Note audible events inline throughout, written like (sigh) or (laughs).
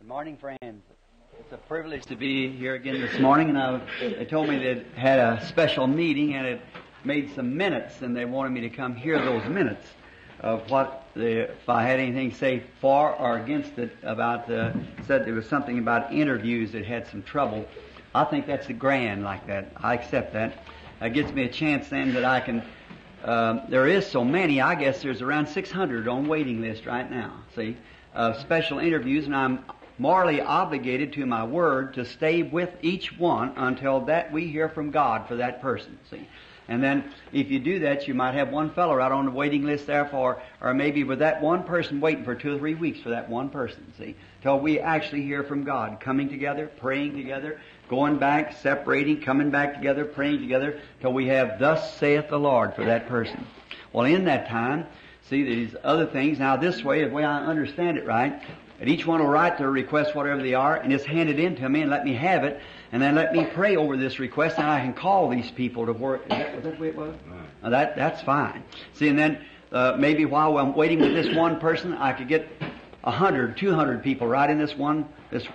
Good morning, friends. It's a privilege to be here again this morning, and I, they told me they had a special meeting and it made some minutes, and they wanted me to come hear those minutes of what the, if I had anything to say for or against it about. Uh, said there was something about interviews that had some trouble. I think that's a grand like that. I accept that. That gives me a chance then that I can. Um, there is so many. I guess there's around 600 on waiting list right now. See, uh, special interviews, and I'm morally obligated to my word to stay with each one until that we hear from God for that person. See. And then if you do that, you might have one fellow right on the waiting list there for, or maybe with that one person waiting for two or three weeks for that one person, see, till we actually hear from God, coming together, praying together, going back, separating, coming back together, praying together, till we have thus saith the Lord for that person. Well, in that time, see these other things. Now this way, the way I understand it right, that each one will write their request, whatever they are, and just hand it in to me and let me have it, and then let me pray over this request, and I can call these people to work. That, was that the way it was? Now that, that's fine. See, and then uh, maybe while I'm waiting with this one person, I could get a hundred, two hundred people right in this one, this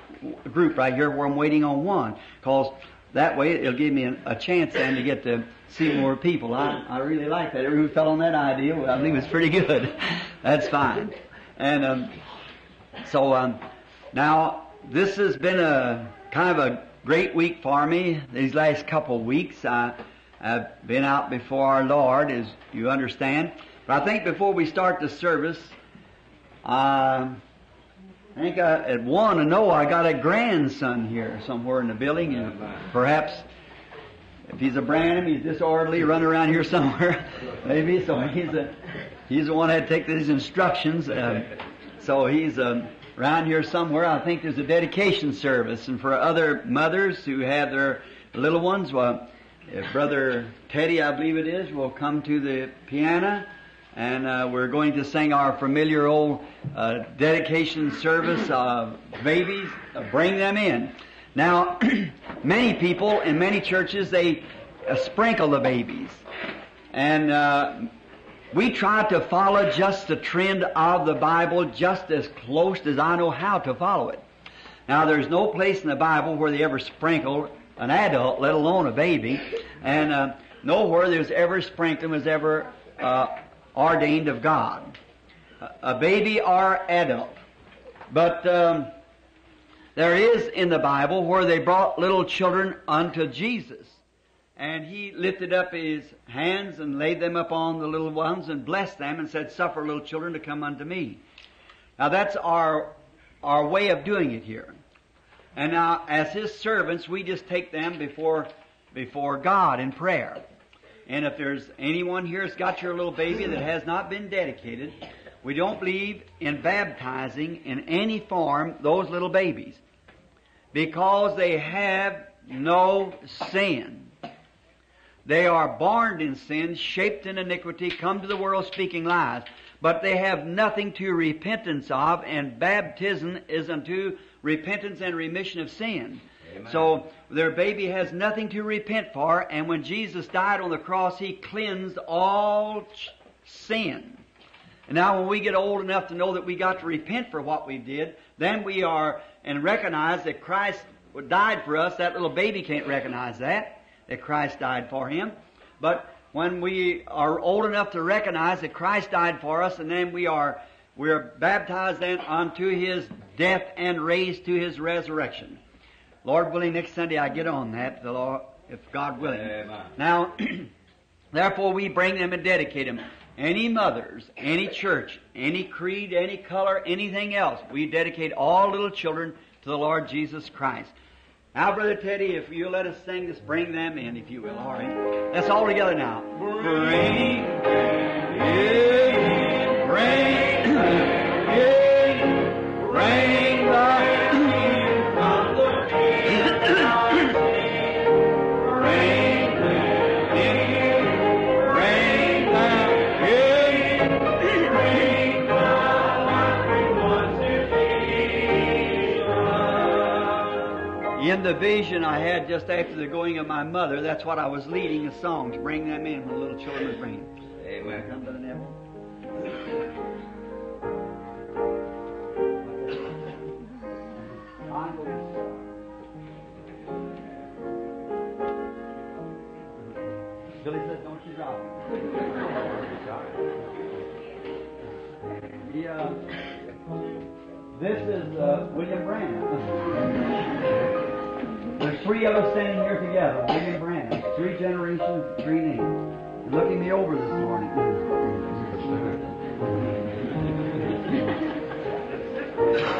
group right here where I'm waiting on one. Cause that way it'll give me a, a chance then to get to see more people. I, I really like that. Everyone fell on that idea, well, I think it's pretty good. (laughs) That's fine. And, um, so, um, now this has been a kind of a great week for me these last couple of weeks. I, I've been out before our Lord, as you understand. But I think before we start the service, um, I think I, at one to know I got a grandson here somewhere in the building, and perhaps if he's a Branham, he's disorderly, running around here somewhere, (laughs) maybe. So he's a he's the one that to take these instructions. Uh, so he's um, around here somewhere. I think there's a dedication service, and for other mothers who have their little ones, well, if Brother Teddy, I believe it is, will come to the piano and uh, we're going to sing our familiar old uh, dedication service of babies. Uh, bring them in. Now, (clears throat) many people in many churches they uh, sprinkle the babies, and uh, we try to follow just the trend of the Bible, just as close as I know how to follow it. Now, there's no place in the Bible where they ever sprinkled an adult, let alone a baby, and uh, nowhere there's ever sprinkling was ever ordained of God. A baby or adult. But um, there is in the Bible where they brought little children unto Jesus. And he lifted up his hands and laid them upon the little ones and blessed them and said, Suffer little children to come unto me. Now that's our, our way of doing it here. And now as his servants, we just take them before, before God in prayer. And if there's anyone here that's got your little baby that has not been dedicated, we don't believe in baptizing in any form those little babies because they have no sin. They are born in sin, shaped in iniquity, come to the world speaking lies, but they have nothing to repentance of, and baptism is unto repentance and remission of sin. Amen. So their baby has nothing to repent for, and when Jesus died on the cross, He cleansed all sin. And now when we get old enough to know that we got to repent for what we did, then we are and recognize that Christ died for us. That little baby can't recognize that, that Christ died for him. But when we are old enough to recognize that Christ died for us, and then we are we are baptized then unto His death and raised to His resurrection. Lord willing, next Sunday I get on that, the Lord, if God willing. Amen. Now, (clears throat) therefore we bring them and dedicate them. Any mothers, any church, any creed, any color, anything else, we dedicate all little children to the Lord Jesus Christ. Now, Brother Teddy, if you'll let us sing this, bring them in, if you will, all right? Let's all together now. Bring them in, bring them in, bring the vision I had just after the going of my mother, that's what I was leading the songs. Bring them in when the little children would bring them. Amen. Billy says, don't you drop it. yeah. Uh, this is uh, William Brand. (laughs) Three of us standing here together. William Branham. Three generations, three names. Looking me over this morning.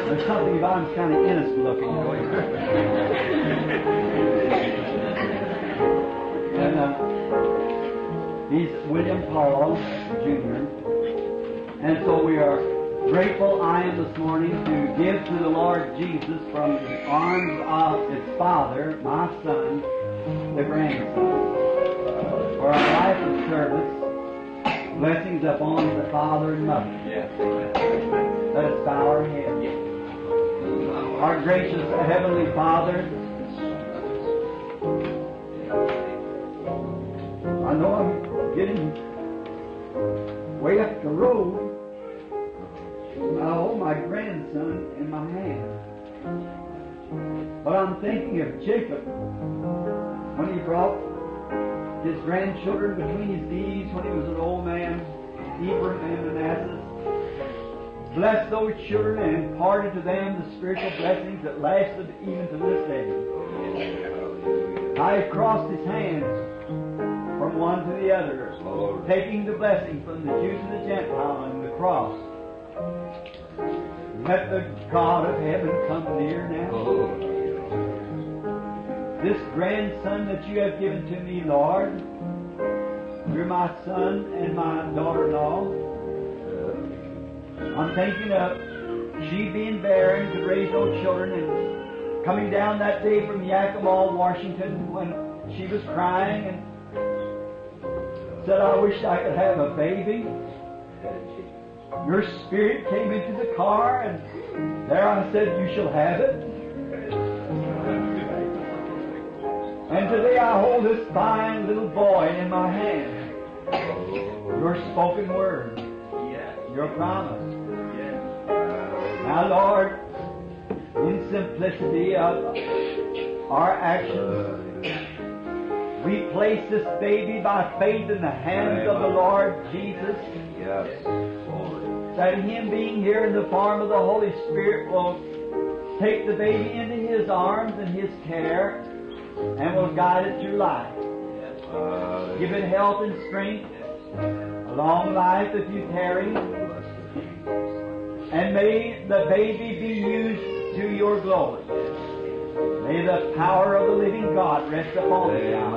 There's something about him's kind of innocent looking. and uh, he's William Paul Jr. And so we are grateful I am this morning to give to the Lord Jesus from the arms of his Father, my son, the grandson, for our life of service. Blessings upon the Father and Mother. Let us bow our heads. Our gracious Heavenly Father, I know I'm getting way up the road. I hold my grandson in my hand. But I'm thinking of Jacob when he brought his grandchildren between his knees when he was an old man, Ephraim and Manasseh. blessed those children and imparted to them the spiritual blessings that lasted even to this day. I crossed his hands from one to the other, taking the blessing from the Jews and the Gentile and the cross. Let the God of heaven come near now. Oh, this grandson that you have given to me, Lord, you're my son and my daughter-in-law. I'm thinking of she being barren, could raise no children, and coming down that day from Yakima, Washington, when she was crying and said, I wish I could have a baby. Your spirit came into the car, and there I said, You shall have it. And today I hold this fine little boy in my hand. Your spoken word, your promise. Now, Lord, in simplicity of our actions, we place this baby by faith in the hands of the Lord Jesus. That Him being here in the form of the Holy Spirit will take the baby into His arms and His care and will guide it through life. Give it health and strength, a long life if you tarry, and may the baby be used to your glory. May the power of the living God rest upon him.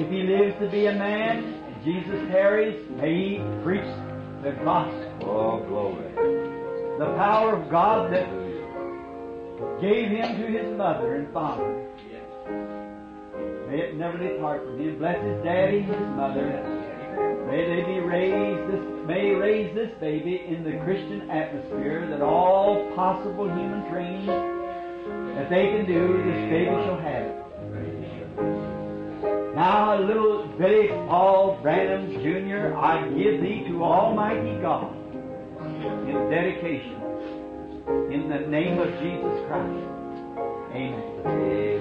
If he lives to be a man, Jesus tarries, may he preach the gospel. Oh, glory. The power of God that gave him to his mother and father. May it never depart from him. Bless his daddy, and his mother. May they be raised, this, may raise this baby in the Christian atmosphere that all possible human training that they can do, this baby shall have it. Now, little Billy Paul Branham Jr., I give thee to Almighty God in dedication in the name of Jesus Christ. Amen. Amen.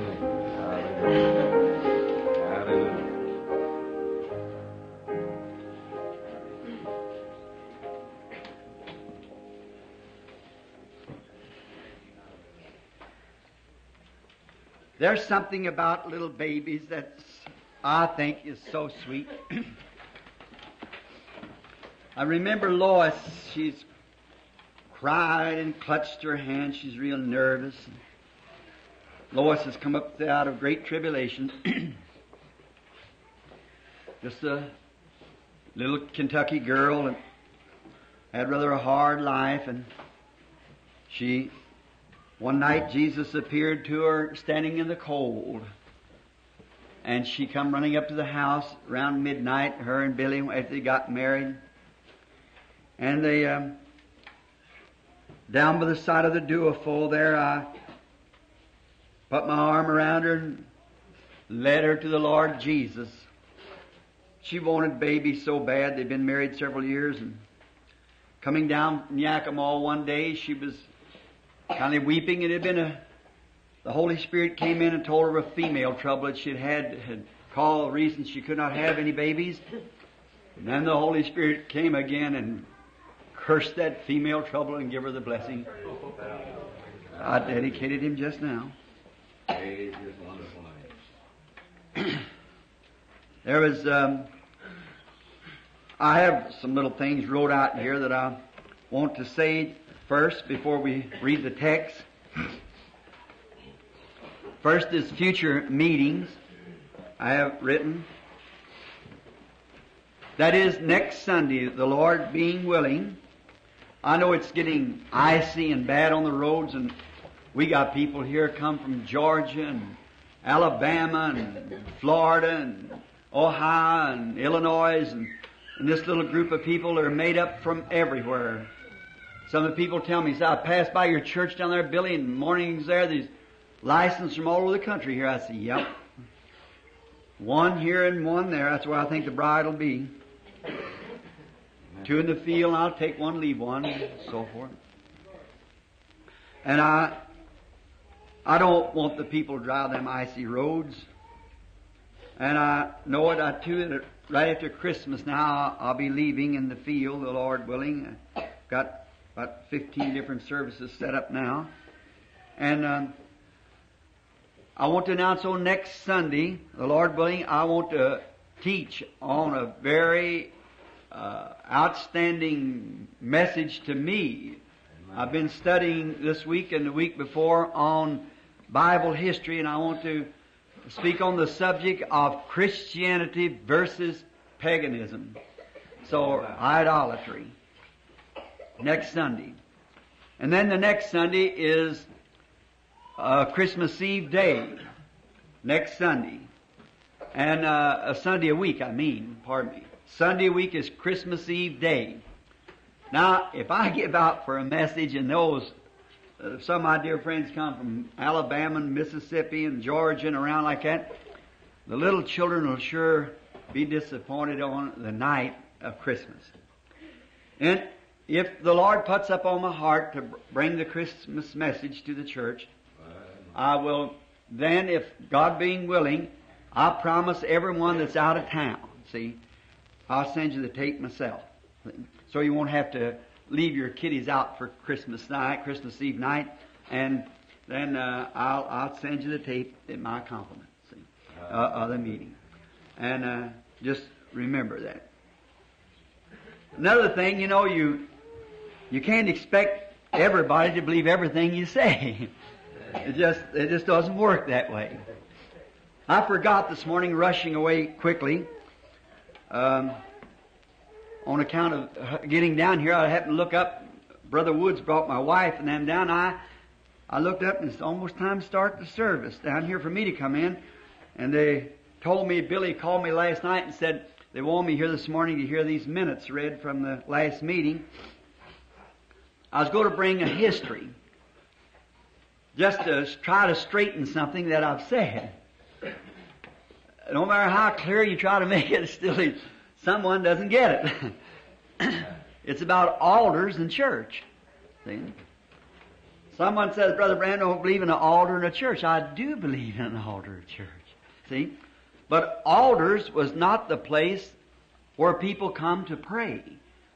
Hallelujah. Hallelujah. There's something about little babies that Ah, I think is so sweet. (clears throat) I remember Lois, she's cried and clutched her hand. She's real nervous. Lois has come up out of great tribulation. (clears throat) Just a little Kentucky girl and had rather a hard life and she one night Jesus appeared to her standing in the cold. And she come running up to the house around midnight, her and Billy, as they got married. And they, um, down by the side of the duophole there, I put my arm around her and led her to the Lord Jesus. She wanted baby so bad. They'd been married several years and coming down from Yakima one day, she was kind of weeping. It had been a, the Holy Spirit came in and told her of female trouble that she'd had, had called reasons she could not have any babies. And then the Holy Spirit came again and cursed that female trouble and give her the blessing. I dedicated him just now. (clears throat) There was, um, I have some little things wrote out here that I want to say first before we read the text. First is future meetings. I have written. That is next Sunday, the Lord being willing. I know it's getting icy and bad on the roads, and we got people here come from Georgia and Alabama and Florida and Ohio and Illinois, and, and this little group of people are made up from everywhere. Some of the people tell me, I passed by your church down there, Billy, and mornings there, these licensed from all over the country here. I say, yep. One here and one there. That's where I think the bride will be. Two in the field, I'll take one, leave one, and so forth. And I, I don't want the people to drive them icy roads. And I know it, I too, that right after Christmas now, I'll be leaving in the field, the Lord willing. I've got about 15 different services set up now. And um, I want to announce on next Sunday, the Lord willing, I want to teach on a very uh, outstanding message to me. I've been studying this week and the week before on Bible history, and I want to speak on the subject of Christianity versus paganism. So, idolatry. Next Sunday. And then the next Sunday is uh, Christmas Eve day. Next Sunday. And uh, a Sunday a week, I mean, pardon me. Sunday a week is Christmas Eve day. Now, if I give out for a message and those, uh, some of my dear friends come from Alabama and Mississippi and Georgia and around like that, the little children will sure be disappointed on the night of Christmas. And if the Lord puts up on my heart to bring the Christmas message to the church, I will then, if God being willing, I promise everyone that's out of town, see, I'll send you the tape myself. So you won't have to leave your kiddies out for Christmas night, Christmas Eve night, and then uh, I'll, I'll send you the tape in my compliment, see, uh, of the meeting. And uh, just remember that. Another thing, you know, you you can't expect everybody to believe everything you say. (laughs) It just it just doesn't work that way. I forgot this morning, rushing away quickly, um, on account of getting down here. I happened to look up. Brother Woods brought my wife and them down. I I looked up and it's almost time to start the service down here for me to come in. And they told me Billy called me last night and said they want me here this morning to hear these minutes read from the last meeting. I was going to bring a history just to try to straighten something that I've said. No matter how clear you try to (laughs) make it, still someone doesn't get it. (coughs) it's about altars and church. See? Someone says, Brother Branham, don't believe in an altar and a church. I do believe in an altar a church. See? But altars was not the place where people come to pray.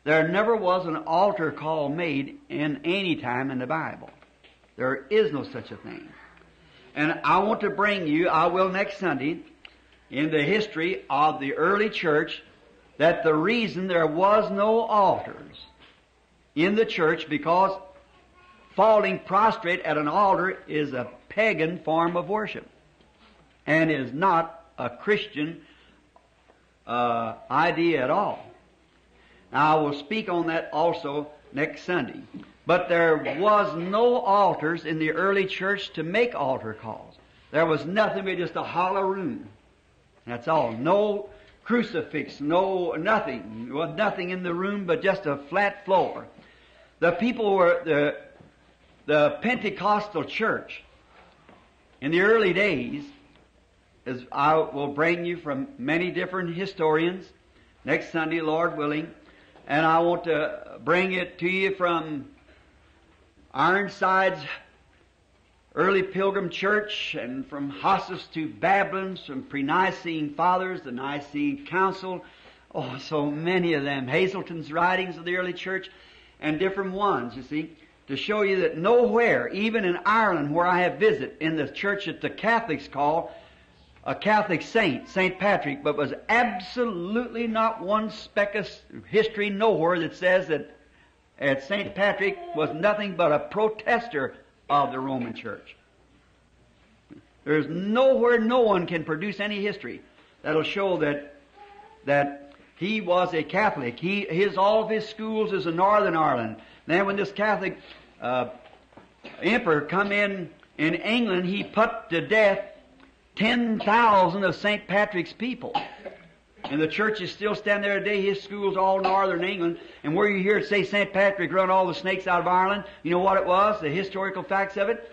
There never was an altar call made in any time in the Bible. There is no such a thing. And I want to bring you, I will next Sunday, in the history of the early church, that the reason there was no altars in the church because falling prostrate at an altar is a pagan form of worship and is not a Christian uh, idea at all. Now I will speak on that also next Sunday. But there was no altars in the early church to make altar calls. There was nothing but just a hollow room. That's all. No crucifix, no nothing. Was nothing in the room but just a flat floor. The people were the the Pentecostal church in the early days, as I will bring you from many different historians next Sunday, Lord willing, and I want to bring it to you from Ironside's early pilgrim church and from Hislop's Two Babylons, from pre-Nicene fathers, the Nicene Council, oh, so many of them, Hazelton's writings of the early church, and different ones, you see, to show you that nowhere, even in Ireland where I have visited, in the church that the Catholics call a Catholic saint, St. Patrick, but was absolutely not one speck of history nowhere that says that, that St. Patrick was nothing but a protester of the Roman Church. There's nowhere no one can produce any history that'll show that that he was a Catholic. He his all of his schools is in Northern Ireland. Then when this Catholic uh, emperor come in in England, he put to death ten thousand of St. Patrick's people. And the church is still standing there today. His school's all northern England. And where you hear it say St. Patrick run all the snakes out of Ireland, you know what it was? The historical facts of it?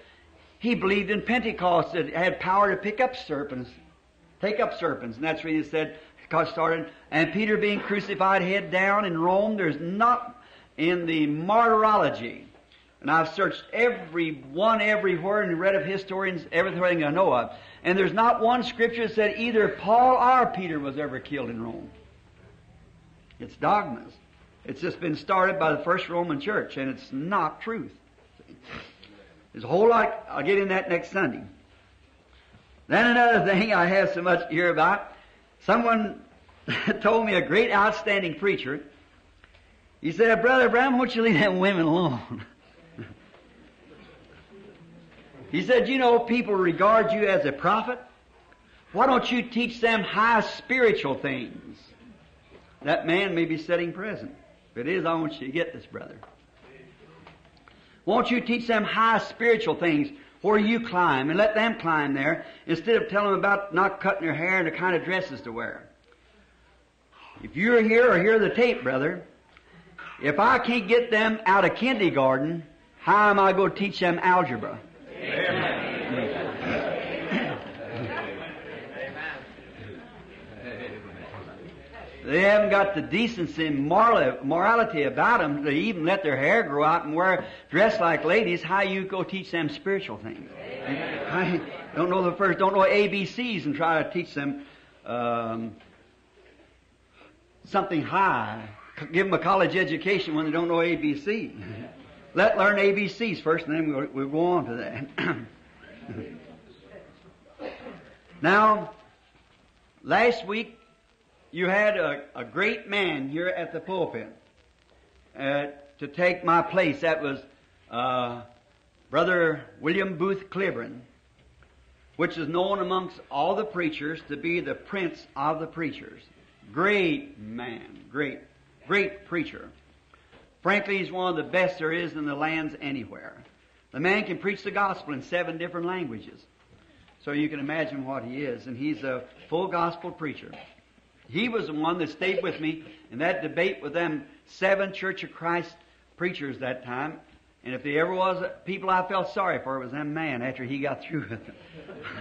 He believed in Pentecost that had power to pick up serpents, take up serpents. And that's where he said, because started, and Peter being crucified head down in Rome, there's not in the martyrology. And I've searched every one everywhere and read of historians, everything I know of. And there's not one scripture that said either Paul or Peter was ever killed in Rome. It's dogmas. It's just been started by the first Roman church, and it's not truth. There's a whole lot, I'll get in that next Sunday. Then another thing I have so much to hear about, someone (laughs) told me a great outstanding preacher, he said, Brother Brown, won't you leave them women alone? (laughs) he said, you know, people regard you as a prophet. Why don't you teach them high spiritual things? That man may be sitting present. If it is, I want you to get this, brother. Won't you teach them high spiritual things where you climb and let them climb there instead of telling them about not cutting their hair and the kind of dresses to wear? If you're here or hear the tape, brother, if I can't get them out of kindergarten, how am I going to teach them algebra? They haven't got the decency and morality about them to even let their hair grow out and wear dress like ladies. How you go teach them spiritual things? I don't know the first, don't know ABCs and try to teach them um, something high. Give them a college education when they don't know ABC. Let learn ABCs first, and then we'll, we'll go on to that. (clears throat) now, last week you had a, a great man here at the pulpit uh, to take my place. That was uh, Brother William Booth-Clibborn, which is known amongst all the preachers to be the prince of the preachers. Great man, great, great preacher. Frankly, he's one of the best there is in the lands anywhere. The man can preach the gospel in seven different languages. So you can imagine what he is. And he's a full gospel preacher. He was the one that stayed with me in that debate with them seven Church of Christ preachers that time. And if there ever was people I felt sorry for, it was them man after he got through with them.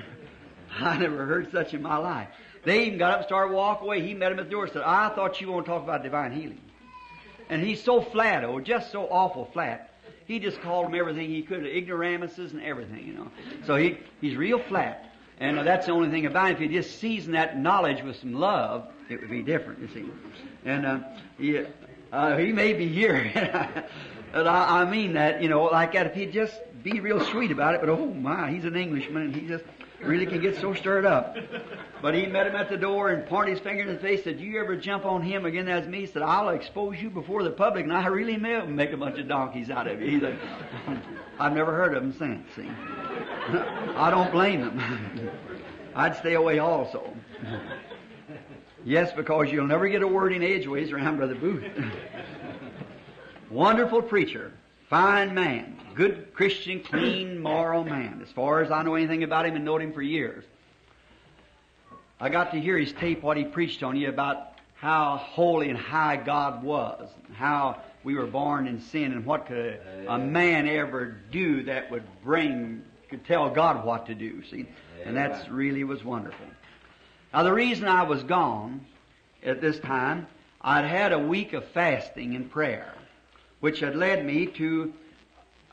(laughs) I never heard such in my life. They even got up and started walking away. He met him at the door and said, I thought you want to talk about divine healing. And he's so flat, oh, just so awful flat. He just called them everything he could, ignoramuses and everything, you know. So he, he's real flat. And that's the only thing about it. If he just season that knowledge with some love, it would be different, you see. And uh, he, uh, he may be here. (laughs) but I, I mean that, you know, like that. If he'd just be real sweet about it, but oh my, he's an Englishman, and he just really can get so stirred up. But he met him at the door and pointed his finger in his face. Said, "You ever jump on him again that's me?" He said, "I'll expose you before the public, and I really may make a bunch of donkeys out of you." He said, (laughs) "I've never heard of him since." See, (laughs) I don't blame him. (laughs) I'd stay away also. Yes, because you'll never get a word in edgeways around Brother Booth. Wonderful preacher, fine man, good Christian, clean, moral man. As far as I know anything about him and known him for years. I got to hear his tape, what he preached on you about how holy and high God was, how we were born in sin, and what could a man ever do that would bring, could tell God what to do, see? And that really was wonderful. Now, the reason I was gone at this time, I'd had a week of fasting and prayer, which had led me to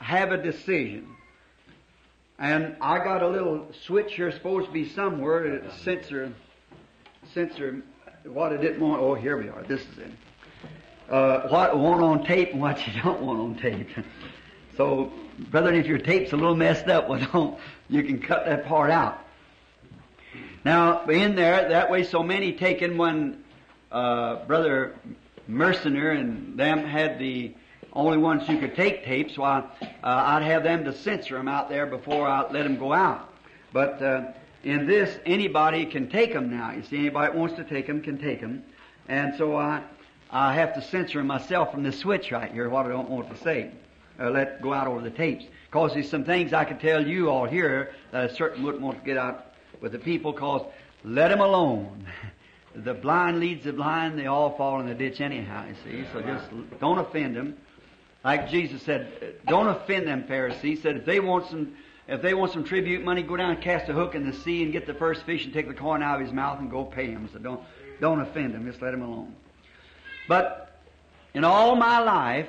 have a decision. And I got a little switch here, supposed to be somewhere, to censor, sensor, what I didn't want. Oh, here we are. This is it. uh, what want on tape and what (laughs) you don't want on tape. so, brethren, if your tape's a little messed up, (laughs) well, don't you can cut that part out. Now, in there, that way, so many taken when uh, brother Mercener and them had the only ones who could take tapes. Why, uh, I'd have them to censor them out there before I let them go out. But uh, in this, anybody can take them now. You see, anybody that wants to take them can take them. And so I, I have to censor myself from the switch right here, what I don't want to say. Uh, let go out over the tapes. Because there's some things I could tell you all here that I certainly wouldn't want to get out with the people, because let them alone. (laughs) the blind leads the blind, they all fall in the ditch anyhow, you see. So just don't offend them. Like Jesus said, don't offend them Pharisees. He said if they want some if they want some tribute money, go down and cast a hook in the sea and get the first fish and take the coin out of his mouth and go pay him. So don't don't offend him, just let him alone. But in all my life,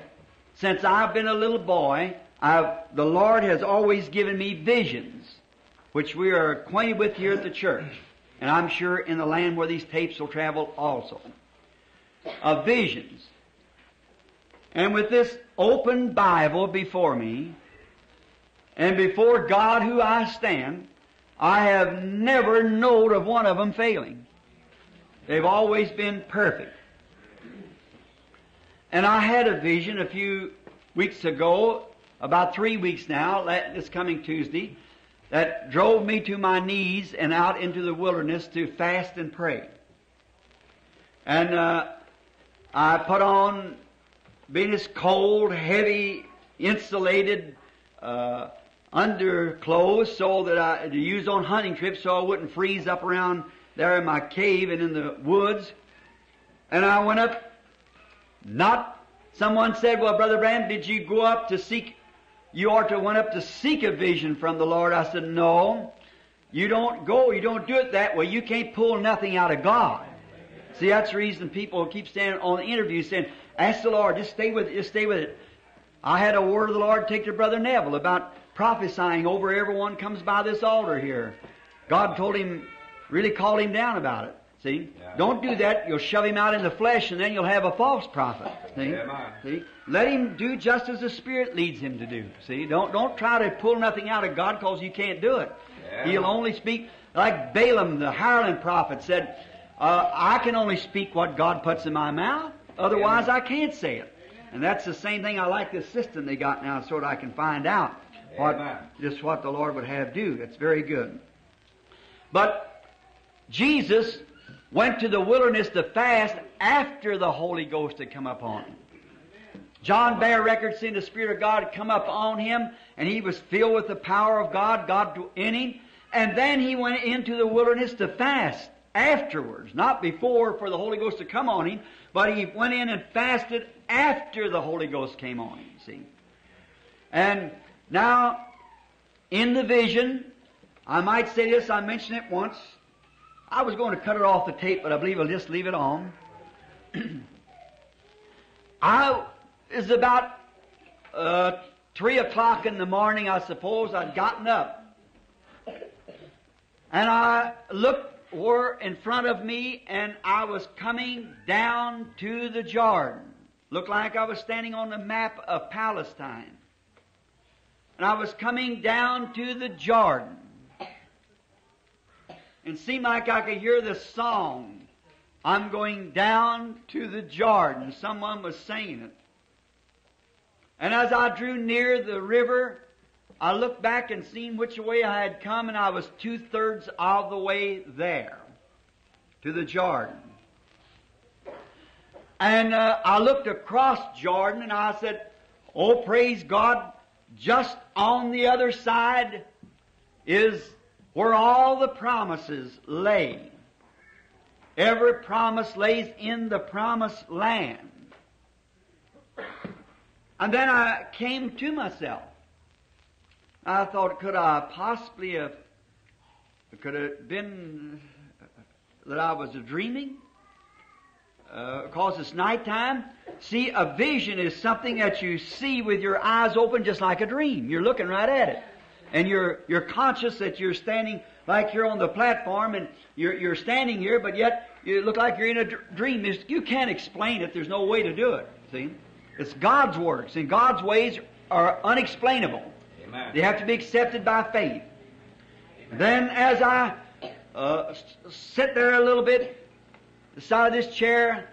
since I've been a little boy, I've, the Lord has always given me visions, which we are acquainted with here at the church. And I'm sure in the land where these tapes will travel also. Of visions. And with this open Bible before me, and before God who I stand, I have never known of one of them failing. They've always been perfect. And I had a vision a few weeks ago, about three weeks now, this coming Tuesday, that drove me to my knees and out into the wilderness to fast and pray. And uh, I put on, being this cold, heavy, insulated uh, underclothes so that I to use on hunting trips so I wouldn't freeze up around there in my cave and in the woods. And I went up, not, someone said, well, Brother Branham, did you go up to seek, you ought to went up to seek a vision from the Lord. I said, no. You don't go, you don't do it that way. You can't pull nothing out of God. See, that's the reason people keep standing on the interview saying, ask the Lord, just stay with it, just stay with it. I had a word of the Lord take to Brother Neville about prophesying over everyone comes by this altar here. God told him, really called him down about it. See? Yeah. Don't do that. You'll shove him out in the flesh and then you'll have a false prophet. See? Yeah. See? Let him do just as the Spirit leads him to do. See? Don't, don't try to pull nothing out of God because you can't do it. Yeah. He'll only speak, like Balaam, the hireling prophet said, uh, I can only speak what God puts in my mouth. Otherwise, I can't say it. And that's the same thing I like this system they got now so that I can find out what, just what the Lord would have do. It's very good. But Jesus went to the wilderness to fast after the Holy Ghost had come upon him. John bare record seeing the Spirit of God come up on him and he was filled with the power of God, God in him. And then he went into the wilderness to fast afterwards, not before for the Holy Ghost to come on him, but he went in and fasted after the Holy Ghost came on him, see. And now, in the vision, I might say this, I mentioned it once. I was going to cut it off the tape, but I believe I'll just leave it on. (clears throat) I is about uh, three o'clock in the morning, I suppose. I'd gotten up, and I looked were in front of me, and I was coming down to the Jordan. Looked like I was standing on the map of Palestine. And I was coming down to the Jordan. And seemed like I could hear the song, I'm going down to the Jordan. Someone was singing it. And as I drew near the river, I looked back and seen which way I had come, and I was two thirds of the way there to the Jordan. And uh, I looked across Jordan and I said, Oh, praise God, just on the other side is where all the promises lay. Every promise lays in the promised land. And then I came to myself. I thought, could I possibly have, could it have been uh, that I was dreaming? Uh, because it's nighttime. See, a vision is something that you see with your eyes open just like a dream. You're looking right at it. And you're, you're conscious that you're standing like you're on the platform and you're, you're standing here, but yet you look like you're in a dr- dream. It's- You can't explain it. There's no way to do it. See? It's God's works, and God's ways are unexplainable. Amen. They have to be accepted by faith. Then, as I uh, sit there a little bit, the side of this chair,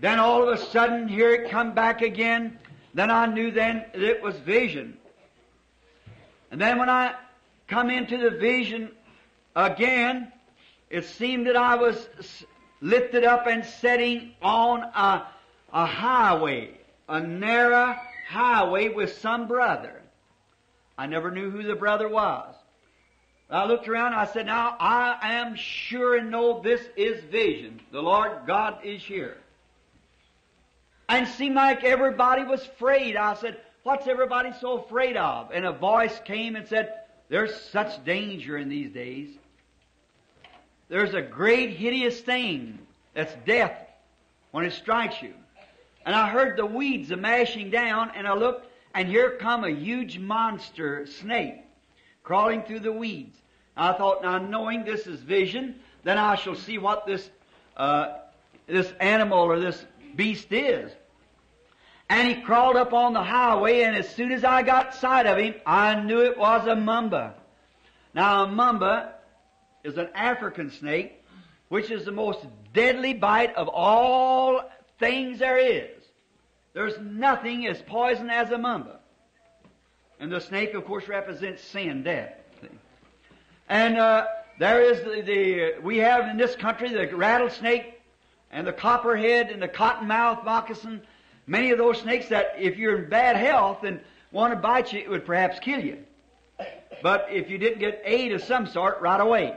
then all of a sudden, here it come back again. Then I knew then that it was vision. And then when I come into the vision again, it seemed that I was lifted up and setting on a, a highway, a narrow highway with some brother. I never knew who the brother was. I looked around I said, now I am sure and know this is vision. The Lord God is here. And seemed like everybody was afraid. I said, what's everybody so afraid of? And a voice came and said, there's such danger in these days. There's a great hideous thing that's death when it strikes you. And I heard the weeds mashing down and I looked and here come a huge monster snake crawling through the weeds. I thought, now knowing this is vision, then I shall see what this, uh, this animal or this beast is. And he crawled up on the highway, and as soon as I got sight of him, I knew it was a mamba. Now, a mamba is an African snake, which is the most deadly bite of all things there is. There's nothing as poison as a mamba. And the snake, of course, represents sin, death. And uh, there is the, the we have in this country the rattlesnake and the copperhead and the cottonmouth moccasin. Many of those snakes that, if you're in bad health and want to bite you, it would perhaps kill you. But if you didn't get aid of some sort, right away.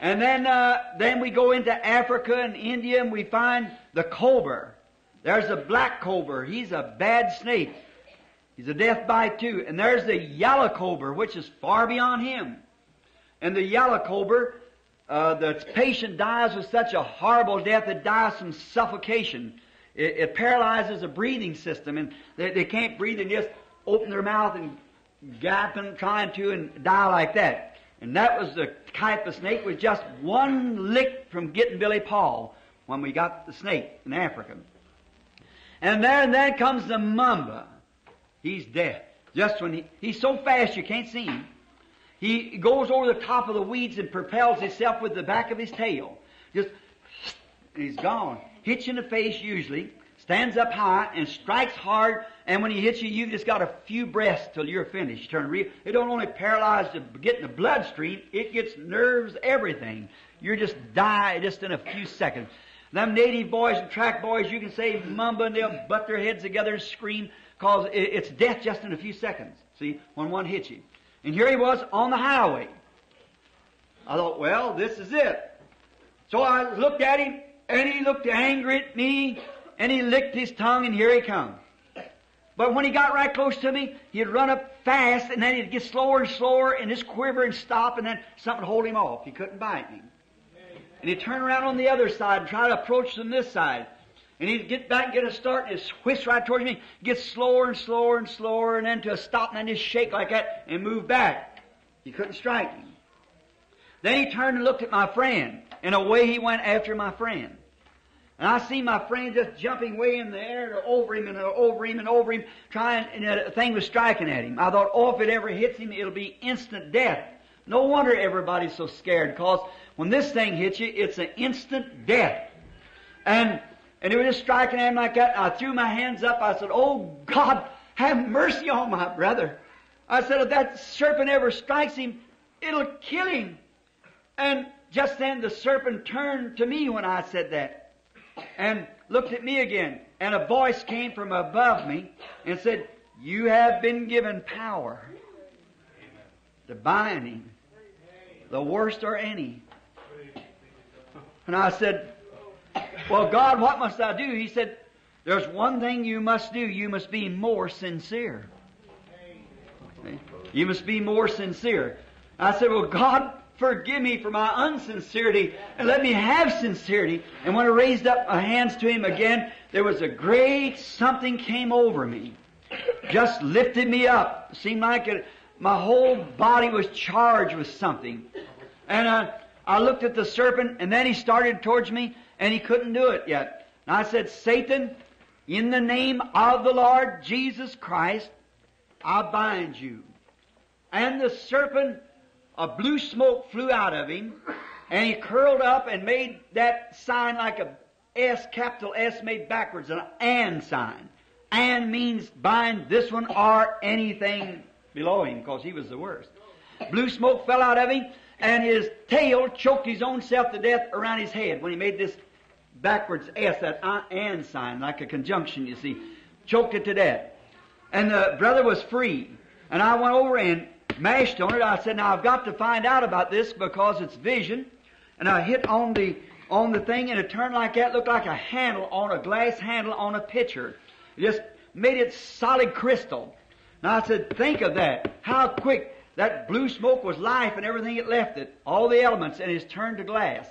And then, uh, then we go into Africa and India and we find the cobra. There's a black cobra. He's a bad snake. He's a death bite too. And there's the yellow cobra, which is far beyond him. And the yellow cobra, uh, the patient dies with such a horrible death, it dies from suffocation. It, it paralyzes the breathing system, and they, they can't breathe and just open their mouth and gapping, trying to, and die like that. And that was the type of snake was just one lick from getting Billy Paul when we got the snake in Africa. And there and then comes the mamba. He's dead. Just when he, he's so fast you can't see him. He goes over the top of the weeds and propels himself with the back of his tail. Just, he's gone. Hits you in the face usually, stands up high and strikes hard, and when he hits you, you've just got a few breaths till you're finished. Turn real. It don't only paralyze the getting the bloodstream, it gets nerves, everything. You're just die just in a few seconds. Them native boys and track boys, you can say mumba and they'll butt their heads together and scream, cause it's death just in a few seconds. See, when one hits you. And here he was on the highway. I thought, well, this is it. So I looked at him, and he looked angry at me, and he licked his tongue, and here he come. But when he got right close to me, he'd run up fast, and then he'd get slower and slower, and just quiver and stop, and then something would hold him off. He couldn't bite me. And he'd turn around on the other side and try to approach from this side. And he'd get back and get a start and just whisk right towards me, get slower and slower and slower, and then to a stop, and then just shake like that and move back. He couldn't strike me. Then he turned and looked at my friend, and away he went after my friend. And I see my friend just jumping way in the air and over him and over him and over him, trying, and the thing was striking at him. I thought, oh, if it ever hits him, it'll be instant death. No wonder everybody's so scared, because when this thing hits you, it's an instant death. And and it was just striking at him like that. I threw my hands up. I said, Oh God, have mercy on my brother. I said, if that serpent ever strikes him, it'll kill him. And just then the serpent turned to me when I said that and looked at me again. And a voice came from above me and said, You have been given power to bind him, the worst or any. And I said, Well, God, what must I do? He said, There's one thing you must do. You must be more sincere. You must be more sincere. I said, Well, God, forgive me for my unsincerity and let me have sincerity. And when I raised up my hands to Him again, there was a great something came over me. Just lifted me up. Seemed like it, my whole body was charged with something. And I, I looked at the serpent, and then he started towards me, and he couldn't do it yet. And I said, Satan, in the name of the Lord Jesus Christ, I bind you. And the serpent, a blue smoke flew out of him, and he curled up and made that sign like a S, capital S made backwards, an and sign. And means bind this one or anything below him, because he was the worst. Blue smoke fell out of him, and his tail choked his own self to death around his head when he made this backwards S, that and sign, like a conjunction, you see. Choked it to death. And the brother was free. And I went over and mashed on it. I said, now I've got to find out about this because it's vision. And I hit on the, on the thing and it turned like that, looked like a handle on a glass handle on a pitcher. It just made it solid crystal. Now I said, think of that. How quick that blue smoke was life and everything it left it. All the elements and it's turned to glass.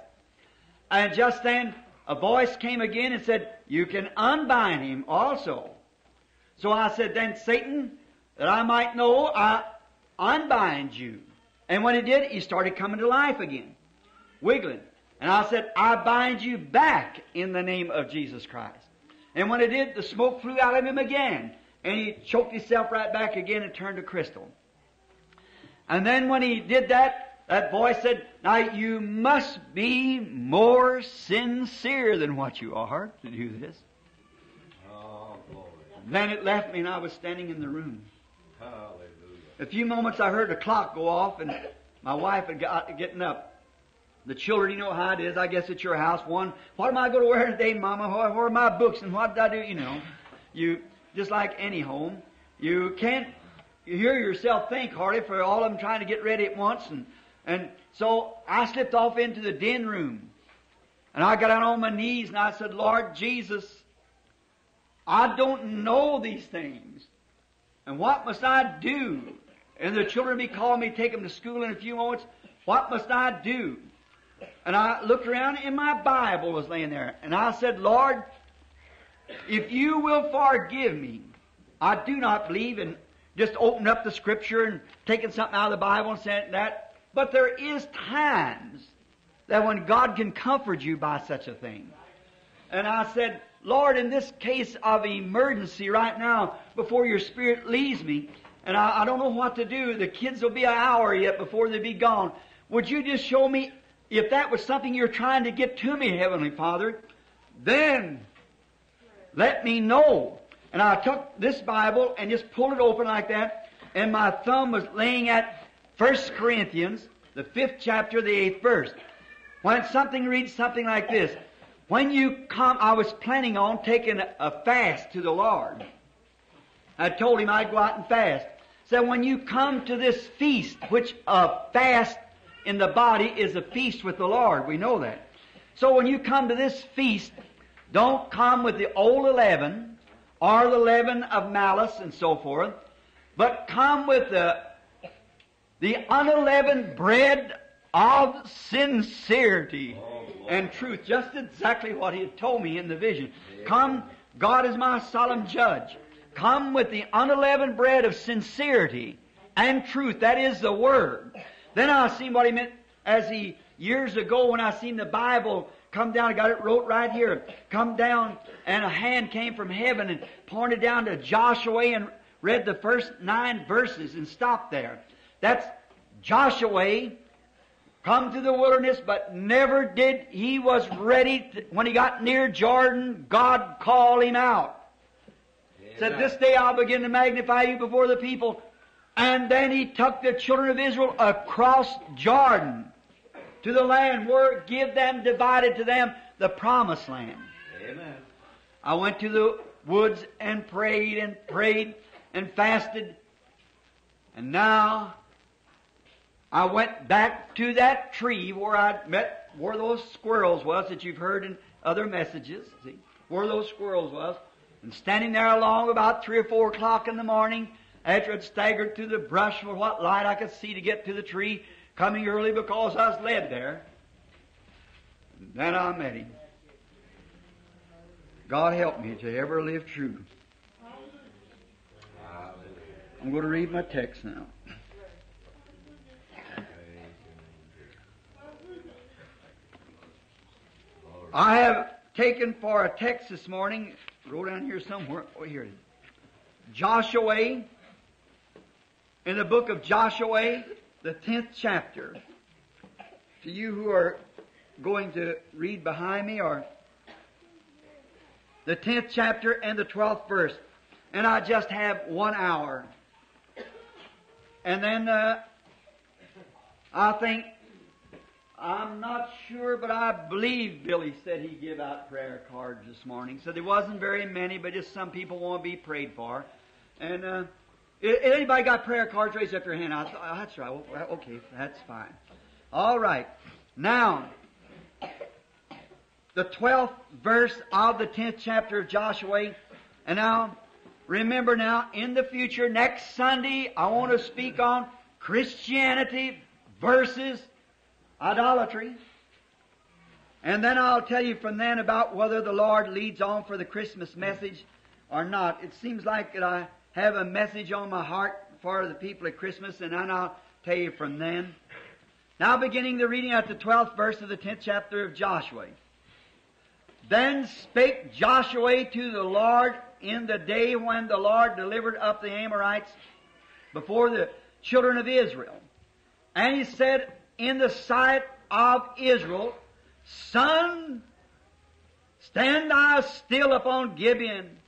And just then a voice came again and said, you can unbind him also. So I said, then Satan, that I might know, I unbind you. And when he did, he started coming to life again, wiggling. And I said, I bind you back in the name of Jesus Christ. And when he did, the smoke flew out of him again. And he choked himself right back again and turned to crystal. And then when he did that, that voice said, Now you must be more sincere than what you are to do this. Oh, glory. Then it left me and I was standing in the room. Hallelujah. A few moments I heard the clock go off and my wife had got getting up. The children, you know how it is. I guess at your house. One, what am I going to wear today, Mama? Where, where are my books and what did I do? You know, you just like any home, you can't you hear yourself think, Hardy, for all of them trying to get ready at once. And, and so I slipped off into the den room. And I got down on my knees and I said, Lord Jesus, I don't know these things. And what must I do? And the children be calling me, take them to school in a few moments. What must I do? And I looked around and my Bible was laying there. And I said, Lord, if you will forgive me, I do not believe in just opening up the scripture and taking something out of the Bible and saying that. But there is times that when God can comfort you by such a thing. And I said, Lord, in this case of emergency right now, before your spirit leaves me, and I, I don't know what to do, the kids will be an hour yet before they be gone. Would you just show me if that was something you're trying to get to me, Heavenly Father? Then let me know. And I took this Bible and just pulled it open like that, and my thumb was laying at 1 Corinthians, the fifth chapter, the eighth verse. When something reads something like this, when you come, I was planning on taking a, fast to the Lord. I told him I'd go out and fast. So when you come to this feast, which a fast in the body is a feast with the Lord, we know that. So when you come to this feast, don't come with the old leaven or the leaven of malice and so forth, but come with the, the unleavened bread of sincerity and truth. Just exactly what he had told me in the vision. Come, God is my solemn judge. Come with the unleavened bread of sincerity and truth. That is the Word. Then I seen what he meant as he, years ago when I seen the Bible come down, I got it wrote right here, come down, and a hand came from heaven and pointed down to Joshua and read the first nine verses and stopped there. That's Joshua come to the wilderness, but never did he was ready to, when he got near Jordan, God called him out. Said, This day I'll begin to magnify you before the people. And then he took the children of Israel across Jordan to the land where give them divided to them the promised land. Amen. I went to the woods and prayed and prayed and fasted. And now I went back to that tree where I met where those squirrels was that you've heard in other messages. See, where those squirrels was. And standing there along about three or four o'clock in the morning, after I'd staggered through the brush for what light I could see to get to the tree, coming early because I was led there. And then I met him. God help me to ever live true. I'm going to read my text now. I have taken for a text this morning, wrote down here somewhere. Oh, here it is. Joshua, in the book of Joshua, the 10th chapter. To you who are going to read behind me, or the 10th chapter and the 12th verse. And I just have one hour. And then uh, I think I'm not sure, but I believe Billy said he give out prayer cards this morning. So there wasn't very many, but just some people want to be prayed for. And uh, anybody got prayer cards? Raise up your hand. I thought, oh, that's right. Okay, that's fine. All right. Now, the 12th verse of the 10th chapter of Joshua. And now, remember now, in the future, next Sunday, I want to speak on Christianity versus idolatry. And then I'll tell you from then about whether the Lord leads on for the Christmas message or not. It seems like that I have a message on my heart for the people at Christmas, and then I'll tell you from then. Now beginning the reading at the 12th verse of the 10th chapter of Joshua. Then spake Joshua to the Lord in the day when the Lord delivered up the Amorites before the children of Israel. And he said, in the sight of Israel, Sun, stand thou still upon Gibeon,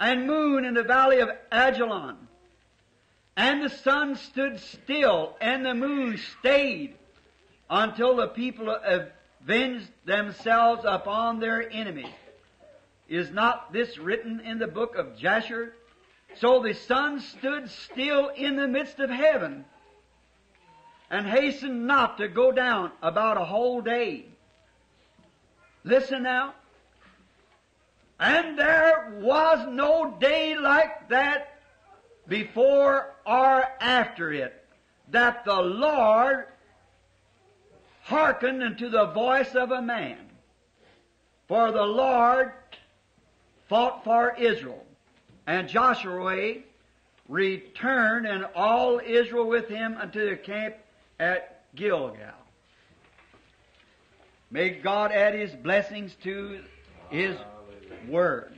and moon in the valley of Ajalon. And the sun stood still, and the moon stayed, until the people avenged themselves upon their enemies. Is not this written in the book of Jasher? So the sun stood still in the midst of heaven, and hastened not to go down about a whole day. Listen now. And there was no day like that before or after it, that the Lord hearkened unto the voice of a man. For the Lord fought for Israel, and Joshua returned and all Israel with him unto the camp at Gilgal. May God add His blessings to His Word.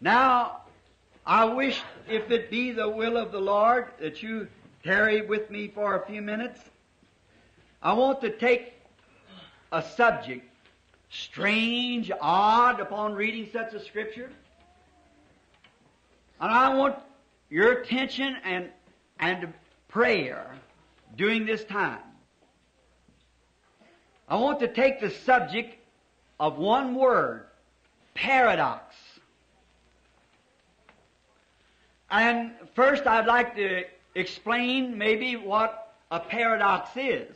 Now, I wish, if it be the will of the Lord, that you tarry with me for a few minutes. I want to take a subject, strange, odd, upon reading such a scripture. And I want your attention and, and prayer during this time. I want to take the subject of one word, paradox. And first I'd like to explain maybe what a paradox is.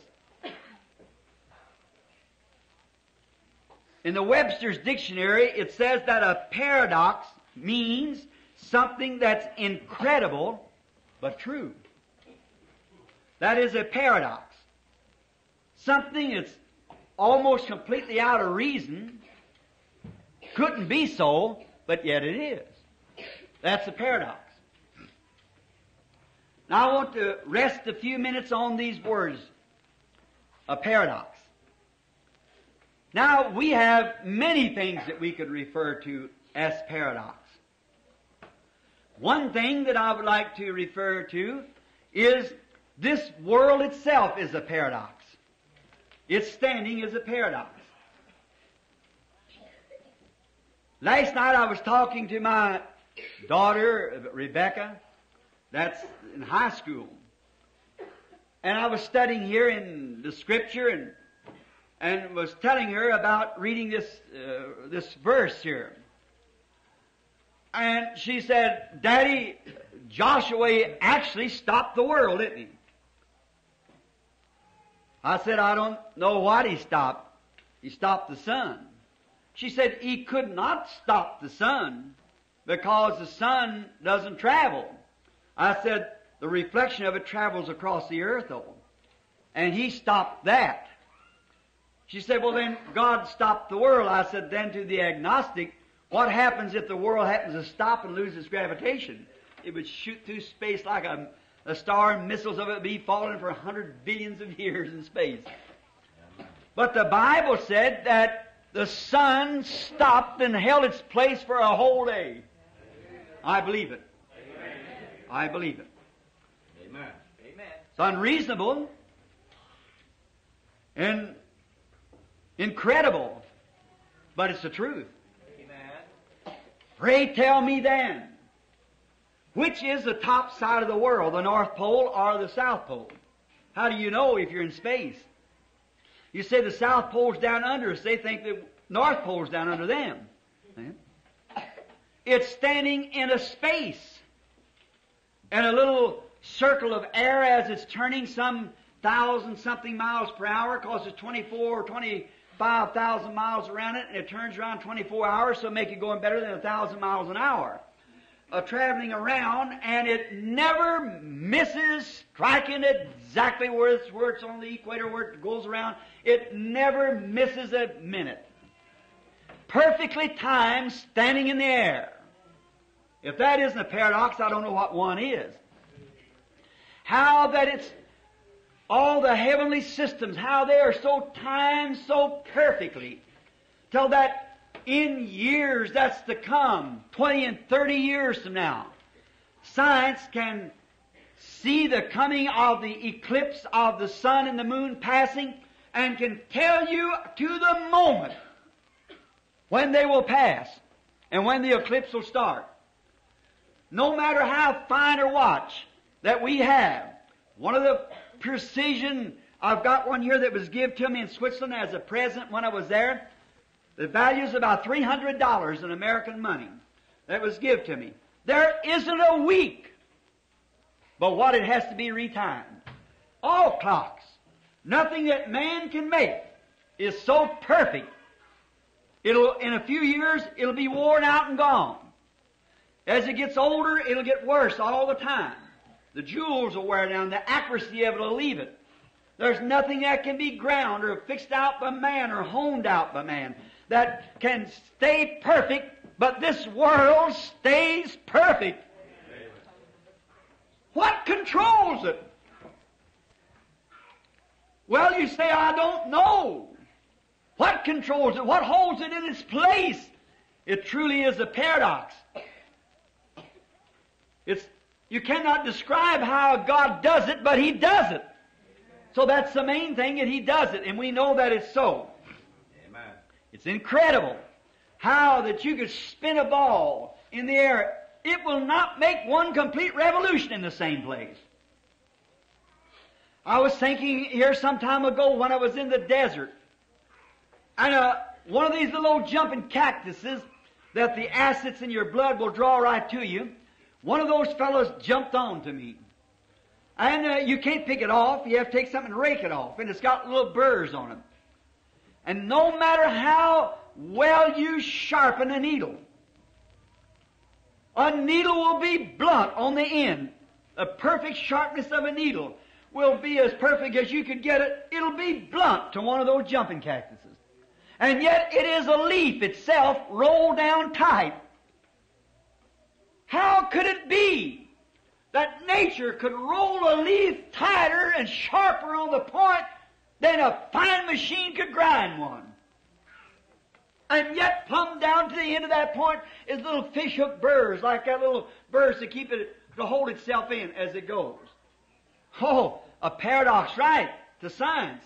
In the Webster's dictionary, it says that a paradox means something that's incredible but true. That is a paradox. Something that's almost completely out of reason couldn't be so, but yet it is. That's a paradox. Now I want to rest a few minutes on these words, a paradox. Now we have many things that we could refer to as paradox. One thing that I would like to refer to is this world itself is a paradox. Its standing is a paradox. Last night I was talking to my daughter, Rebecca, that's in high school. And I was studying here in the scripture and, and was telling her about reading this, uh, this verse here. And she said, Daddy, Joshua actually stopped the world, didn't he? I said, I don't know what he stopped. He stopped the sun. She said, he could not stop the sun because the sun doesn't travel. I said, the reflection of it travels across the earth, though. And he stopped that. She said, well then God stopped the world. I said, then to the agnostic, what happens if the world happens to stop and lose its gravitation? It would shoot through space like a, a star and missiles of it be falling for a hundred billions of years in space. But the Bible said that the sun stopped and held its place for a whole day. I believe it. I believe it. Amen. It's unreasonable and incredible, but it's the truth. Pray tell me then, which is the top side of the world, the North Pole or the South Pole? How do you know if you're in space? You say the South Pole's down under us. They think the North Pole's down under them. It's standing in a space. And a little circle of air as it's turning some thousand something miles per hour, cause it's 24 or 25,000 miles around it, and it turns around 24 hours, so make it going better than a thousand miles an hour. Uh, traveling around, and it never misses striking exactly where it's, where it's on the equator, where it goes around. It never misses a minute. Perfectly timed, standing in the air. If that isn't a paradox, I don't know what one is. How that it's all the heavenly systems, how they are so timed so perfectly, till that in years that's to come, 20 and 30 years from now, science can see the coming of the eclipse of the sun and the moon passing and can tell you to the moment when they will pass and when the eclipse will start. No matter how fine a watch that we have, one of the precision, I've got one here that was given to me in Switzerland as a present when I was there. The value is about $300 in American money that was given to me. There isn't a week but what it has to be retimed. All clocks, nothing that man can make is so perfect. It'll, in a few years, it'll be worn out and gone. As it gets older, it'll get worse all the time. The jewels will wear down, the accuracy of it will leave it. There's nothing that can be ground or fixed out by man or honed out by man that can stay perfect, but this world stays perfect. What controls it? Well, you say, I don't know. What controls it? What holds it in its place? It truly is a paradox. It's, you cannot describe how God does it, but He does it. So that's the main thing, and He does it, and we know that it's so. It's incredible how that you could spin a ball in the air. It will not make one complete revolution in the same place. I was thinking here some time ago when I was in the desert, and uh, one of these little old jumping cactuses that the acids in your blood will draw right to you, one of those fellows jumped on to me. And uh, you can't pick it off. You have to take something and rake it off. And it's got little burrs on it. And no matter how well you sharpen a needle, a needle will be blunt on the end. The perfect sharpness of a needle will be as perfect as you could get it. It'll be blunt to one of those jumping cactuses. And yet it is a leaf itself rolled down tight. How could it be that nature could roll a leaf tighter and sharper on the point than a fine machine could grind one? And yet, plumb down to the end of that point is little fishhook burrs, like that little burrs to keep it, to hold itself in as it goes. Oh, a paradox, right, to science.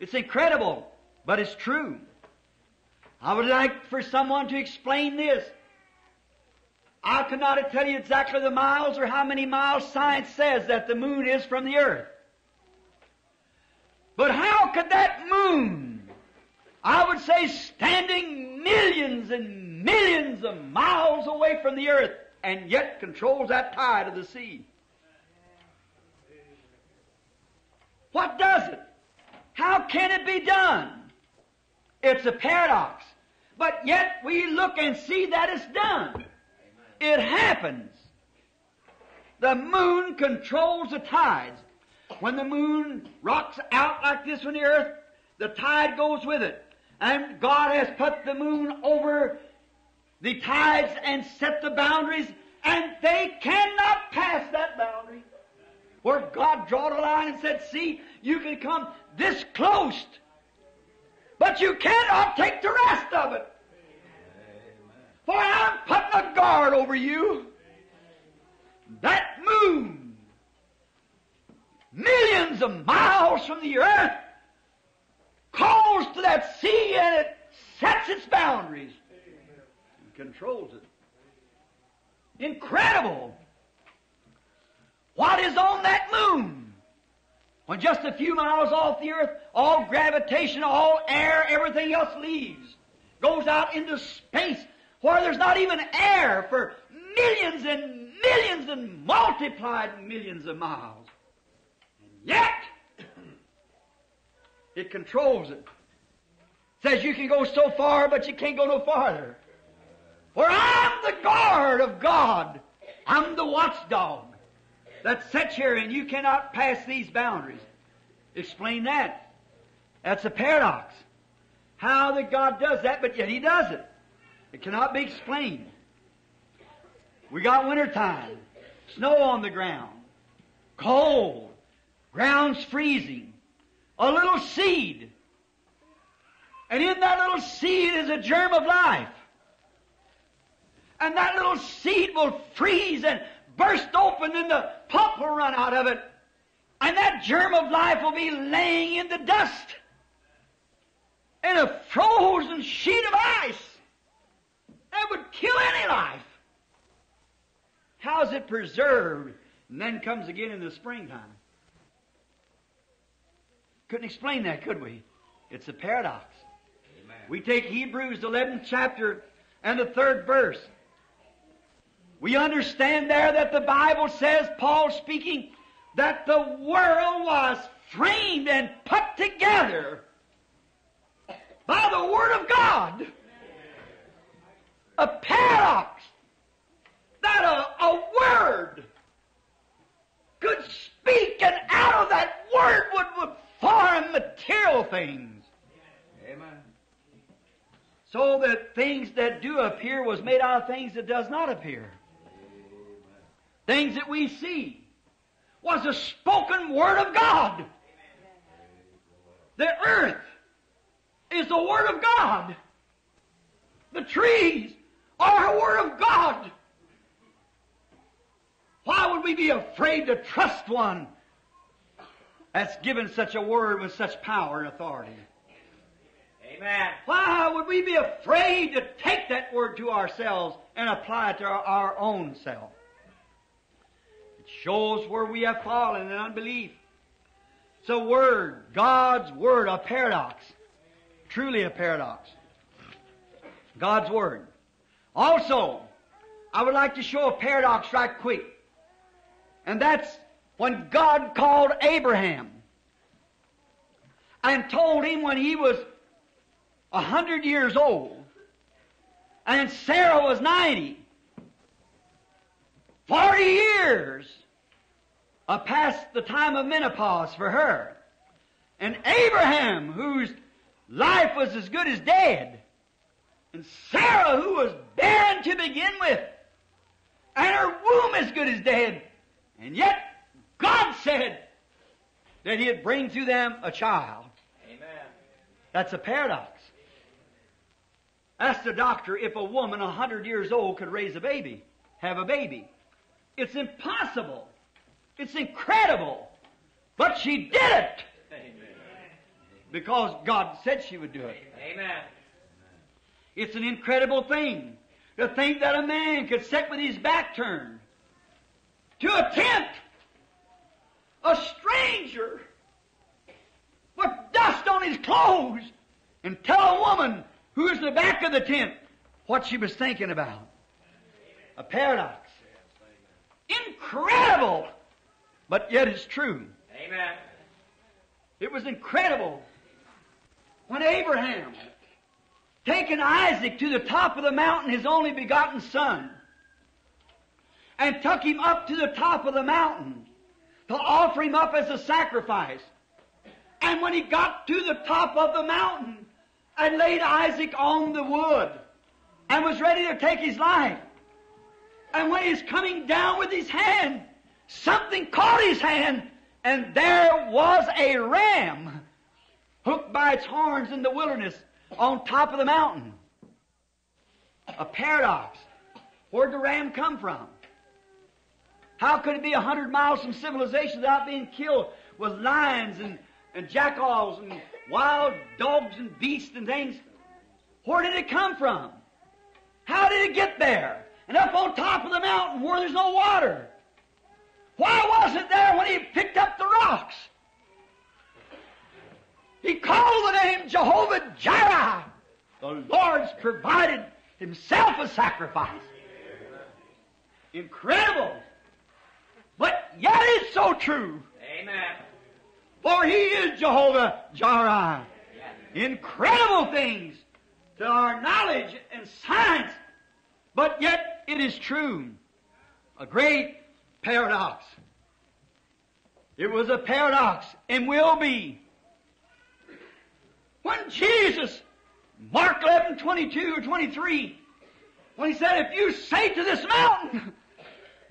It's incredible, but it's true. I would like for someone to explain this. I cannot tell you exactly the miles or how many miles science says that the moon is from the earth. But how could that moon, I would say standing millions and millions of miles away from the earth, and yet controls that tide of the sea? What does it? How can it be done? It's a paradox. But yet we look and see that it's done. It happens. The moon controls the tides. When the moon rocks out like this on the earth, the tide goes with it. And God has put the moon over the tides and set the boundaries, and they cannot pass that boundary. where God drawed a line and said, see, you can come this close, but you cannot take the rest of it. For I'm putting a guard over you. That moon, millions of miles from the earth, calls to that sea and it sets its boundaries and controls it. Incredible. What is on that moon? When just a few miles off the earth, all gravitation, all air, everything else leaves. Goes out into space where there's not even air for millions and millions and multiplied millions of miles. Yet, (clears throat) it controls it. Says you can go so far, but you can't go no farther. For I'm the guard of God. I'm the watchdog that sits here and you cannot pass these boundaries. Explain that. That's a paradox. How that God does that, but yet He does it. It cannot be explained. We got winter time, snow on the ground, cold, ground's freezing, a little seed. And in that little seed is a germ of life. And that little seed will freeze and burst open and the pulp will run out of it. And that germ of life will be laying in the dust in a frozen sheet of ice. That would kill any life. How is it preserved and then comes again in the springtime? Couldn't explain that, could we? It's a paradox. Amen. We take Hebrews 11th chapter and the third verse. We understand there that the Bible says, Paul speaking, that the world was framed and put together by the Word of God. A paradox. That a, a word could speak and out of that word would, would form material things. Amen. So that things that do appear was made out of things that does not appear. Things that we see was a spoken word of God. The earth is the word of God. The trees are a word of God. Why would we be afraid to trust one that's given such a word with such power and authority? Amen. Why would we be afraid to take that word to ourselves and apply it to our, our own self? It shows where we have fallen in unbelief. It's a word, God's word, a paradox. Truly a paradox. God's word. Also, I would like to show a paradox right quick. And that's when God called Abraham and told him when he was a hundred years old and Sarah was ninety. Forty years uh, past the time of menopause for her. And Abraham, whose life was as good as dead, and Sarah, who was barren to begin with, and her womb as good as dead, and yet God said that He'd bring to them a child. Amen. That's a paradox. Ask the doctor if a woman a hundred years old could raise a baby, have a baby. It's impossible. It's incredible. But she did it Amen. because God said she would do it. Amen. It's an incredible thing to think that a man could sit with his back turned to a tent, a stranger, with dust on his clothes, and tell a woman who is in the back of the tent what she was thinking about. A paradox. Incredible! But yet it's true. Amen. It was incredible when Abraham taking Isaac to the top of the mountain, his only begotten son, and took him up to the top of the mountain to offer him up as a sacrifice. And when he got to the top of the mountain and laid Isaac on the wood and was ready to take his life, and when he's coming down with his hand something caught his hand, and there was a ram hooked by its horns in the wilderness on top of the mountain. A paradox. Where'd the ram come from? How could it be a hundred miles from civilization without being killed with lions and, and jackals and wild dogs and beasts and things? Where did it come from? How did it get there? And up on top of the mountain where there's no water. Why wasn't there when he picked up the rocks? He called the name Jehovah Jireh. The Lord's provided himself a sacrifice. Incredible. But yet it's so true. Amen. For he is Jehovah Jireh. Incredible things to our knowledge and science. But yet it is true. A great paradox. It was a paradox and will be. When Jesus, Mark 11, 22 or 23, when he said, if you say to this mountain,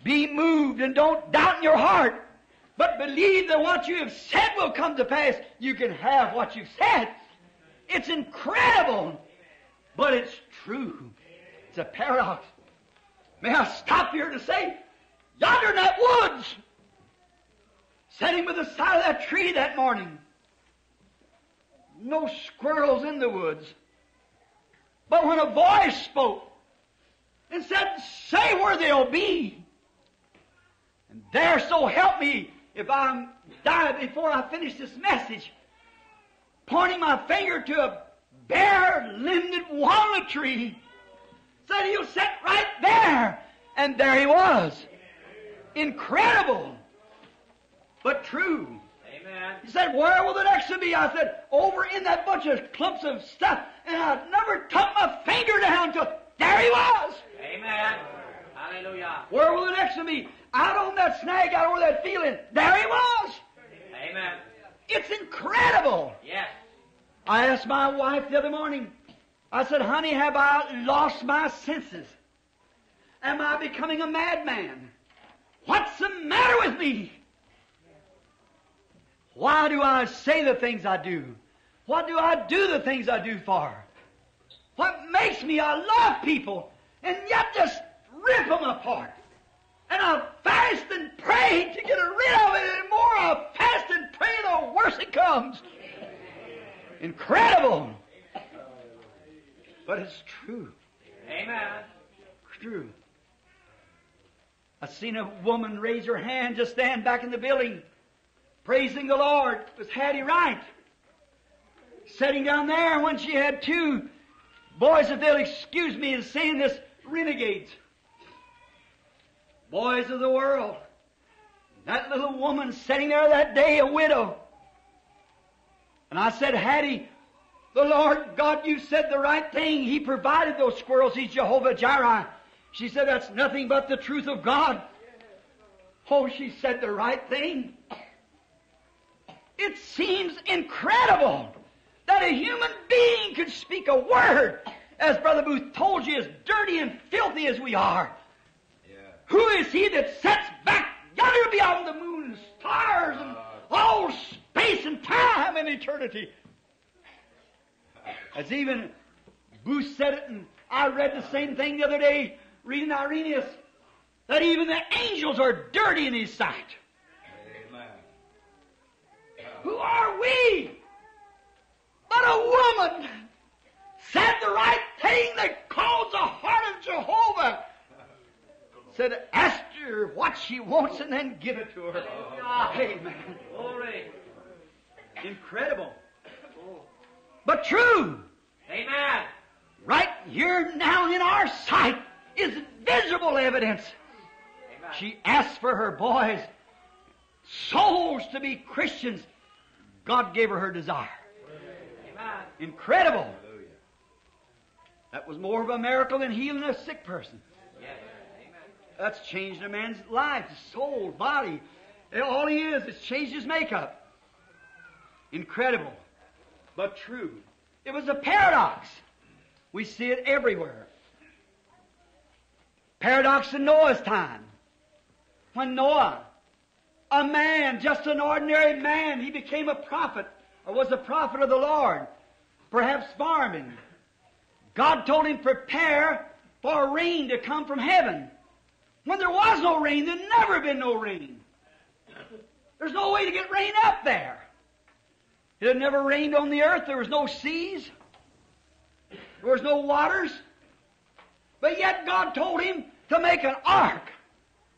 be moved and don't doubt in your heart, but believe that what you have said will come to pass, you can have what you've said. It's incredible, but it's true. It's a paradox. May I stop here to say, yonder in that woods, sitting by the side of that tree that morning, no squirrels in the woods. But when a voice spoke and said, say where they'll be. And there, so help me, if I die before I finish this message, pointing my finger to a bare, limbed walnut tree, said he'll sit right there. And there he was. Incredible, but true. Amen. He said, where will the next one be? I said, over in that bunch of clumps of stuff. And I never took my finger down till there he was. Amen. Hallelujah. Where will the next one be? Out on that snag, out over that feeling, There he was. Amen. It's incredible. Yes. I asked my wife the other morning, I said, honey, have I lost my senses? Am I becoming a madman? What's the matter with me? Why do I say the things I do? What do I do the things I do for? What makes me? I love people and yet just rip them apart. And I fast and pray to get rid of it, and more I fast and pray, the worse it comes. Incredible. But it's true. Amen. True. I seen a woman raise her hand just stand back in the building, praising the Lord. It was Hattie Wright. Sitting down there when she had two boys, if they'll excuse me in saying this, renegades. Boys of the world. That little woman sitting there that day, a widow. And I said, Hattie, the Lord God, you said the right thing. He provided those squirrels. He's Jehovah Jireh. She said, that's nothing but the truth of God. Oh, she said the right thing. It seems incredible that a human being could speak a word, as Brother Booth told you, as dirty and filthy as we are. Who is he that sets back yonder beyond the moon and stars and uh, all space and time and eternity? As even Booth said it, and I read the same thing the other day, reading Irenaeus, that even the angels are dirty in his sight. Amen. Who are we? But a woman said the right thing that calls the heart of Jehovah. Said, ask her what she wants and then give it to her. Amen. Glory. Incredible. But true. Amen. Right here now in our sight is visible evidence. Amen. She asked for her boys, souls to be Christians. God gave her her desire. Amen. Incredible. That was more of a miracle than healing a sick person. That's changed a man's life, his soul, body. All he is, it's changed his makeup. Incredible, but true. It was a paradox. We see it everywhere. Paradox in Noah's time. When Noah a man, just an ordinary man. He became a prophet, or was a prophet of the Lord, perhaps farming. God told him, prepare for rain to come from heaven. When there was no rain, there'd never been no rain. There's no way to get rain up there. It had never rained on the earth. There was no seas. There was no waters. But yet God told him to make an ark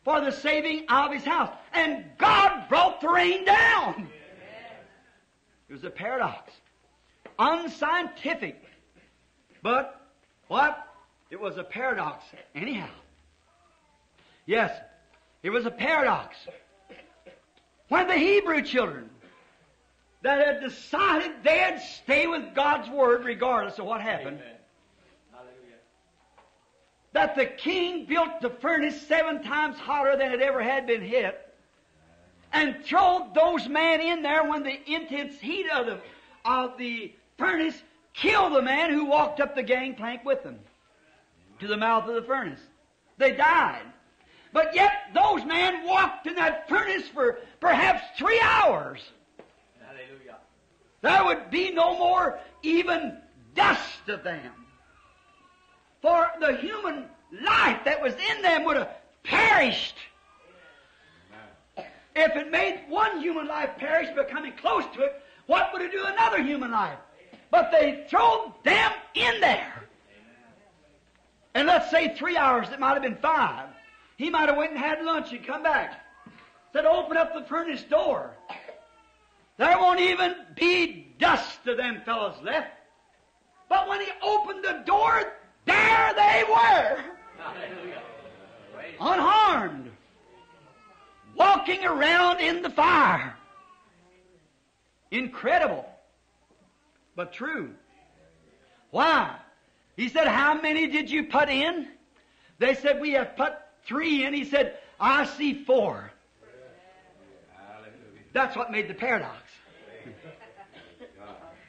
for the saving of his house. And God brought the rain down. It was a paradox. Unscientific. But what? It was a paradox anyhow. Yes, it was a paradox. When the Hebrew children that had decided they'd stay with God's Word regardless of what happened, that the king built the furnace seven times hotter than it ever had been hit, and throwed those men in there when the intense heat of the, of the furnace killed the man who walked up the gangplank with them to the mouth of the furnace. They died. But yet those men walked in that furnace for perhaps three hours. Hallelujah. There would be no more even dust of them. For the human life that was in them would have perished. If it made one human life perish by coming close to it, what would it do another human life? But they throw them in there. And let's say three hours, it might have been five. He might have went and had lunch and come back. Said, open up the furnace door. There won't even be dust of them fellows left. But when he opened the door, there they were, unharmed, walking around in the fire. Incredible, but true. Why? He said, How many did you put in? They said, We have put three in. He said, I see four. That's what made the paradox.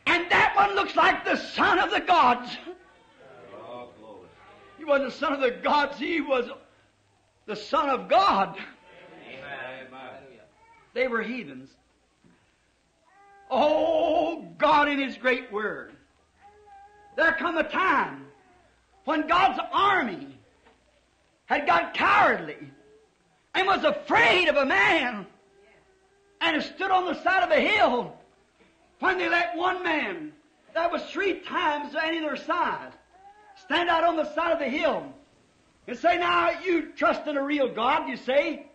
And that one looks like the son of the gods. Oh, he wasn't the son of the gods, he was the son of God. They were heathens. Oh, God in His great word. There come a time when God's army had got cowardly and was afraid of a man and stood on the side of a hill when they let one man that was three times any their size stand out on the side of the hill and say, Now, you trust in a real God, you say?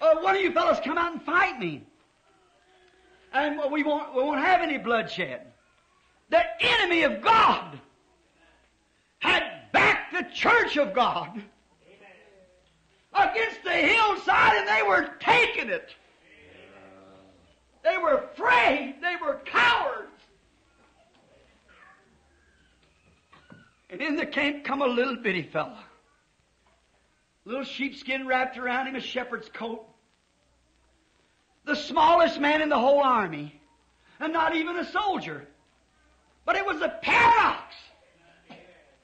Uh, one of you fellows come out and fight me. And we won't, we won't have any bloodshed. The enemy of God had backed the church of God against the hillside and they were taking it. They were afraid. They were cowards. And in the camp come a little bitty fella. Little sheepskin wrapped around him, a shepherd's coat. The smallest man in the whole army. And not even a soldier. But it was a paradox.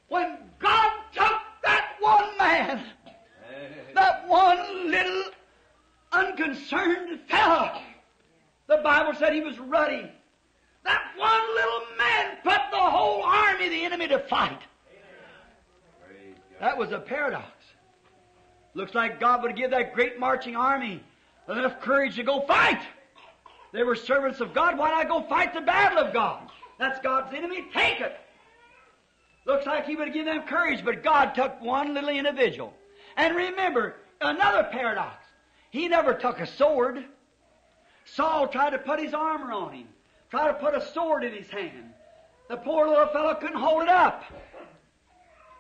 When God took that one man, that one little unconcerned fellow, the Bible said he was ruddy. That one little man put the whole army, the enemy, to fight. That was a paradox. Looks like God would give that great marching army enough courage to go fight. They were servants of God. Why not go fight the battle of God? That's God's enemy. Take it. Looks like He would give them courage, but God took one little individual. And remember, another paradox. He never took a sword. Saul tried to put his armor on him, tried to put a sword in his hand. The poor little fellow couldn't hold it up.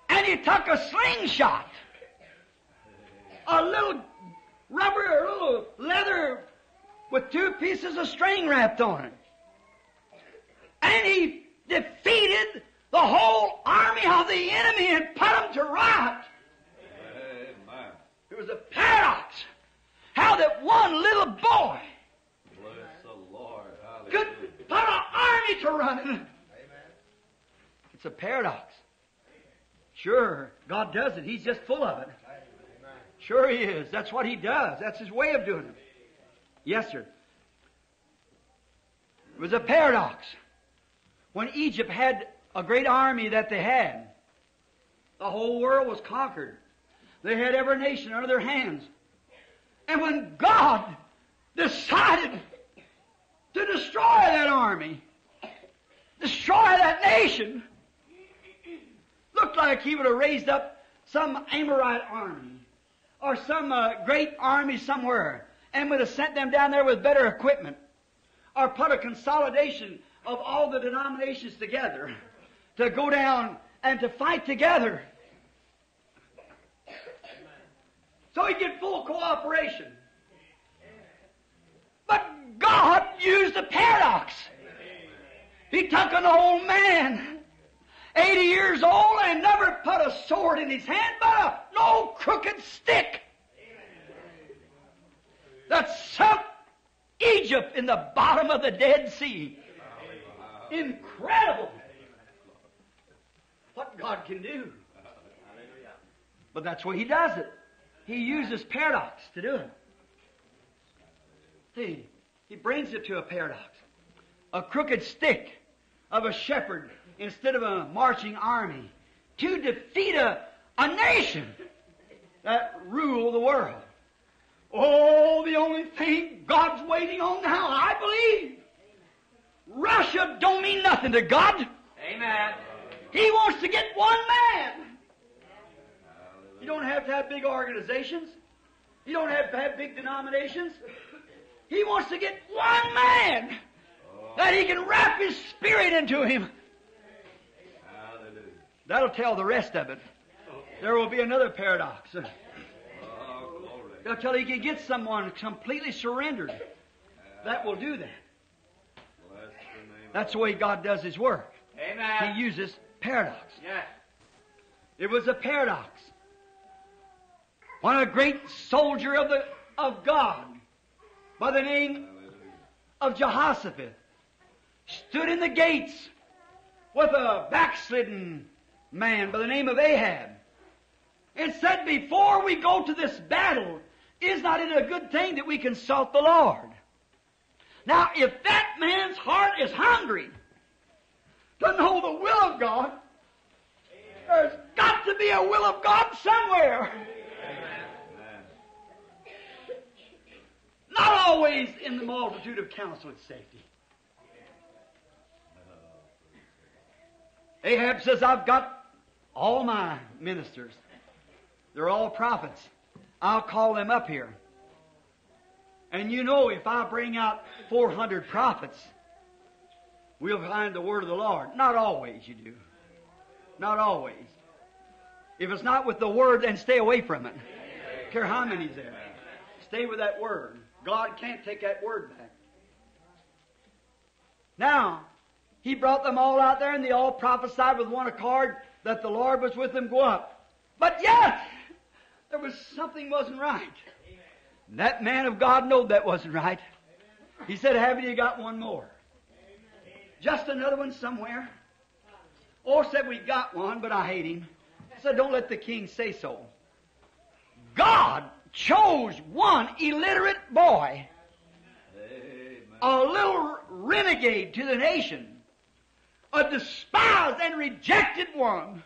And he took a slingshot. A little rubber, a little leather with two pieces of string wrapped on it. And he defeated the whole army of the enemy and put them to rout. It was a paradox. How that one little boy could put an army to running. It's a paradox. Sure, God does it. He's just full of it. Sure He is. That's what He does. That's His way of doing it. Yes, sir. It was a paradox. When Egypt had a great army that they had, the whole world was conquered. They had every nation under their hands. And when God decided to destroy that army, destroy that nation, looked like he would have raised up some Amorite army or some uh, great army somewhere and would have sent them down there with better equipment or put a consolidation of all the denominations together to go down and to fight together. So he'd get full cooperation. But God used a paradox. He took an old man, 80 years old, and never put a sword in his hand, but a no crooked stick that sunk Egypt in the bottom of the Dead Sea. Incredible what God can do. But that's why He does it. He uses paradox to do it. See, He brings it to a paradox. A crooked stick of a shepherd instead of a marching army to defeat a, a nation that rule the world. Oh, the only thing God's waiting on now, I believe. Russia don't mean nothing to God. Amen. He wants to get one man. You don't have to have big organizations. You don't have to have big denominations. He wants to get one man that he can wrap his spirit into him. That'll tell the rest of it. There will be another paradox. They'll tell you you can get someone completely surrendered. That will do that. That's the way God does His work. Amen. He uses paradox. Yes. It was a paradox. When a great soldier of the of God, by the name of Jehoshaphat, stood in the gates with a backslidden man by the name of Ahab, and said, "Before we go to this battle, is not it a good thing that we consult the Lord?" Now, if that man's heart is hungry to know the will of God, there's got to be a will of God somewhere. Not always in the multitude of counsel and safety. Ahab says, I've got all my ministers. They're all prophets. I'll call them up here. And you know, if I bring out 400 prophets, we'll find the word of the Lord. Not always, you do. Not always. If it's not with the word, then stay away from it. Care how many's there. Stay with that word. God can't take that word back. Now, he brought them all out there and they all prophesied with one accord that the Lord was with them go up. But yet, there was something wasn't right. And that man of God knowed that wasn't right. He said, haven't you got one more? Just another one somewhere? Or said, we got one, but I hate him. Said, don't let the king say so. God chose one illiterate boy, a little renegade to the nation, a despised and rejected one,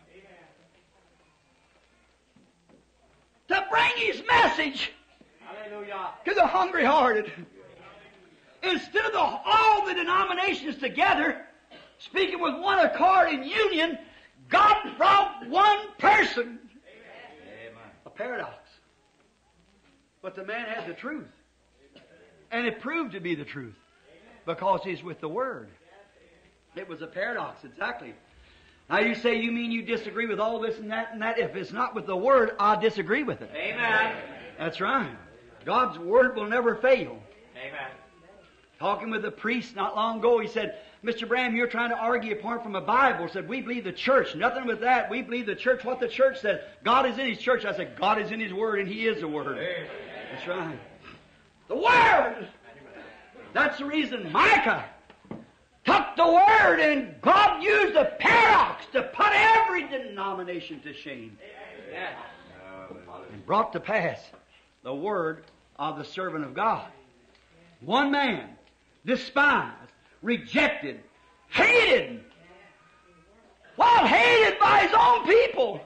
to bring his message Hallelujah. to the hungry hearted. Instead of the, all the denominations together, speaking with one accord in union, God brought one person. A paradox. But the man had the truth. And it proved to be the truth. Because he's with the Word. It was a paradox, exactly. Now you say you mean you disagree with all this and that and that. If it's not with the Word, I disagree with it. Amen. That's right. God's Word will never fail. Amen. Talking with a priest not long ago, he said, Mr. Branham, you're trying to argue apart from a Bible. He Said, we believe the church. Nothing with that. We believe the church, what the church says. God is in His church. I said, God is in His Word, and He is the Word. That's right. The Word! That's the reason Micah took the Word, and God used the paradox to put every denomination to shame. And brought to pass the word of the servant of God. One man. Despised. Rejected. Hated. Well, hated by his own people.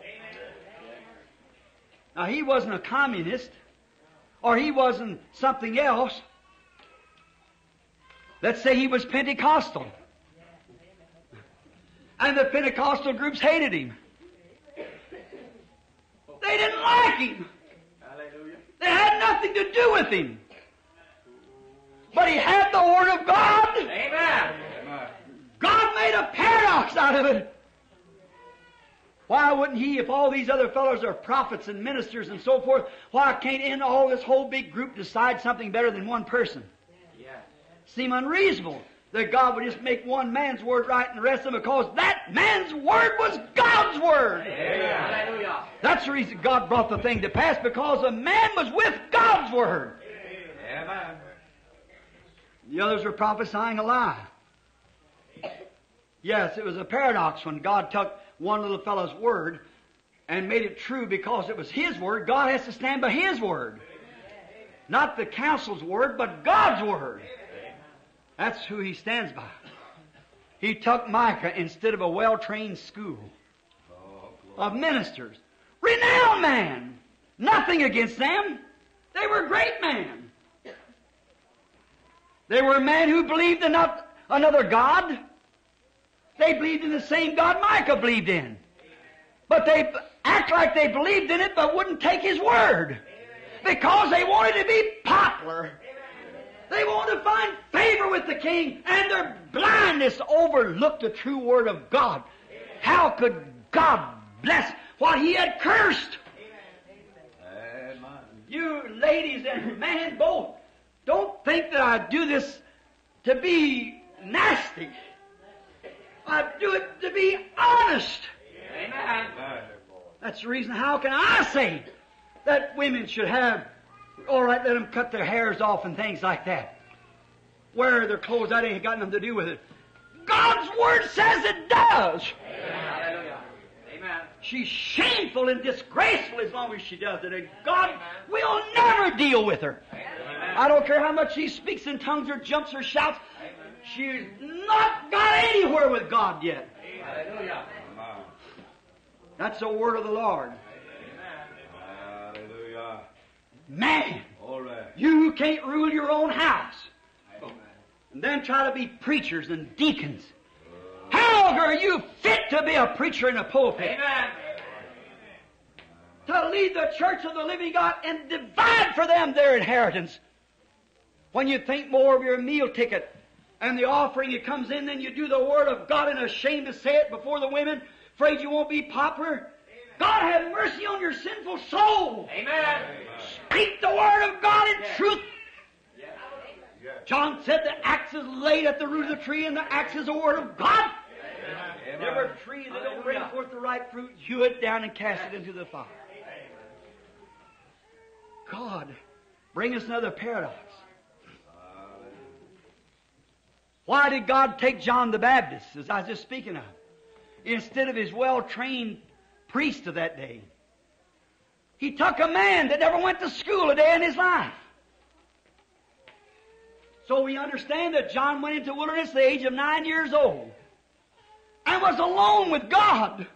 Now, he wasn't a communist, or he wasn't something else. Let's say he was Pentecostal. And the Pentecostal groups hated him. They didn't like him. Hallelujah. They had nothing to do with him. But he had the Word of God. Amen. God made a paradox out of it. Why wouldn't he, if all these other fellows are prophets and ministers and so forth, why can't in all this whole big group decide something better than one person? Yeah. Seem unreasonable that God would just make one man's word right and the rest of them because that man's word was God's word. That's the reason God brought the thing to pass because a man was with God's word. The others were prophesying a lie. Yes, it was a paradox when God took one little fellow's word and made it true because it was his word. God has to stand by his word. Not the council's word, but God's word. That's who he stands by. He took Micah instead of a well trained school of ministers. Renowned man. Nothing against them. They were great men. They were men who believed in not another God. They believed in the same God Micah believed in. But they act like they believed in it but wouldn't take his word. Because they wanted to be popular. They wanted to find favor with the king, and their blindness overlooked the true word of God. How could God bless what he had cursed? You ladies and men both, don't think that I do this to be nasty. I do it to be honest. Amen. That's the reason how can I say that women should have, all right, let them cut their hairs off and things like that. Wear their clothes, that ain't got nothing to do with it. God's Word says it does. Hallelujah. Amen. She's shameful and disgraceful as long as she does it. And God will never deal with her. I don't care how much she speaks in tongues or jumps or shouts. She's not got anywhere with God yet. Hallelujah. That's the word of the Lord. Hallelujah. Man, All right. you can't rule your own house. And then try to be preachers and deacons. How are you fit to be a preacher in a pulpit? Amen. to lead the church of the living God and divide for them their inheritance. When you think more of your meal ticket and the offering that comes in then you do the Word of God and ashamed to say it before the women, afraid you won't be popular. God have mercy on your sinful soul. Amen. Speak the Word of God in truth. John said the axe is laid at the root of the tree and the axe is the Word of God. Every tree that don't bring forth the right fruit, hew it down and cast it into the fire. God, bring us another paradox. Why did God take John the Baptist, as I was just speaking of, instead of his well trained priest of that day? He took a man that never went to school a day in his life. So we understand that John went into wilderness at the age of nine years old and was alone with God.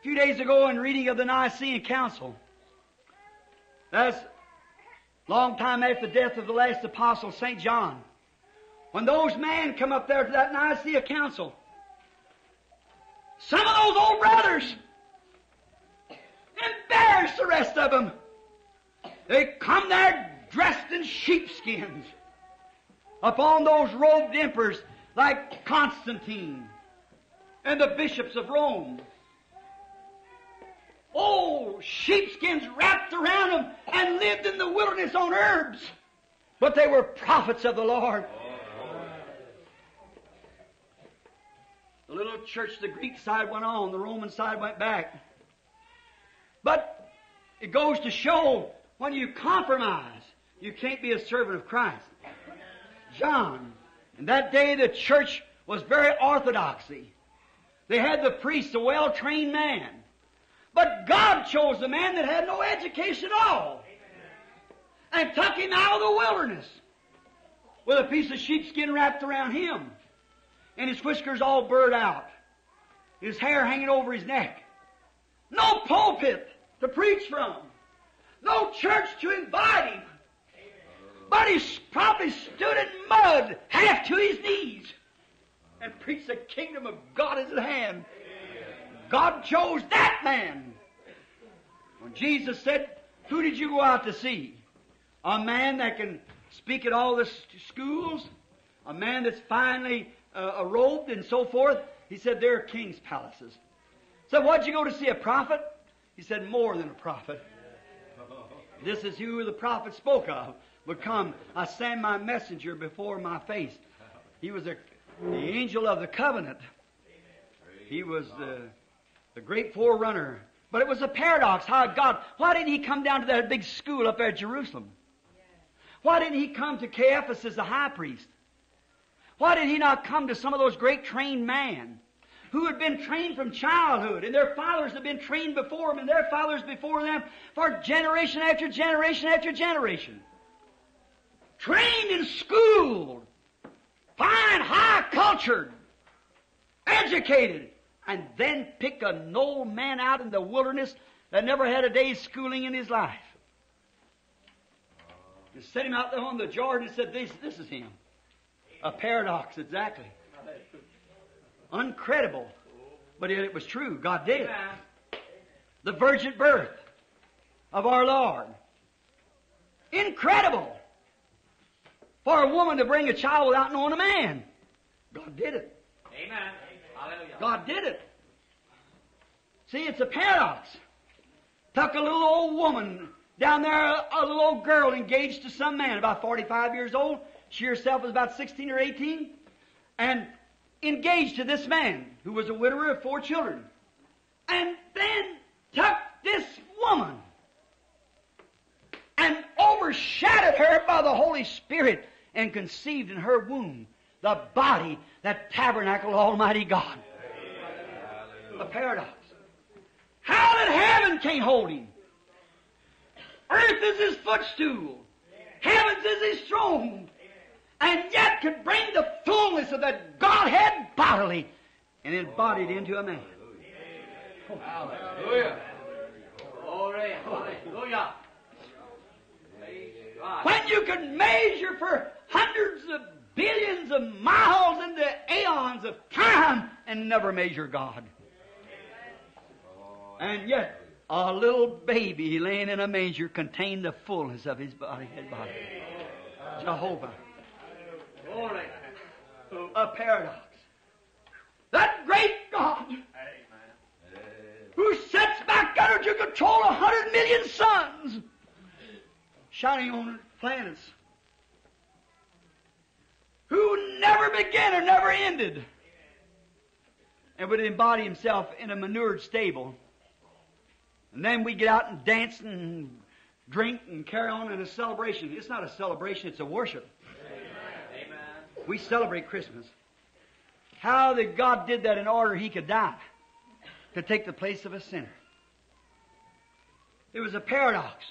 A few days ago in reading of the Nicene Council, that's long time after the death of the last apostle, St. John, when those men come up there to that Nicene Council, some of those old brothers embarrassed the rest of them. They come there dressed in sheepskins upon those robed emperors like Constantine and the bishops of Rome. Oh, sheepskins wrapped around them and lived in the wilderness on herbs. But they were prophets of the Lord. The little church, the Greek side went on, the Roman side went back. But it goes to show when you compromise, you can't be a servant of Christ. John, in that day the church was very orthodoxy. They had the priest, a well trained man. But God chose a man that had no education at all. and took him out of the wilderness with a piece of sheepskin wrapped around him and his whiskers all burred out, his hair hanging over his neck. No pulpit to preach from. No church to invite him. But he probably stood in mud half to his knees and preached the kingdom of God is at hand. God chose that man. When Jesus said, Who did you go out to see? A man that can speak at all the schools? A man that's finely uh, robed and so forth? He said, They're king's palaces. So, what'd you go to see? A prophet? He said, More than a prophet. This is who the prophet spoke of. Would come, I send my messenger before my face. He was a, the angel of the covenant. He was the, the great forerunner. But it was a paradox. How God, why didn't he come down to that big school up there at Jerusalem? Why didn't he come to Caiaphas as the high priest? Why did he not come to some of those great trained men? who had been trained from childhood, and their fathers had been trained before them, and their fathers before them, for generation after generation after generation. Trained and schooled, fine, high cultured, educated, and then pick an old man out in the wilderness that never had a day's schooling in his life. And set him out there on the Jordan and said, This, this is him. A paradox, exactly. Uncredible. But it was true. God did it. The virgin birth of our Lord. Incredible. For a woman to bring a child without knowing a man. God did it. Amen. Hallelujah. God did it. See, it's a paradox. Took a little old woman down there, a little old girl engaged to some man, about 45 years old. She herself was about 16 or 18. And engaged to this man who was a widower of four children. And then took this woman and overshadowed her by the Holy Spirit and conceived in her womb the body that tabernacled Almighty God. The paradox. How did heaven can't hold him? Earth is his footstool. Heavens is his throne and yet could bring the fullness of that Godhead bodily and embodied into a man. Hallelujah. Glory. Hallelujah. When you can measure for hundreds of billions of miles into aeons of time and never measure God. And yet, a little baby laying in a manger contained the fullness of his body, head body. Jehovah. Glory. A paradox. That great God who sets back under to control a hundred million suns shining on planets, who never began or never ended, and would embody himself in a manured stable. And then we get out and dance and drink and carry on in a celebration. It's not a celebration, it's a worship. Amen. We celebrate Christmas. How that God did that in order he could die to take the place of a sinner. It was a paradox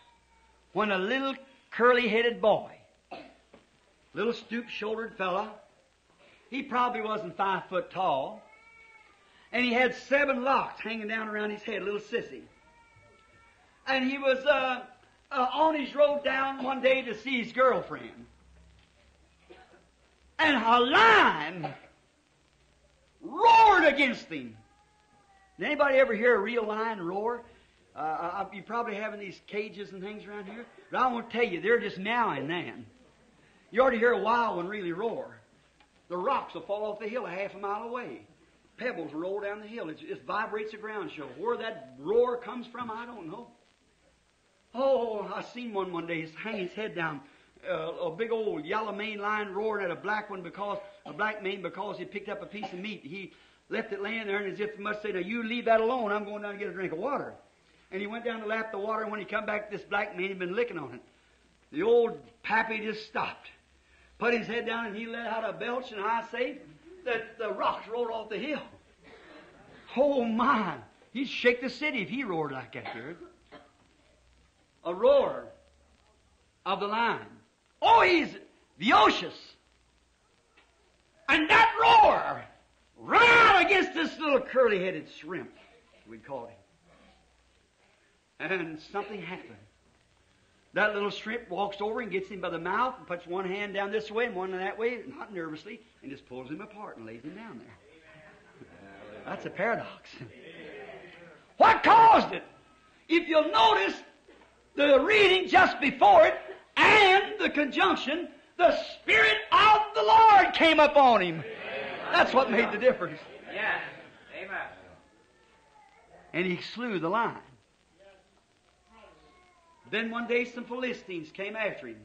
when a little curly headed boy, little stoop shouldered fella, he probably wasn't five foot tall, and he had seven locks hanging down around his head, a little sissy. And he was uh, uh, on his road down one day to see his girlfriend and a lion roared against him. Did anybody ever hear a real lion roar? Uh, uh you probably have in these cages and things around here. But I want to tell you, they're just meowing then. You to hear a wild one really roar. The rocks will fall off the hill a half a mile away. Pebbles roll down the hill. It just vibrates the ground. So where that roar comes from, I don't know. Oh, I seen one one day. He's hanging his head down uh, a big old yellow maned lion roaring at a black one because a black man because he picked up a piece of meat. He left it laying there and as if he must say, "Now you leave that alone. I'm going down to get a drink of water." And he went down to lap the water. And when he come back, this black man had been licking on it. The old pappy just stopped, put his head down, and he let out a belch. And I say that the rocks rolled off the hill. Oh my! He'd shake the city if he roared like that. A roar of the lion. Oh, he's vicious. And that roar, right against this little curly-headed shrimp, we called him. And something happened. That little shrimp walks over and gets him by the mouth and puts one hand down this way and one that way, not nervously, and just pulls him apart and lays him down there. That's a paradox. What caused it? If you'll notice the reading just before it and the conjunction, the Spirit of the Lord came upon him. That's what made the difference. Yeah. Amen. And he slew the lion. Then one day some Philistines came after him.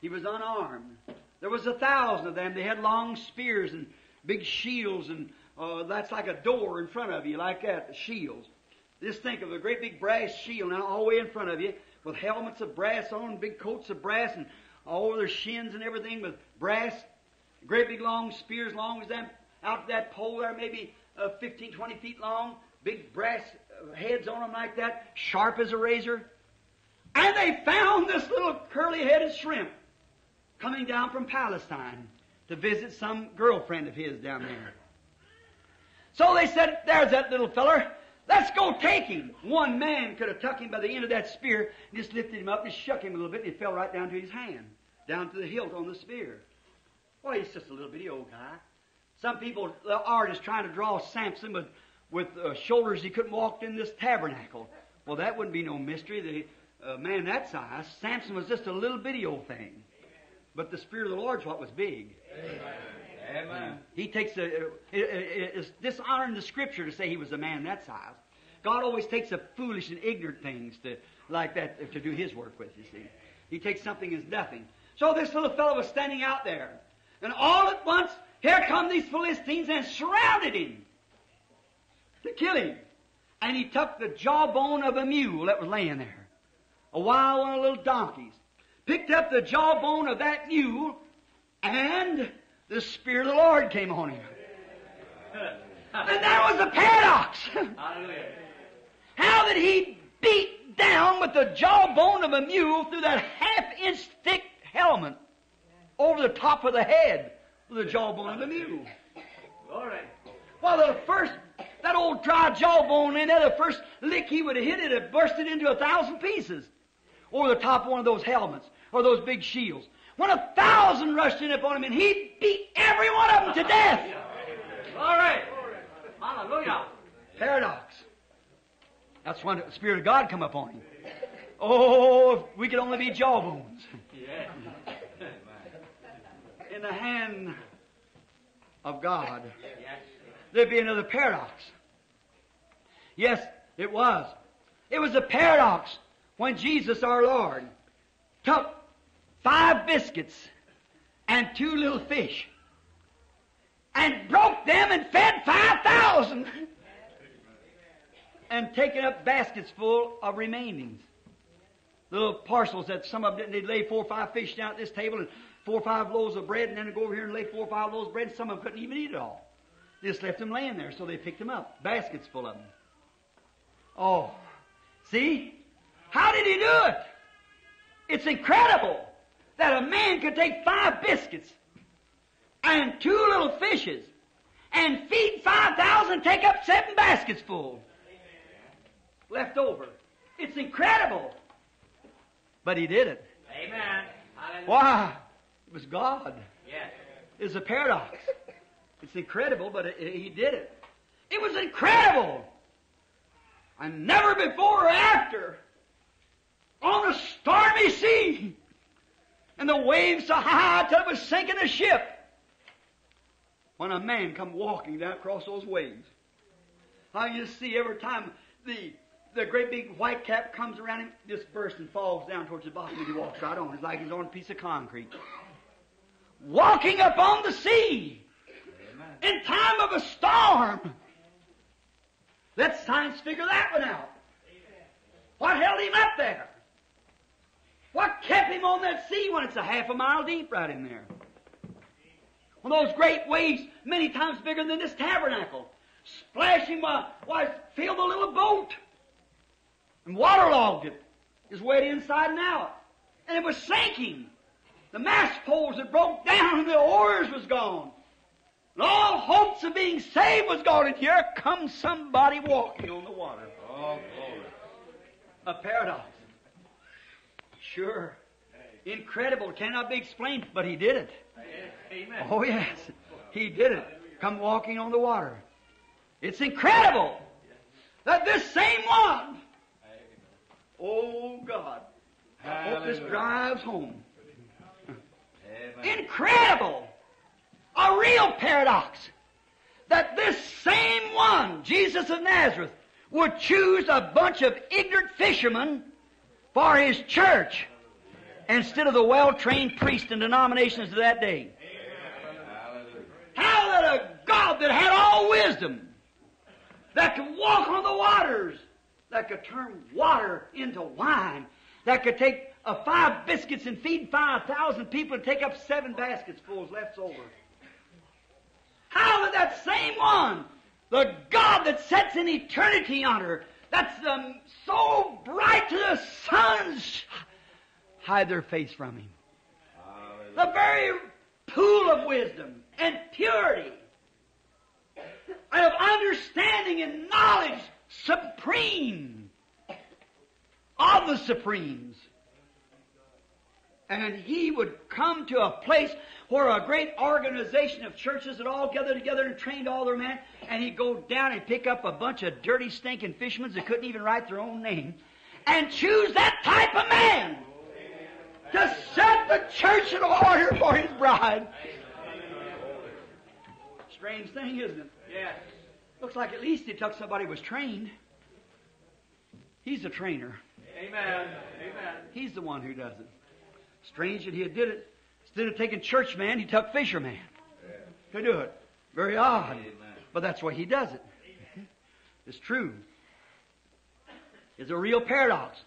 He was unarmed. There was a thousand of them. They had long spears and big shields, and uh, that's like a door in front of you, like that, the shields. Just think of a great big brass shield now all the way in front of you, with helmets of brass on, big coats of brass, and all over their shins and everything with brass. Great big long spears, long as them, out that pole there, maybe uh, 15, 20 feet long. Big brass uh, heads on them like that, sharp as a razor. And they found this little curly-headed shrimp coming down from Palestine to visit some girlfriend of his down there. So they said, there's that little feller. Let's go take him. One man could have tucked him by the end of that spear and just lifted him up and shook him a little bit and he fell right down to his hand, down to the hilt on the spear. Well, he's just a little bitty old guy. Some people are just trying to draw Samson with, with uh, shoulders he couldn't walk in this tabernacle. Well, that wouldn't be no mystery. Uh, man that size, Samson was just a little bitty old thing. But the Spirit of the Lord's what was big. Amen. He takes a, it, it, it's dishonoring the Scripture to say he was a man that size. God always takes the foolish and ignorant things to, like that to do His work with. You see, He takes something as nothing. So this little fellow was standing out there, and all at once, here come these Philistines and surrounded him to kill him. And he took the jawbone of a mule that was laying there, a wild one of little donkeys, picked up the jawbone of that mule, and the Spirit of the Lord came on him. And that was a paradox. Hallelujah. How did he beat down with the jawbone of a mule through that half inch thick helmet over the top of the head with the jawbone of a mule? Glory. Well, the first, that old dry jawbone in there, the first lick he would have hit it, it bursted into a thousand pieces over the top of one of those helmets or those big shields. When a thousand rushed in upon him and he beat every one of them to death. Glory. Hallelujah. Paradox. That's when the Spirit of God come upon him. Oh, if we could only be jawbones in the hand of God. There'd be another paradox. Yes, it was. It was a paradox when Jesus our Lord took five biscuits and two little fish and broke them and fed 5,000 and taken up baskets full of remainings. Little parcels that some of them didn't. They'd lay four or five fish down at this table and four or five loaves of bread and then they'd go over here and lay four or five loaves of bread. Some of them couldn't even eat it all. They just left them laying there, so they picked them up. Baskets full of them. Oh, see? How did he do it? It's incredible that a man could take five biscuits and two little fishes and feed 5,000, take up seven baskets full. Left over. It's incredible. But he did it. Amen. Hallelujah. Why? It was God. Yes. It's a paradox. It's incredible, but it, it- he did it. It was incredible. And never before or after, on a stormy sea, and the waves so high till it was sinking a ship, when a man come walking down across those waves. How you see every time the the great big white cap comes around him, just bursts and falls down towards the bottom and he walks right on. It's like he's on a piece of concrete. Walking upon the sea in time of a storm. Let science figure that one out. What held him up there? What kept him on that sea when it's a half a mile deep right in there? When those great waves, many times bigger than this tabernacle, splashing while, while filled the little boat and waterlogged it. Is way inside and out. and it was sinking. The mast poles had broke down and the oars was gone. And all hopes of being saved was gone. And here comes somebody walking on the water. Oh, glory. A paradox. Sure. Incredible. Cannot be explained, but he did it. Amen. Oh, yes. He did it. Come walking on the water. It's incredible that this same one, oh God, I hope this drives home. Incredible! A real paradox that this same one, Jesus of Nazareth, would choose a bunch of ignorant fishermen for his church instead of the well-trained priests and denominations of that day. How that a God that had all wisdom, that could walk on the waters, that could turn water into wine, that could take uh, five biscuits and feed five thousand people and take up seven baskets full left over. How that that same one, the God that sets in eternity yonder, that's the, so bright to the suns, hide their face from him Hallelujah. the very pool of wisdom and purity and of understanding and knowledge supreme of the supremes. And he would come to a place where a great organization of churches had all gathered together and trained all their men, and he'd go down and pick up a bunch of dirty, stinking fishermen that couldn't even write their own name, and choose that type of man to set the church in order for his bride. Strange thing, isn't it? Yes. Looks like at least he took somebody who was trained. He's a trainer. Amen. Amen. He's the one who does it. Strange that he did it. Instead of taking churchman, he took fisherman to do it. Very odd. Amen. But that's why he does it. (laughs) It's true. It's a real paradox.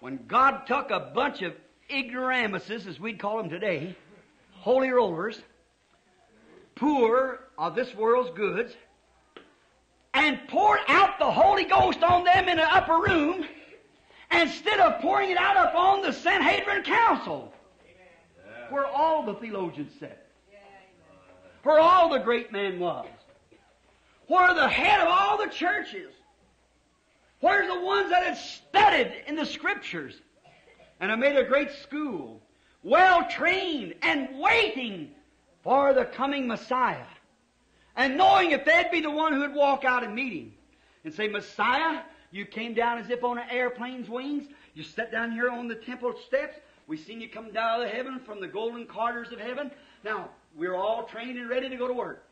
When God took a bunch of ignoramuses, as we'd call them today, holy rollers, poor of this world's goods, and poured out the Holy Ghost on them in an upper room, instead of pouring it out upon the Sanhedrin Council, where all the theologians sat, where all the great men was, where the head of all the churches, where's the ones that had studied in the scriptures and have made a great school, well trained and waiting for the coming Messiah, and knowing if they'd be the one who would walk out and meet him and say, Messiah, you came down as if on an airplane's wings. You sat down here on the temple steps. We seen you come down out of heaven from the golden corridors of heaven. Now, we're all trained and ready to go to work.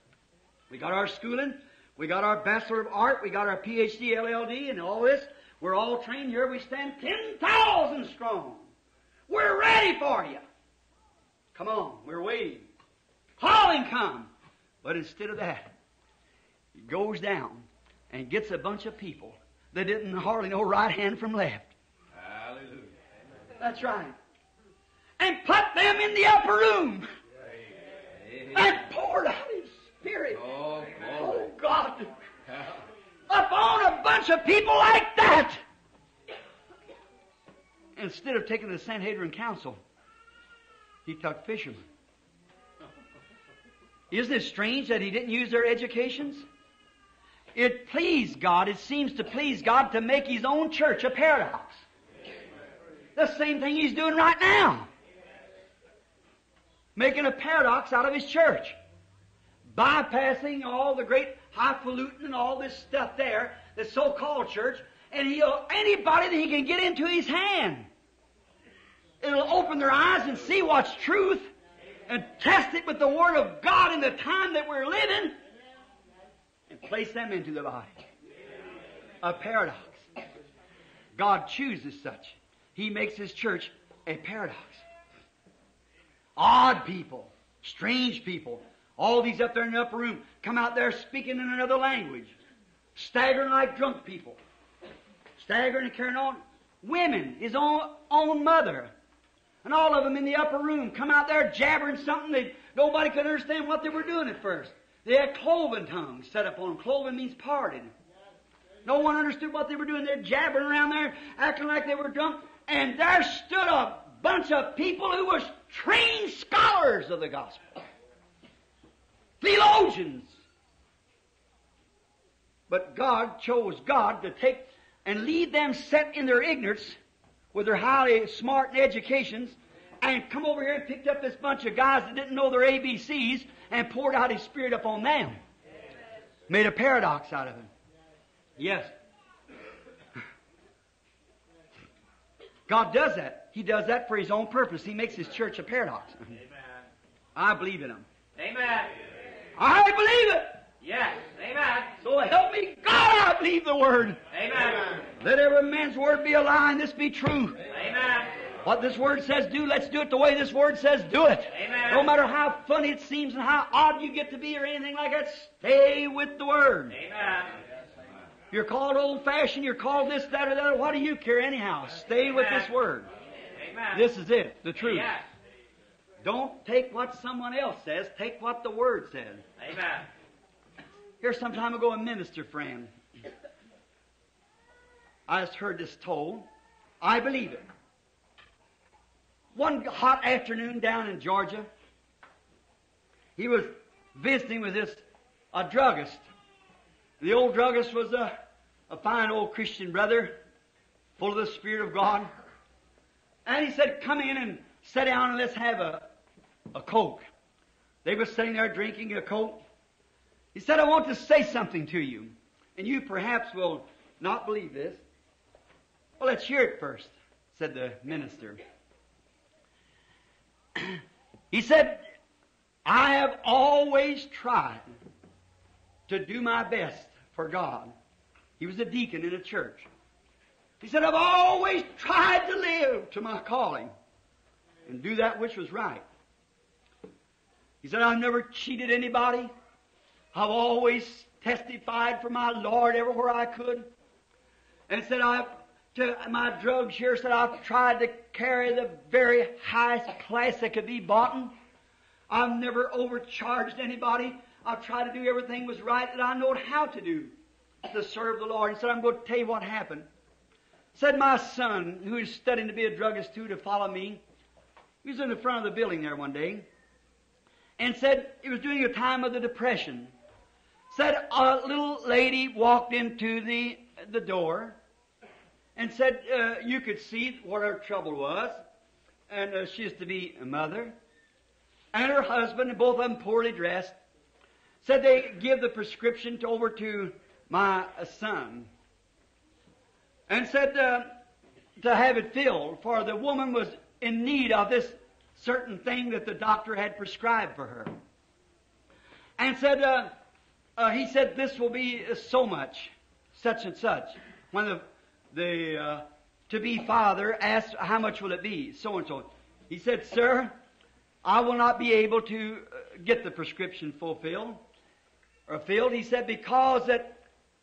We got our schooling. We got our Bachelor of Art. We got our PhD, LLD, and all this. We're all trained here. We stand 10,000 strong. We're ready for you. Come on. We're waiting. Calling come. But instead of that, he goes down and gets a bunch of people that didn't hardly know right hand from left. Hallelujah. That's right. And put them in the upper room Amen. and poured out his spirit. Oh. Oh God. Upon a bunch of people like that. Instead of taking the Sanhedrin Council, he took fishermen. Isn't it strange that he didn't use their educations? It pleased God, it seems to please God to make his own church a paradox. The same thing he's doing right now. Making a paradox out of his church. Bypassing all the great highfalutin and all this stuff there, the so-called church, and he'll, anybody that he can get into his hand. It'll open their eyes and see what's truth and test it with the Word of God in the time that we're living place them into the body. A paradox. God chooses such. He makes His church a paradox. Odd people, strange people, all these up there in the upper room come out there speaking in another language, staggering like drunk people, staggering and carrying on. Women, his own, own mother, and all of them in the upper room come out there jabbering something that nobody could understand what they were doing at first. They had cloven tongues set up on them. Cloven means parted. No one understood what they were doing. They're jabbering around there, acting like they were drunk. And there stood a bunch of people who was trained scholars of the gospel, theologians. But God chose God to take and lead them set in their ignorance with their highly smart educations and come over here and picked up this bunch of guys that didn't know their ABCs and poured out His Spirit upon them. Made a paradox out of it. Yes. God does that. He does that for His own purpose. He makes His church a paradox. Amen. I believe in Him. Amen. I believe it. Yes. Amen. So help me God, I believe the Word. Amen. Let every man's word be a lie and this be true. Amen. What this word says do, let's do it the way this word says do it. Amen. No matter how funny it seems and how odd you get to be or anything like that, stay with the word. Amen. You're called old fashioned, you're called this, that, or that. What do you care anyhow? Stay with this word. Amen. This is it, the truth. Don't take what someone else says, take what the word says. Amen. Here, some time ago, a minister friend. I just heard this told. I believe it. One hot afternoon down in Georgia, he was visiting with this a druggist. The old druggist was a, a fine old Christian brother, full of the Spirit of God. And he said, Come in and sit down and let's have a, a Coke. They were sitting there drinking a Coke. He said, I want to say something to you. And you perhaps will not believe this. Well, let's hear it first, said the minister. He said, I have always tried to do my best for God. He was a deacon in a church. He said, I've always tried to live to my calling and do that which was right. He said, I've never cheated anybody. I've always testified for my Lord everywhere I could. And said, I've, to my drugs here, said, I've tried to carry the very highest class that could be bought. I've never overcharged anybody. I've tried to do everything was right that I know how to do to serve the Lord. And said, I'm going to tell you what happened. Said my son, who is studying to be a druggist too, to follow me, he was in the front of the building there one day, and said it was during a time of the Depression. Said a little lady walked into the, the door and said uh, you could see what her trouble was, and uh, she used to be a mother, and her husband, and both of them poorly dressed. Said they give the prescription to, over to my son, and said uh, to have it filled, for the woman was in need of this certain thing that the doctor had prescribed for her. And said, uh, uh, he said, this will be so much, such and such. When the, the uh, to be father asked, how much will it be? So and so. He said, sir, I will not be able to uh, get the prescription fulfilled or filled. He said, because that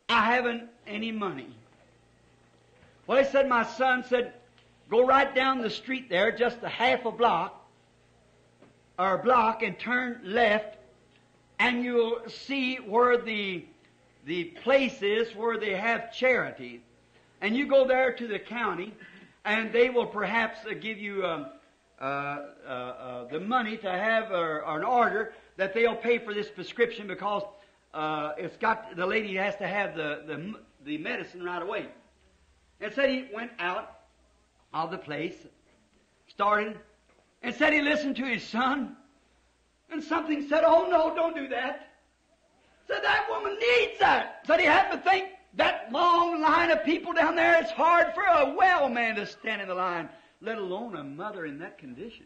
I haven't any money. Well, he said, my son said, go right down the street there, just a half a block, or a block, and turn left, and you'll see where the, the place is where they have charity. And you go there to the county, and they will perhaps uh, give you um, uh, uh, uh, the money to have or, or an order that they'll pay for this prescription because uh, it's got the lady has to have the, the the medicine right away. And said he went out of the place, started, and said he listened to his son, and something said, "Oh no, don't do that." Said that woman needs that. Said he had to think that long line of people down there. It's hard for a well man to stand in the line, let alone a mother in that condition.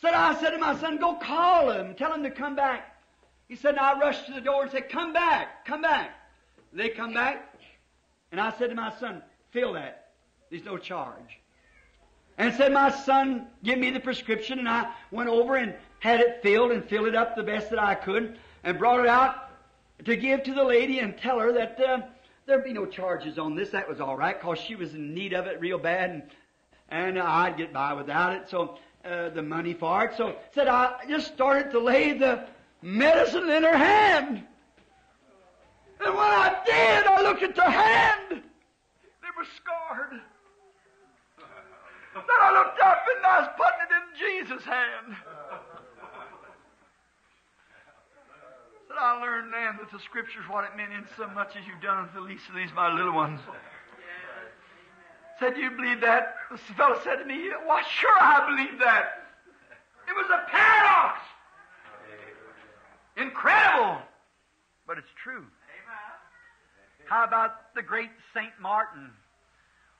So I said to my son, "Go call him, tell him to come back." He said, and I rushed to the door and said, "Come back, come back." They come back, and I said to my son, "Fill that. There's no charge." And said, "My son, give me the prescription." And I went over and had it filled and filled it up the best that I could, and brought it out to give to the lady and tell her that uh, there'd be no charges on this. That was all right, cause she was in need of it real bad, and and I'd get by without it. So uh, the money for it. So said I just started to lay the medicine in her hand. And when I did, I looked at the hand. They were scarred. Then I looked up and I was putting it in Jesus' hand. Said I learned then that the Scriptures what it meant in so much as you've done the least of these my little ones. Said, you believe that? The fellow said to me, Why, sure I believe that. It was a paradox. Incredible. But it's true. How about the great Saint Martin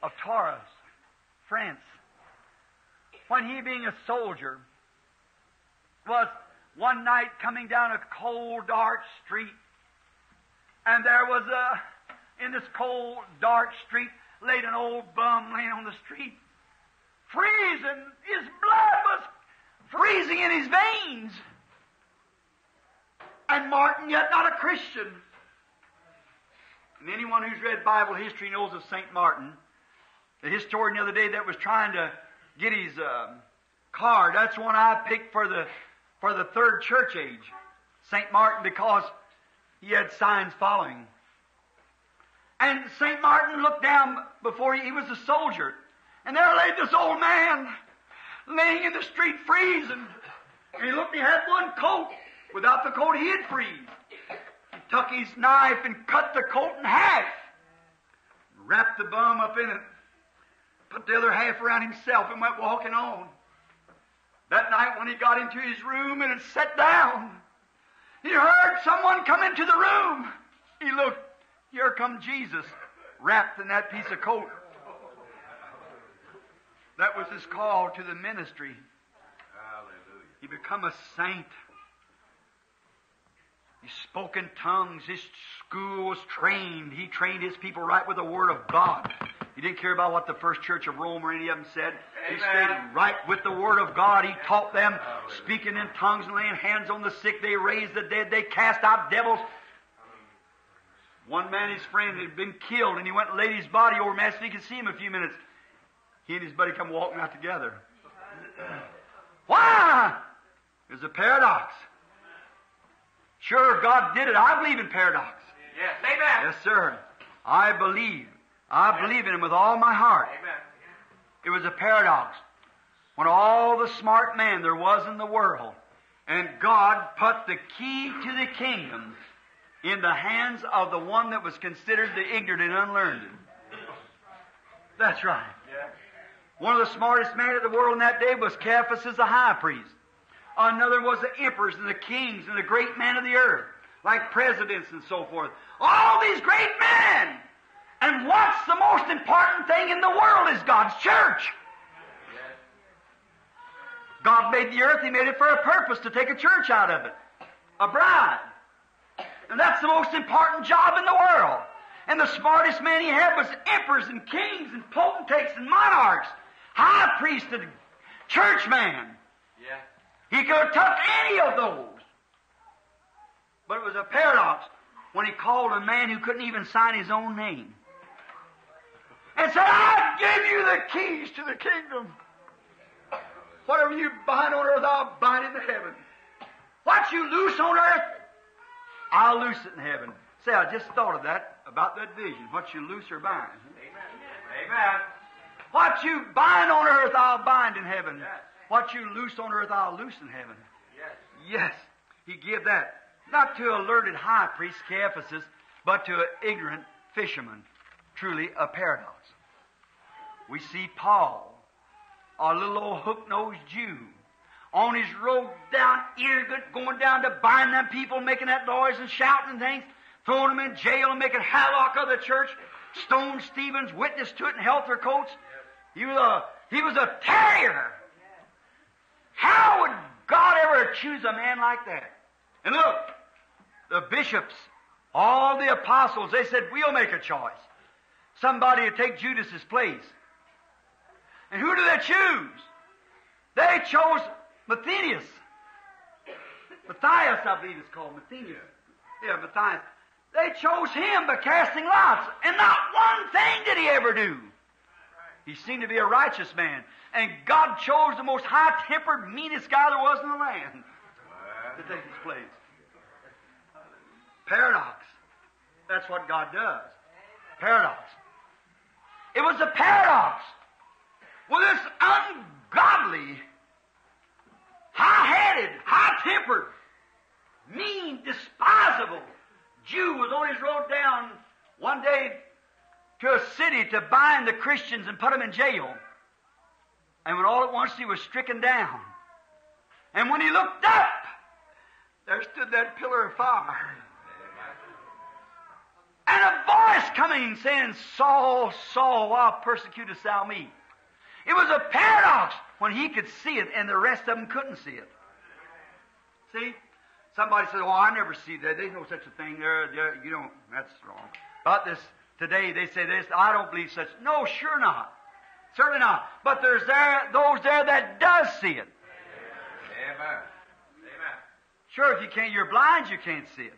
of Tours, France? When he, being a soldier, was one night coming down a cold, dark street, and there was a, in this cold, dark street, laid an old bum laying on the street, freezing. His blood was freezing in his veins. And Martin, yet not a Christian. And anyone who's read Bible history knows of St. Martin. The historian the other day that was trying to get his uh, card, that's one I picked for the, for the third church age. St. Martin because he had signs following. And St. Martin looked down before he, he was a soldier. And there lay this old man laying in the street freezing. And he looked, he had one coat. Without the coat, he'd freeze. He took his knife and cut the coat in half. Wrapped the bum up in it. Put the other half around himself and went walking on. That night when he got into his room and had sat down, he heard someone come into the room. He looked, here come Jesus, wrapped in that piece of coat. That was his call to the ministry. He become a saint. He spoke in tongues. His school was trained. He trained his people right with the Word of God. He didn't care about what the first church of Rome or any of them said. He stayed right with the Word of God. He taught them speaking in tongues and laying hands on the sick. They raised the dead. They cast out devils. One man, his friend, had been killed, and he went and laid his body over Mass so he could see him a few minutes. He and his buddy come walking out together. Why? There's a paradox. Sure, God did it. I believe in paradox. Yes. Amen. Yes, sir. I believe. I believe in Him with all my heart. Amen. It was a paradox. When all the smart man there was in the world, and God put the key to the kingdom in the hands of the one that was considered the ignorant and unlearned. That's right. Yeah. One of the smartest men of the world in that day was Caiaphas as the high priest. Another was the emperors and the kings and the great men of the earth, like presidents and so forth. All these great men. And what's the most important thing in the world is God's church. God made the earth, He made it for a purpose to take a church out of it. A bride. And that's the most important job in the world. And the smartest man he had was emperors and kings and potentates and monarchs, high priest and churchman. Yeah. He could have took any of those. But it was a paradox when he called a man who couldn't even sign his own name. And said, I give you the keys to the kingdom. Whatever you bind on earth, I'll bind in heaven. What you loose on earth, I'll loose it in heaven. Say, I just thought of that, about that vision. What you loose or bind. Amen. Amen. What you bind on earth, I'll bind in heaven. What you loose on earth, I'll loose in heaven. Yes. Yes, he gave that. Not to a learned high priest, Caiaphas, but to an ignorant fisherman. Truly a paradox. We see Paul, a little old hook-nosed Jew, on his road down Irgut, going down to bind them people, making that noise and shouting and things, throwing them in jail and making havoc of the church, stone Stephen's witness to it in halter coats. He was a, he was a terrier. How would God ever choose a man like that? And look, the bishops, all the apostles, they said, we'll make a choice. Somebody to take Judas's place. And who do they choose? They chose Matthias. Matthias, I believe it's called Matthias. Yeah, Matthias. They chose him by casting lots. And not one thing did he ever do. He seemed to be a righteous man. And God chose the most high tempered, meanest guy there was in the land to take his place. Paradox. That's what God does. Paradox. It was a paradox. Well, this ungodly, high-headed, high-tempered, mean, despisable Jew was on his road down one day to a city to bind the Christians and put them in jail. And when all at once he was stricken down, and when he looked up, there stood that pillar of fire. And a voice coming saying, Saul, Saul, why persecutest thou me? It was a paradox when he could see it and the rest of them couldn't see it. See? Somebody says, Oh, I never see that. There's no such a thing there. there. You don't, that's wrong. About this today, they say this, I don't believe such. No, sure not. Certainly not. But there's there, those there that does see it. Amen. Amen. Sure, if you can't, you're blind, you can't see it.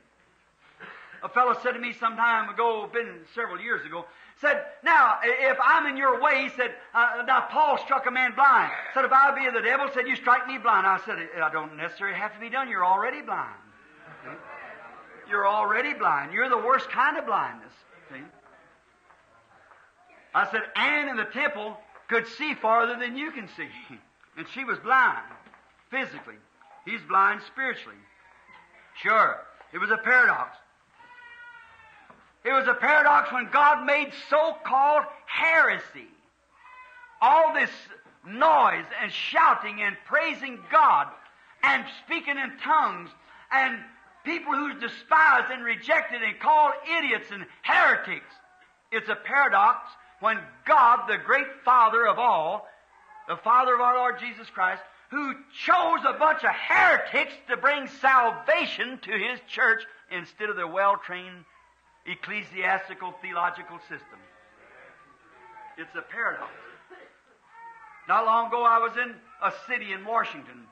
A fellow said to me some time ago, been several years ago, said, now, if I'm in your way, he said, uh, now Paul struck a man blind. Said, if I be the devil, said, you strike me blind. I said, I don't necessarily have to be done. You're already blind. See? You're already blind. You're the worst kind of blindness. See? I said, Anne in the temple could see farther than you can see. And she was blind, physically. He's blind spiritually. Sure. It was a paradox. It was a paradox when God made so-called heresy. All this noise and shouting and praising God and speaking in tongues and people who's despised and rejected and called idiots and heretics. It's a paradox when God, the great Father of all, the Father of our Lord Jesus Christ, who chose a bunch of heretics to bring salvation to His church instead of the well-trained ecclesiastical theological system. It's a paradox. Not long ago, I was in a city in Washington,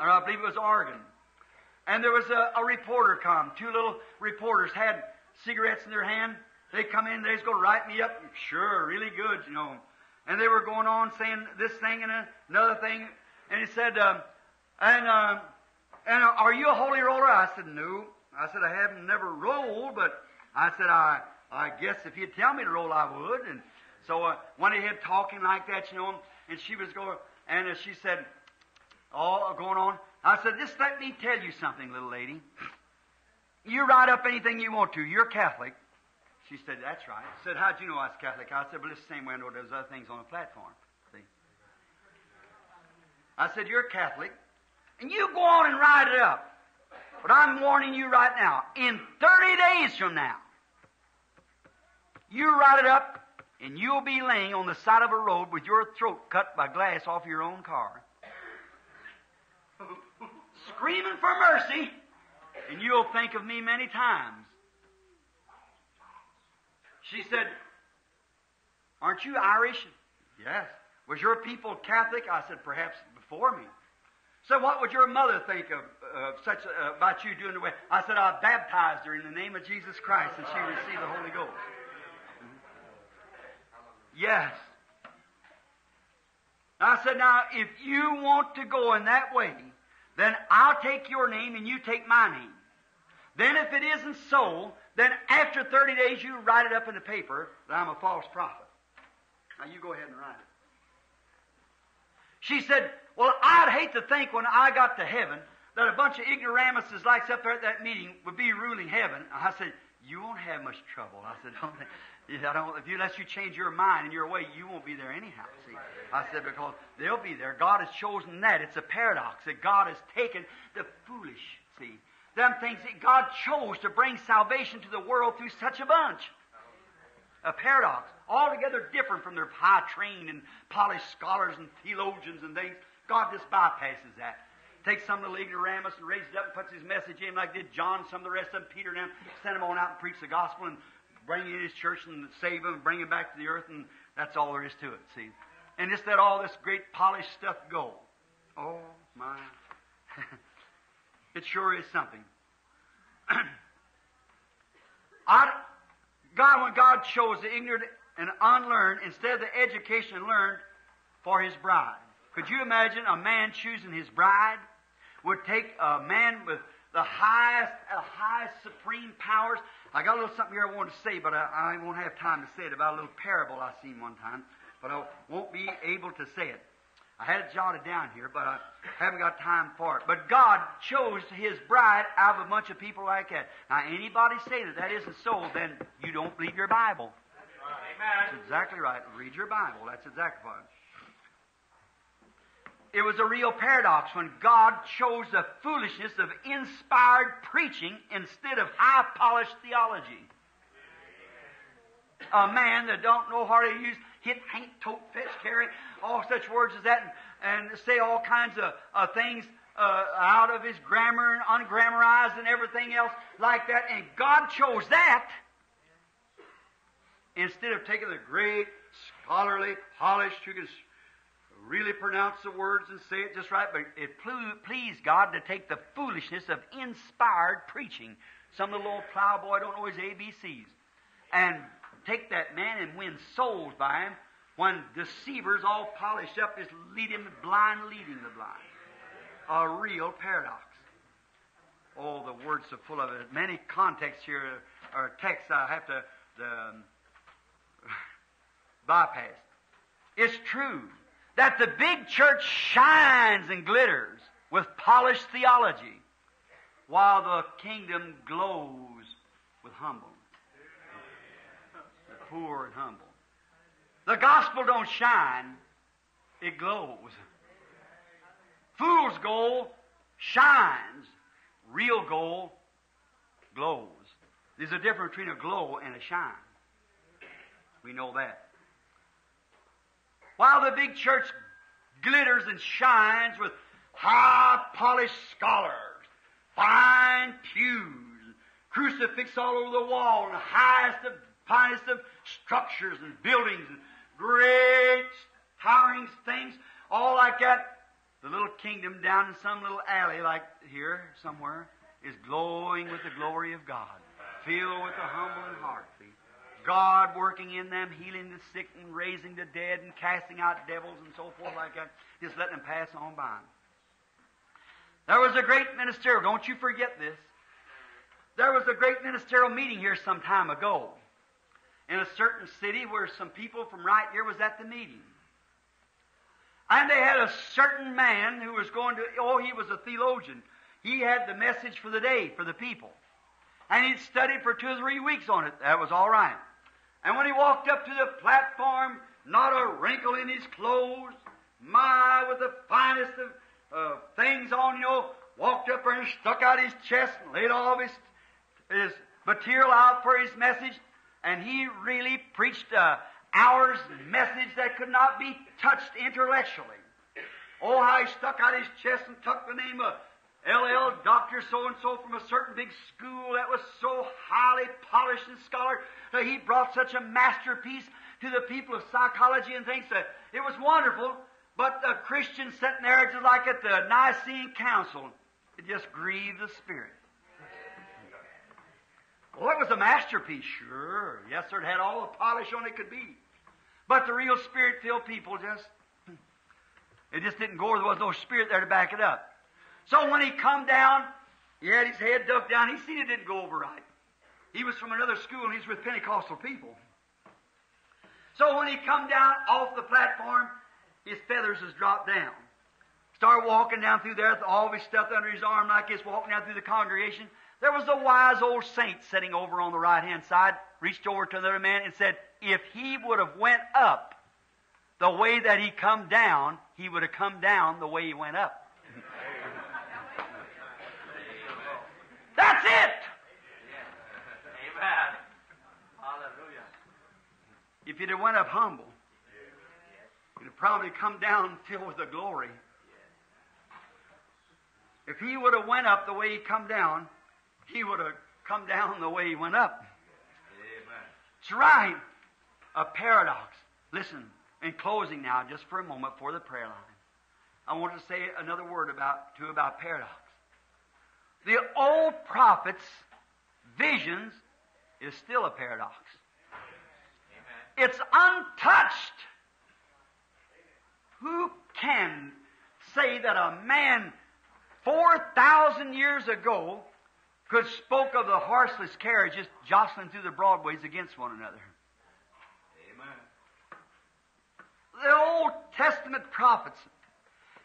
or I believe it was Oregon, and there was a, a reporter come. Two little reporters had cigarettes in their hand. They come in, they was going to write me up. Sure, really good, you know. And they were going on saying this thing and another thing. And he said, uh, and, uh, and are you a holy roller? I said, no. I said, I haven't never rolled, but I said, I, I guess if you'd tell me to roll, I would. And so uh, went ahead talking like that, you know, and she was going, and uh, she said, all going on. I said, just let me tell you something, little lady. You write up anything you want to. You're Catholic. She said, that's right. I said, how'd you know I was Catholic? I said, well, it's the same way I know there's other things on the platform. See? I said, you're Catholic. And you go on and write it up. But I'm warning you right now, in 30 days from now, you write it up, and you'll be laying on the side of a road with your throat cut by glass off your own car. Screaming for mercy, and you'll think of me many times. She said, Aren't you Irish? Yes. Was your people Catholic? I said, Perhaps before me. So what would your mother think of such uh, about you doing the way? I said I baptized her in the name of Jesus Christ, and she received the Holy Ghost. Yes. I said, now if you want to go in that way, then I'll take your name and you take my name. Then if it isn't so, then after 30 days you write it up in the paper that I'm a false prophet. Now you go ahead and write it. She said, Well, I'd hate to think when I got to heaven that a bunch of ignoramuses like up there at that meeting would be ruling heaven. I said, You won't have much trouble. I said, (laughs) Don't I don't, if you unless you change your mind and your way, you won't be there anyhow. See, I said because they'll be there. God has chosen that. It's a paradox that God has taken the foolish. See, them things that God chose to bring salvation to the world through such a bunch a paradox, altogether different from their high trained and polished scholars and theologians and things. God just bypasses that. Takes some of little ignoramus and raises it up and puts his message in like did John, some of the rest of them, Peter and them, send them on out and preach the gospel and bring in his church and save and bring them back to the earth and that's all there is to it, see. And just let all this great polished stuff go. Oh my. (laughs) it sure is something. (clears throat) I, God, when God chose the ignorant and unlearned instead of the education learned for his bride. Could you imagine a man choosing his bride would take a man with the highest, the highest supreme powers. I got a little something here I wanted to say, but I, I won't have time to say it about a little parable I seen one time, but I won't be able to say it. I had it jotted down here, but I haven't got time for it. But God chose His bride out of a bunch of people like that. Now, anybody say that that isn't so, then you don't believe your Bible. Amen. That's exactly right. Read your Bible. That's exactly right. It was a real paradox when God chose the foolishness of inspired preaching instead of high polished theology. A man that don't know how to use hit, ain't, tote, fetch, carry, all such words as that, and, and say all kinds of uh, things uh, out of his grammar and ungrammarized and everything else like that. And God chose that instead of taking the great scholarly, polished, who can really pronounce the words and say it just right, but it ple- pleased God to take the foolishness of inspired preaching. Some of the little plowboy don't know his ABCs. And take that man and win souls by him when deceivers all polished up is lead him blind leading the blind. A real paradox. Oh, the words are full of it. Many contexts here or texts I have to um, (laughs) bypass. It's true that the big church shines and glitters with polished theology, while the kingdom glows with humble. The poor and humble. The gospel don't shine, it glows. Fool's gold shines, real gold glows. There's a difference between a glow and a shine. We know that. While the big church glitters and shines with high polished scholars, fine pews, crucifix all over the wall, and the highest of, finest of structures and buildings, and great towering things, all like that. The little kingdom down in some little alley like here somewhere is glowing with the glory of God, filled with the humble and heart. God working in them, healing the sick and raising the dead and casting out devils and so forth like that. Just letting them pass on by. There was a great ministerial, don't you forget this. There was a great ministerial meeting here some time ago in a certain city where some people from right here was at the meeting. And they had a certain man who was going to, oh, he was a theologian. He had the message for the day for the people. And he'd studied for two or three weeks on it. That was all right. And when he walked up to the platform, not a wrinkle in his clothes, my, with the finest of uh, things on, you know, walked up there and stuck out his chest and laid all his, his material out for his message. And he really preached a hour's message that could not be touched intellectually. Oh, how he stuck out his chest and took the name of LL Doctor so and so from a certain big school that was so highly polished and scholar that he brought such a masterpiece to the people of psychology and things that it was wonderful. But the Christian sitting there just like at the Nicene Council, it just grieved the Spirit. Well, it was a masterpiece, sure. Yes, sir, it had all the polish on it could be. But the real spirit-filled people just, (clears throat) it just didn't go. There was no spirit there to back it up. So when he come down, he had his head ducked down. He seen it didn't go over right. He was from another school and he's with Pentecostal people. So when he come down off the platform, his feathers has dropped down. Started walking down through there all his stuff under his arm like this, walking down through the congregation. There was a wise old saint sitting over on the right hand side, reached over to another man and said, if he would have went up the way that he come down, he would have come down the way he went up. That's it! Amen. Hallelujah. If you'd have went up humble, you'd have probably come down filled with the glory. If he would have went up the way he come down, he would have come down the way he went up. Amen. It's right. A paradox. Listen, in closing now, just for a moment for the prayer line, I want to say another word about too about paradox. The old prophets' visions is still a paradox. Amen. It's untouched. Who can say that a man 4,000 years ago could spoke of the horseless carriages jostling through the broadways against one another? Amen. The Old Testament prophets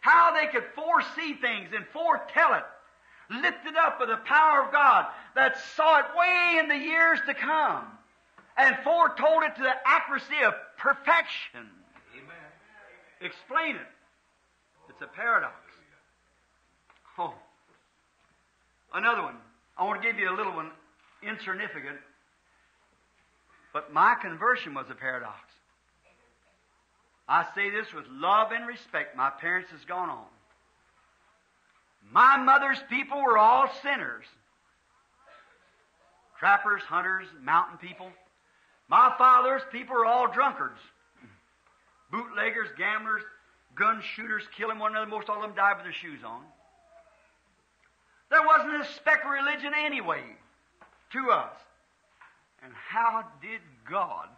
How they could foresee things and foretell it. Lifted up with the power of God that saw it way in the years to come and foretold it to the accuracy of perfection. Amen. Explain it. It's a paradox. Oh. Another one. I want to give you a little one, insignificant. But my conversion was a paradox. I say this with love and respect. My parents has gone on. My mother's people were all sinners. Trappers, hunters, mountain people. My father's people were all drunkards. Bootleggers, gamblers, gun shooters, killing one another. Most all of them died with their shoes on. There wasn't a speck of religion anyway to us. And how did God?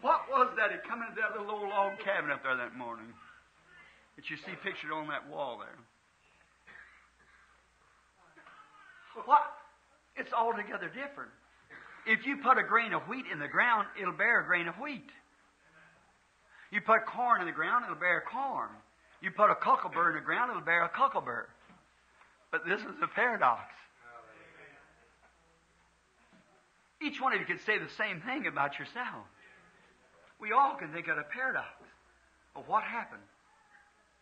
What was that had come into that little old log cabin up there that morning that you see pictured on that wall there? What? It's altogether different. If you put a grain of wheat in the ground, it'll bear a grain of wheat. You put corn in the ground, it'll bear corn. You put a cockleburr in the ground, it'll bear a cockleburr. But this is a paradox. Each one of you could say the same thing about yourself. We all can think of a paradox of what happened.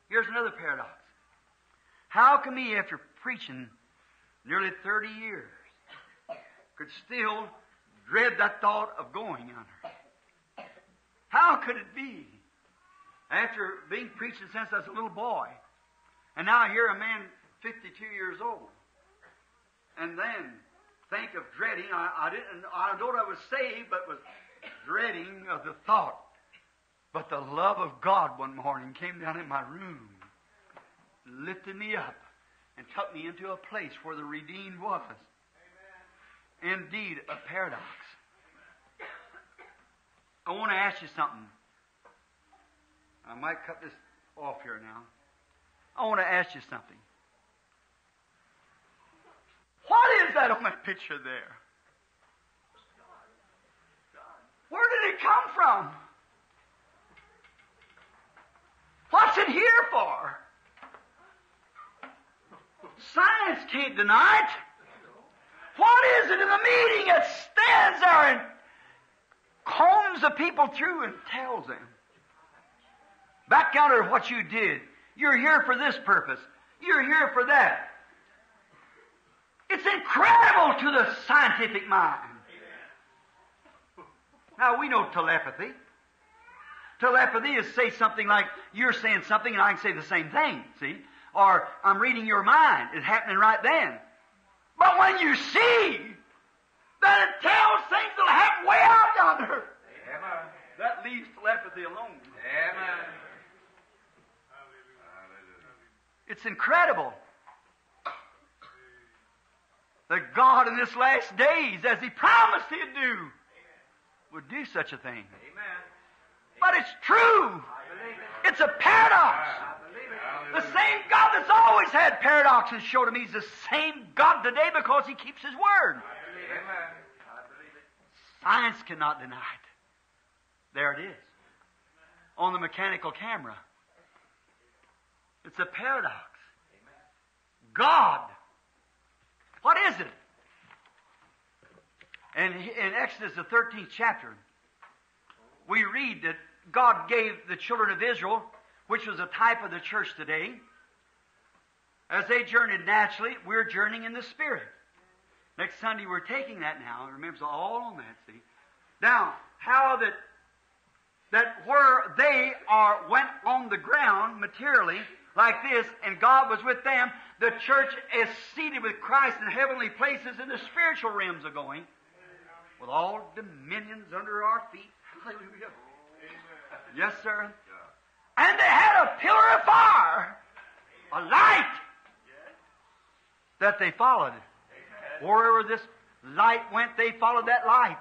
Here's another paradox. How come me, after preaching nearly 30 years, could still dread that thought of going under? How could it be? After being preaching since I was a little boy, and now I hear a man 52 years old, and then think of dreading. I, I didn't. I know I was saved, but was dreading of the thought. But the love of God one morning came down in my room, lifted me up, and took me into a place where the redeemed was. Indeed, a paradox. I want to ask you something. I might cut this off here now. I want to ask you something. What is that on that picture there? Where did it come from? What's it here for? Science can't deny it. What is it in the meeting that stands there and combs the people through and tells them? Back counter what you did. You're here for this purpose. You're here for that. It's incredible to the scientific mind. Now we know telepathy. Telepathy is say something like you're saying something and I can say the same thing, see? Or I'm reading your mind. It's happening right then. But when you see, then it tells things that'll happen way out yonder. Amen. That leaves telepathy alone. Amen. It's incredible that God in this last days, as He promised He'd do, would do such a thing. Amen. But it's true. It's a paradox. The same God that's always had paradoxes showed him He's the same God today because He keeps His word. Science cannot deny it. There it is. On the mechanical camera. It's a paradox. God. What is it? And in Exodus, the 13th chapter, we read that God gave the children of Israel, which was a type of the church today, as they journeyed naturally, we're journeying in the Spirit. Next Sunday, we're taking that now. Remember, all on that, see? Now, how that that where they are went on the ground materially like this, and God was with them, the church is seated with Christ in heavenly places and the spiritual realms are going, with all dominions under our feet. (laughs) Hallelujah. Yes, sir. And they had a pillar of fire, a light that they followed. Wherever this light went, they followed that light.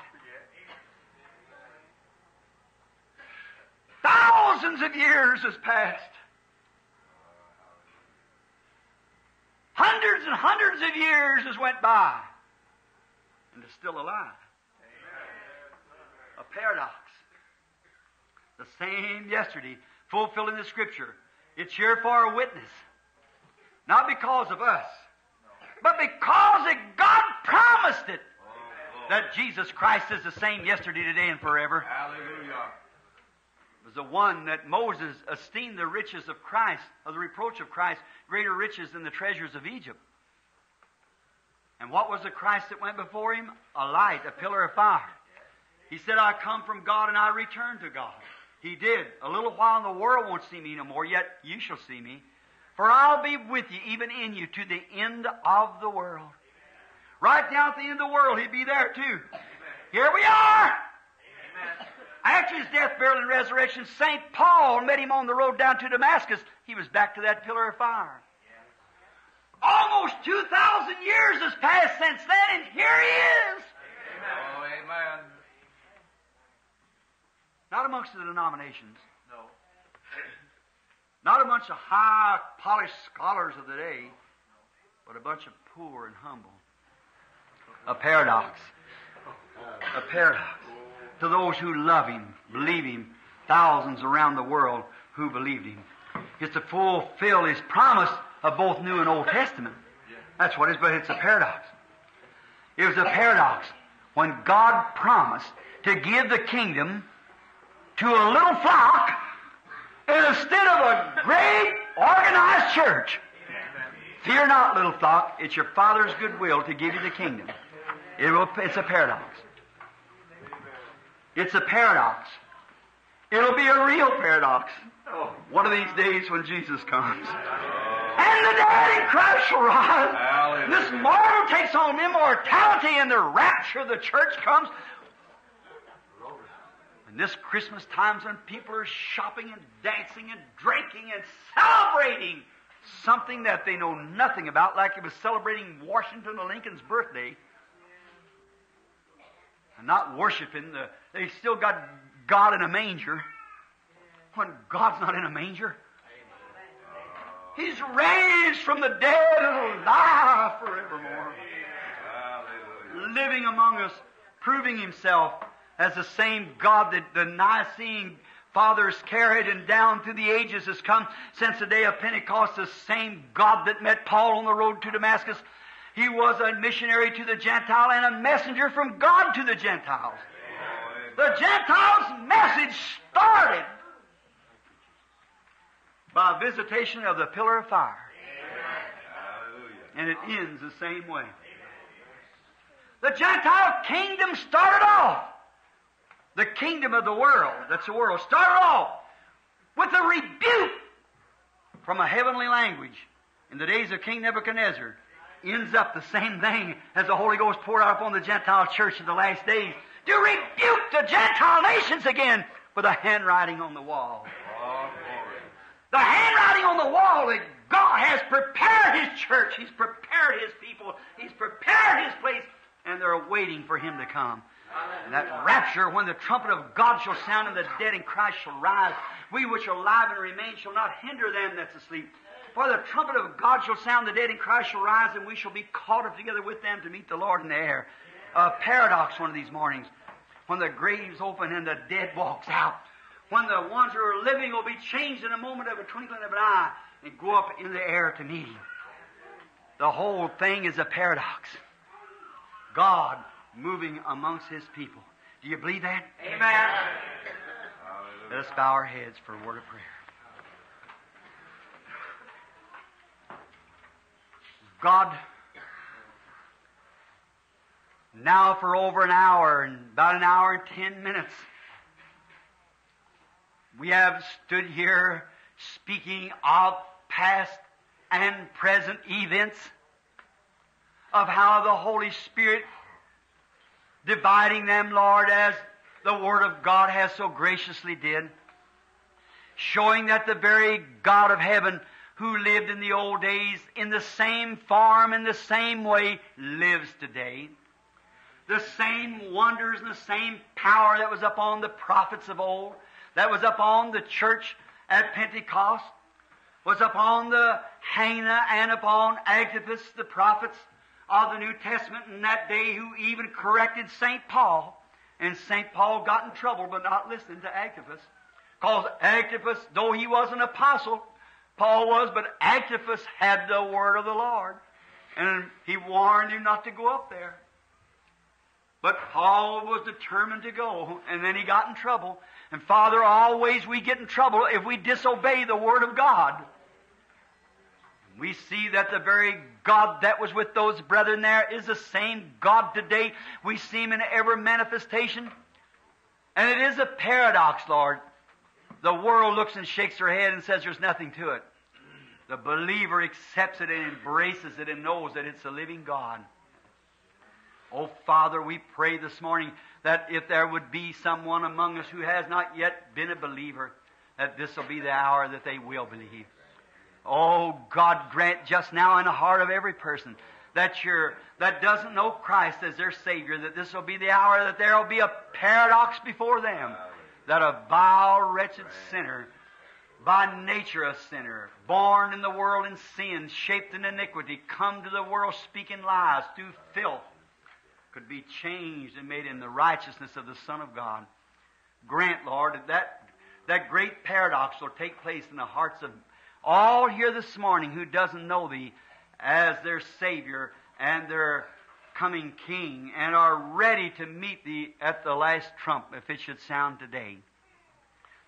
Thousands of years has passed. Hundreds and hundreds of years has went by. And it's still alive. A paradox. The same yesterday. fulfilling the Scripture. It's here for a witness. Not because of us, but because that God promised it. That Jesus Christ is the same yesterday, today, and forever. Hallelujah. It was the one that Moses esteemed the riches of Christ, of the reproach of Christ, greater riches than the treasures of Egypt. And what was the Christ that went before him? A light, a pillar of fire. He said, I come from God and I return to God. He did. A little while and the world won't see me no more, yet you shall see me. For I'll be with you, even in you, to the end of the world. Right down at the end of the world, He'd be there too. Here we are! After his death, burial, and resurrection, St. Paul met him on the road down to Damascus. He was back to that pillar of fire. Almost 2,000 years has passed since then, and here he is. Oh, amen. Not amongst the denominations, No. (coughs) not a bunch of high polished scholars of the day, but a bunch of poor and humble. A paradox. A paradox. To those who love him, believe him, thousands around the world who believed him. It's to fulfill his promise of both New and Old Testament. That's what it is, but it's a paradox. It was a paradox when God promised to give the kingdom to a little flock instead of a great organized church. Fear not, little flock. It's your Father's good will to give you the kingdom. It will, it's a paradox. It's a paradox. It'll be a real paradox. One of these days when Jesus comes. And the dead in Christ shall rise. This mortal takes on immortality and the rapture of the church comes. And this Christmas times when people are shopping and dancing and drinking and celebrating something that they know nothing about, like it was celebrating Washington or Lincoln's birthday, and not worshiping the, they still got God in a manger. When God's not in a manger, He's raised from the dead and alive forevermore. Living among us, proving himself as the same God that the Nicene fathers carried and down through the ages has come since the day of Pentecost, the same God that met Paul on the road to Damascus. He was a missionary to the Gentile and a messenger from God to the Gentiles. The Gentiles' message started by visitation of the pillar of fire. And it ends the same way. The Gentile kingdom started off. The kingdom of the world, that's the world, started off with a rebuke from a heavenly language. In the days of King Nebuchadnezzar, ends up the same thing as the Holy Ghost poured out upon the Gentile church in the last days to rebuke the Gentile nations again with a handwriting on the wall. The handwriting on the wall that God has prepared His church. He's prepared His people. He's prepared His place. And they're waiting for Him to come. And that rapture, when the trumpet of God shall sound and the dead in Christ shall rise, we which are alive and remain shall not hinder them that's asleep. For the trumpet of God shall sound, the dead in Christ shall rise, and we shall be caught up together with them to meet the Lord in the air. A paradox one of these mornings. When the graves open and the dead walks out. When the ones who are living will be changed in a moment of a twinkling of an eye and go up in the air to meet Him. The whole thing is a paradox. God moving amongst His people. Do you believe that? Amen. Let us bow our heads for a word of prayer. God, now for over an hour and about an hour and ten minutes, we have stood here speaking of past and present events, of how the Holy Spirit dividing them, Lord, as the Word of God has so graciously did, showing that the very God of heaven who lived in the old days in the same form, in the same way, lives today. The same wonders and the same power that was upon the prophets of old, that was upon the church at Pentecost, was upon the Hannah and upon Agabus, the prophets of the New Testament in that day who even corrected St. Paul. And St. Paul got in trouble by not listening to Agabus, Because Antipas, though he was an apostle, Paul was, but Antipas had the word of the Lord. And he warned him not to go up there. But Paul was determined to go, and then he got in trouble. And Father, always we get in trouble if we disobey the Word of God. We see that the very God that was with those brethren there is the same God today. We see Him in every manifestation. And it is a paradox, Lord. The world looks and shakes her head and says there's nothing to it. The believer accepts it and embraces it and knows that it's a living God. Oh, Father, we pray this morning that if there would be someone among us who has not yet been a believer, that this will be the hour that they will believe. Oh, God, grant just now in the heart of every person that you're, that doesn't know Christ as their Savior, that this will be the hour that there will be a paradox before them, that a vile, wretched sinner, by nature a sinner, born in the world in sin, shaped in iniquity, come to the world speaking lies through filth, could be changed and made in the righteousness of the Son of God. Grant, Lord, that that great paradox will take place in the hearts of all here this morning who doesn't know Thee as their Savior and their coming King and are ready to meet Thee at the last trump if it should sound today.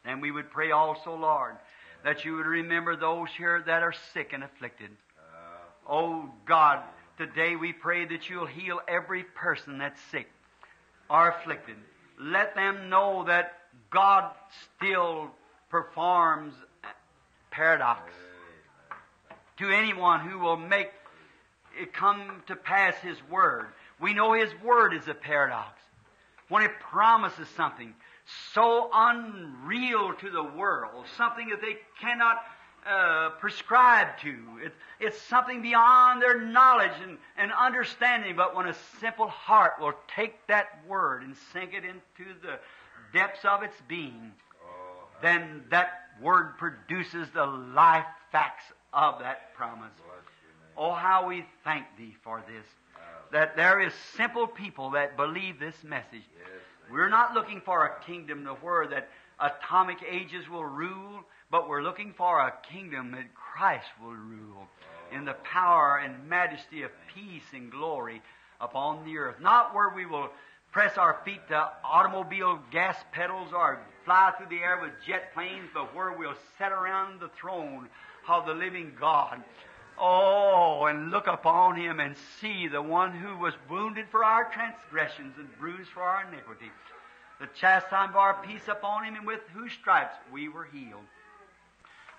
Then we would pray also, Lord, that you would remember those here that are sick and afflicted. Oh God, today we pray that you'll heal every person that's sick or afflicted. Let them know that God still performs paradox to anyone who will make it come to pass His Word. We know His Word is a paradox. When it promises something so unreal to the world, something that they cannot uh, prescribe to. It, it's something beyond their knowledge and, and understanding, but when a simple heart will take that word and sink it into the depths of its being, then that word produces the life facts of that promise. Oh, how we thank Thee for this. That there is simple people that believe this message. We're not looking for a kingdom to where that atomic ages will rule, but we're looking for a kingdom that Christ will rule in the power and majesty of peace and glory upon the earth. Not where we will press our feet to automobile gas pedals or fly through the air with jet planes, but where we'll sit around the throne of the living God. Oh, and look upon him and see the one who was wounded for our transgressions and bruised for our iniquity. The chastisement of our peace upon him, and with whose stripes we were healed.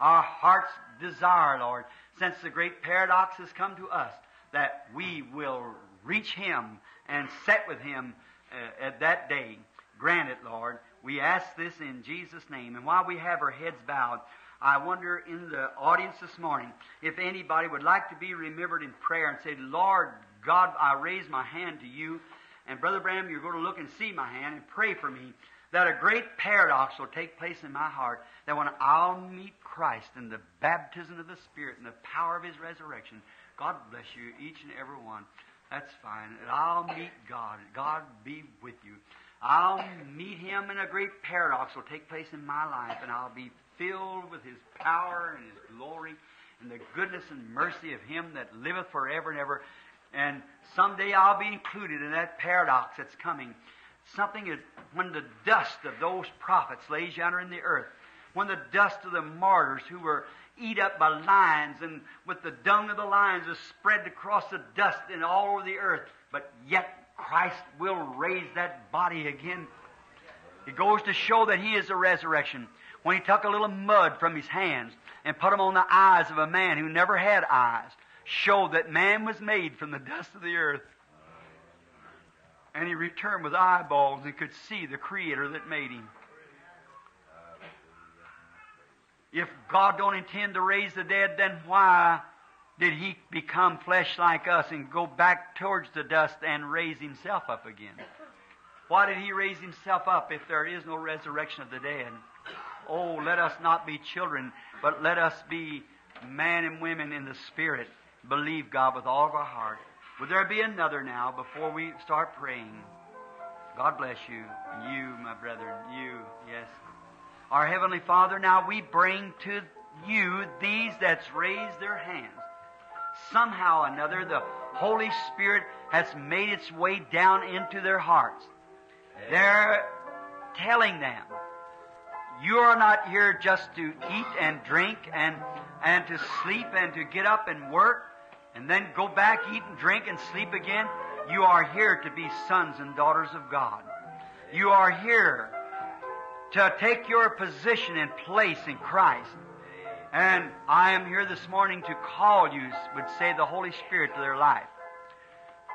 Our heart's desire, Lord, since the great paradox has come to us, that we will reach him and sit with him uh, at that day. Grant it, Lord. We ask this in Jesus' name. And while we have our heads bowed, I wonder in the audience this morning if anybody would like to be remembered in prayer and say, Lord God, I raise my hand to you. And Brother Branham, you're going to look and see my hand and pray for me that a great paradox will take place in my heart that when I'll meet Christ in the baptism of the Spirit and the power of His resurrection, God bless you, each and every one. That's fine. I'll meet God. God be with you. I'll meet Him and a great paradox will take place in my life and I'll be filled with His power and His glory and the goodness and mercy of Him that liveth forever and ever. And someday I'll be included in that paradox that's coming. Something is when the dust of those prophets lays yonder in the earth, when the dust of the martyrs who were eat up by lions and with the dung of the lions is spread across the dust and all over the earth, but yet Christ will raise that body again. It goes to show that He is the resurrection. When He took a little mud from His hands and put them on the eyes of a man who never had eyes, showed that man was made from the dust of the earth. And He returned with eyeballs and could see the Creator that made Him. If God don't intend to raise the dead, then why did he become flesh like us and go back towards the dust and raise himself up again? Why did he raise himself up if there is no resurrection of the dead? Oh, let us not be children, but let us be men and women in the Spirit. Believe God with all of our heart. Would there be another now before we start praying? God bless you. You, my brethren. You, yes. Our Heavenly Father, now we bring to you these that's raised their hands. Somehow or another, the Holy Spirit has made its way down into their hearts. They're telling them, you are not here just to eat and drink and, and to sleep and to get up and work and then go back, eat and drink and sleep again. You are here to be sons and daughters of God. You are here to take your position and place in Christ. And I am here this morning to call you, would say the Holy Spirit to their life.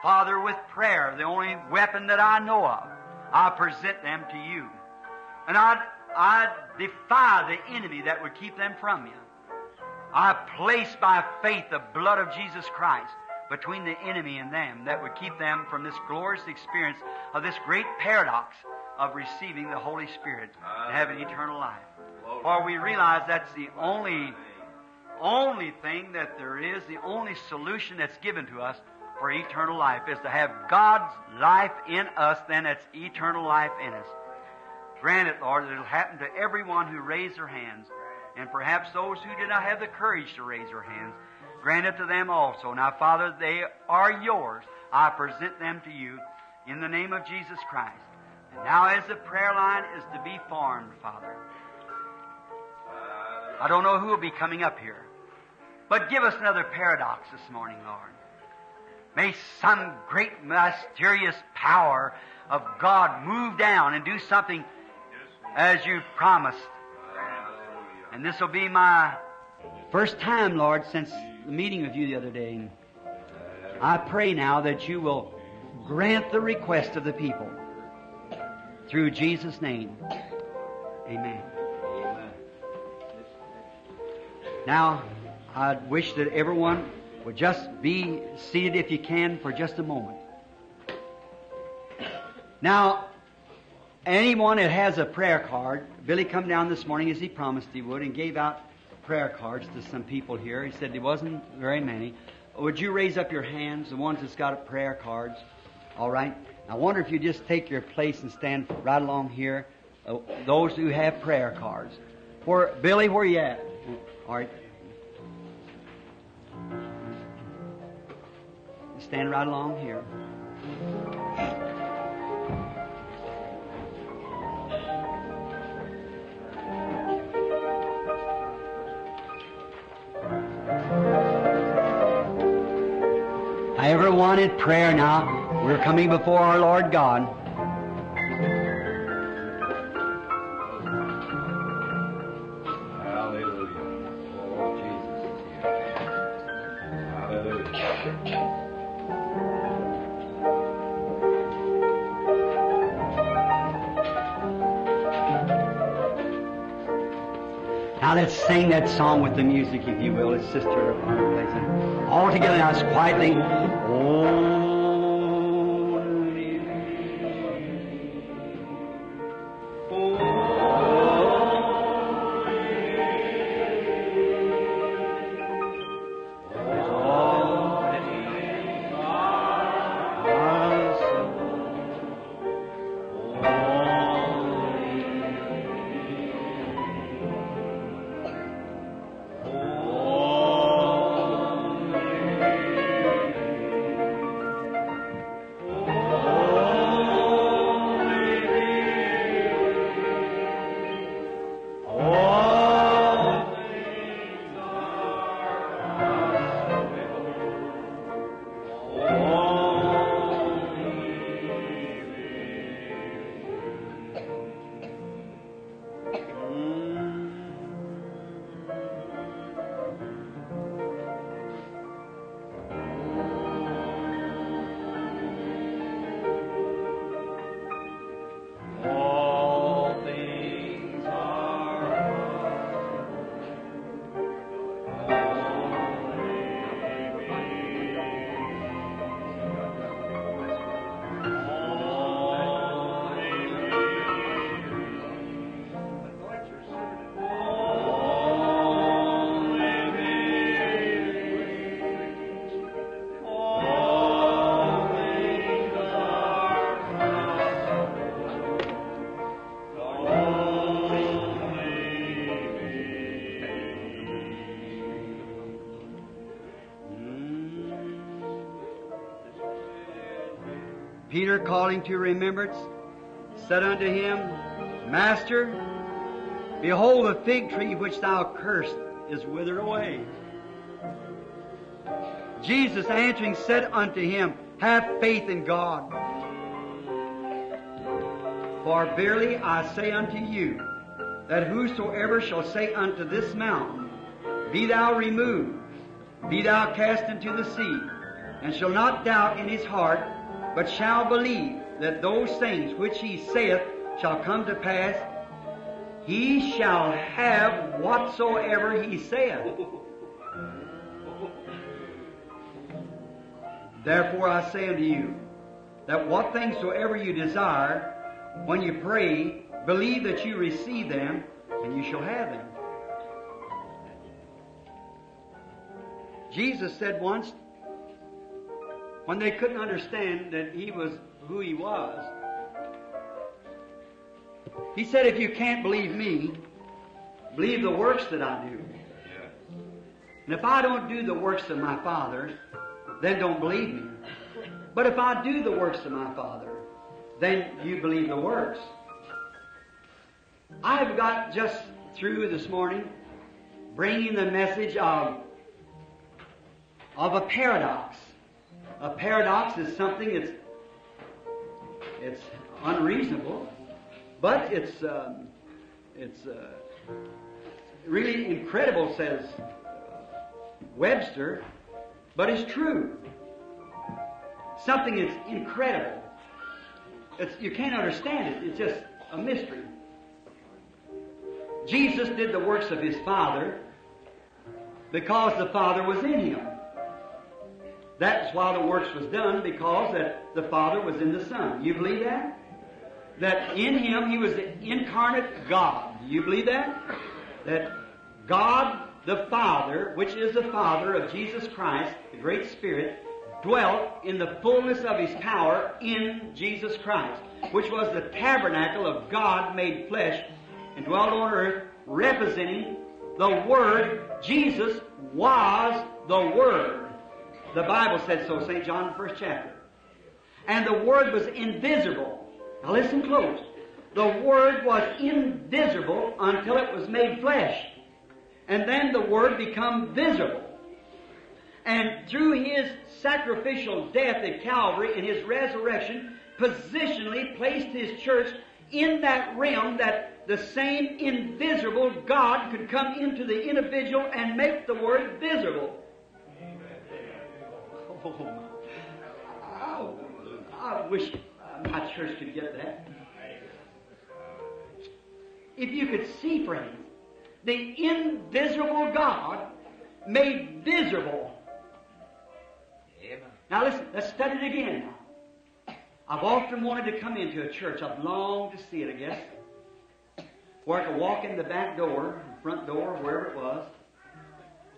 Father, with prayer, the only weapon that I know of, I present them to you. And I, I defy the enemy that would keep them from you. I place by faith the blood of Jesus Christ between the enemy and them that would keep them from this glorious experience of this great paradox of receiving the Holy Spirit and having eternal life. For we realize that's the only, only thing that there is, the only solution that's given to us for eternal life is to have God's life in us, then it's eternal life in us. Grant it, Lord, that it'll happen to everyone who raised their hands, and perhaps those who did not have the courage to raise their hands. Grant it to them also. Now, Father, they are yours. I present them to you in the name of Jesus Christ. And now, as the prayer line is to be formed, Father, I don't know who will be coming up here, but give us another paradox this morning, Lord. May some great mysterious power of God move down and do something as you promised. And this will be my first time, Lord, since the meeting with you the other day. I pray now that you will grant the request of the people. Through Jesus' name. Amen. Now, I wish that everyone would just be seated if you can for just a moment. Now, anyone that has a prayer card, Billy come down this morning as he promised he would and gave out prayer cards to some people here. He said there wasn't very many. Would you raise up your hands, the ones that's got prayer cards? All right. I wonder if you just take your place and stand right along here. Uh, those who have prayer cards. Where Billy, where you at? All right. Stand right along here. Everyone in prayer now. We're coming before our Lord God. Oh. Now let's sing that song with the music, if you will. It's Sister Arnold. All together now, quietly. Only Peter, calling to remembrance, said unto him, Master, behold the fig tree which thou cursed is withered away. Jesus answering said unto him, Have faith in God. For verily I say unto you, that whosoever shall say unto this mountain, Be thou removed, be thou cast into the sea, and shall not doubt in his heart, but shall believe that those things which he saith shall come to pass, he shall have whatsoever he saith. Therefore I say unto you, that what things soever you desire, when you pray, believe that you receive them, and you shall have them. Jesus said once, when they couldn't understand that he was who he was, he said, if you can't believe me, believe the works that I do. And if I don't do the works of my Father, then don't believe me. But if I do the works of my Father, then you believe the works. I've got just through this morning bringing the message of, of a paradox. A paradox is something that's it's unreasonable, but it's um, it's uh, really incredible, says Webster, but it's true. Something that's incredible. It's, you can't understand it. It's just a mystery. Jesus did the works of his Father because the Father was in him. That's why the works was done because that the Father was in the Son. You believe that? That in him he was the incarnate God. Do you believe that? That God the Father, which is the Father of Jesus Christ, the great Spirit, dwelt in the fullness of his power in Jesus Christ, which was the tabernacle of God made flesh and dwelt on earth, representing the Word. Jesus was the Word. The Bible said so, St. John, the first chapter. And the Word was invisible. Now listen close. The Word was invisible until it was made flesh. And then the Word become visible. And through His sacrificial death at Calvary and His resurrection, positionally placed His church in that realm that the same invisible God could come into the individual and make the Word visible. Oh, oh, I wish my church could get that. If you could see, friends, the invisible God made visible. Now listen, let's study it again now. I've often wanted to come into a church. I've longed to see it, I guess. Where I could walk in the back door, front door, wherever it was,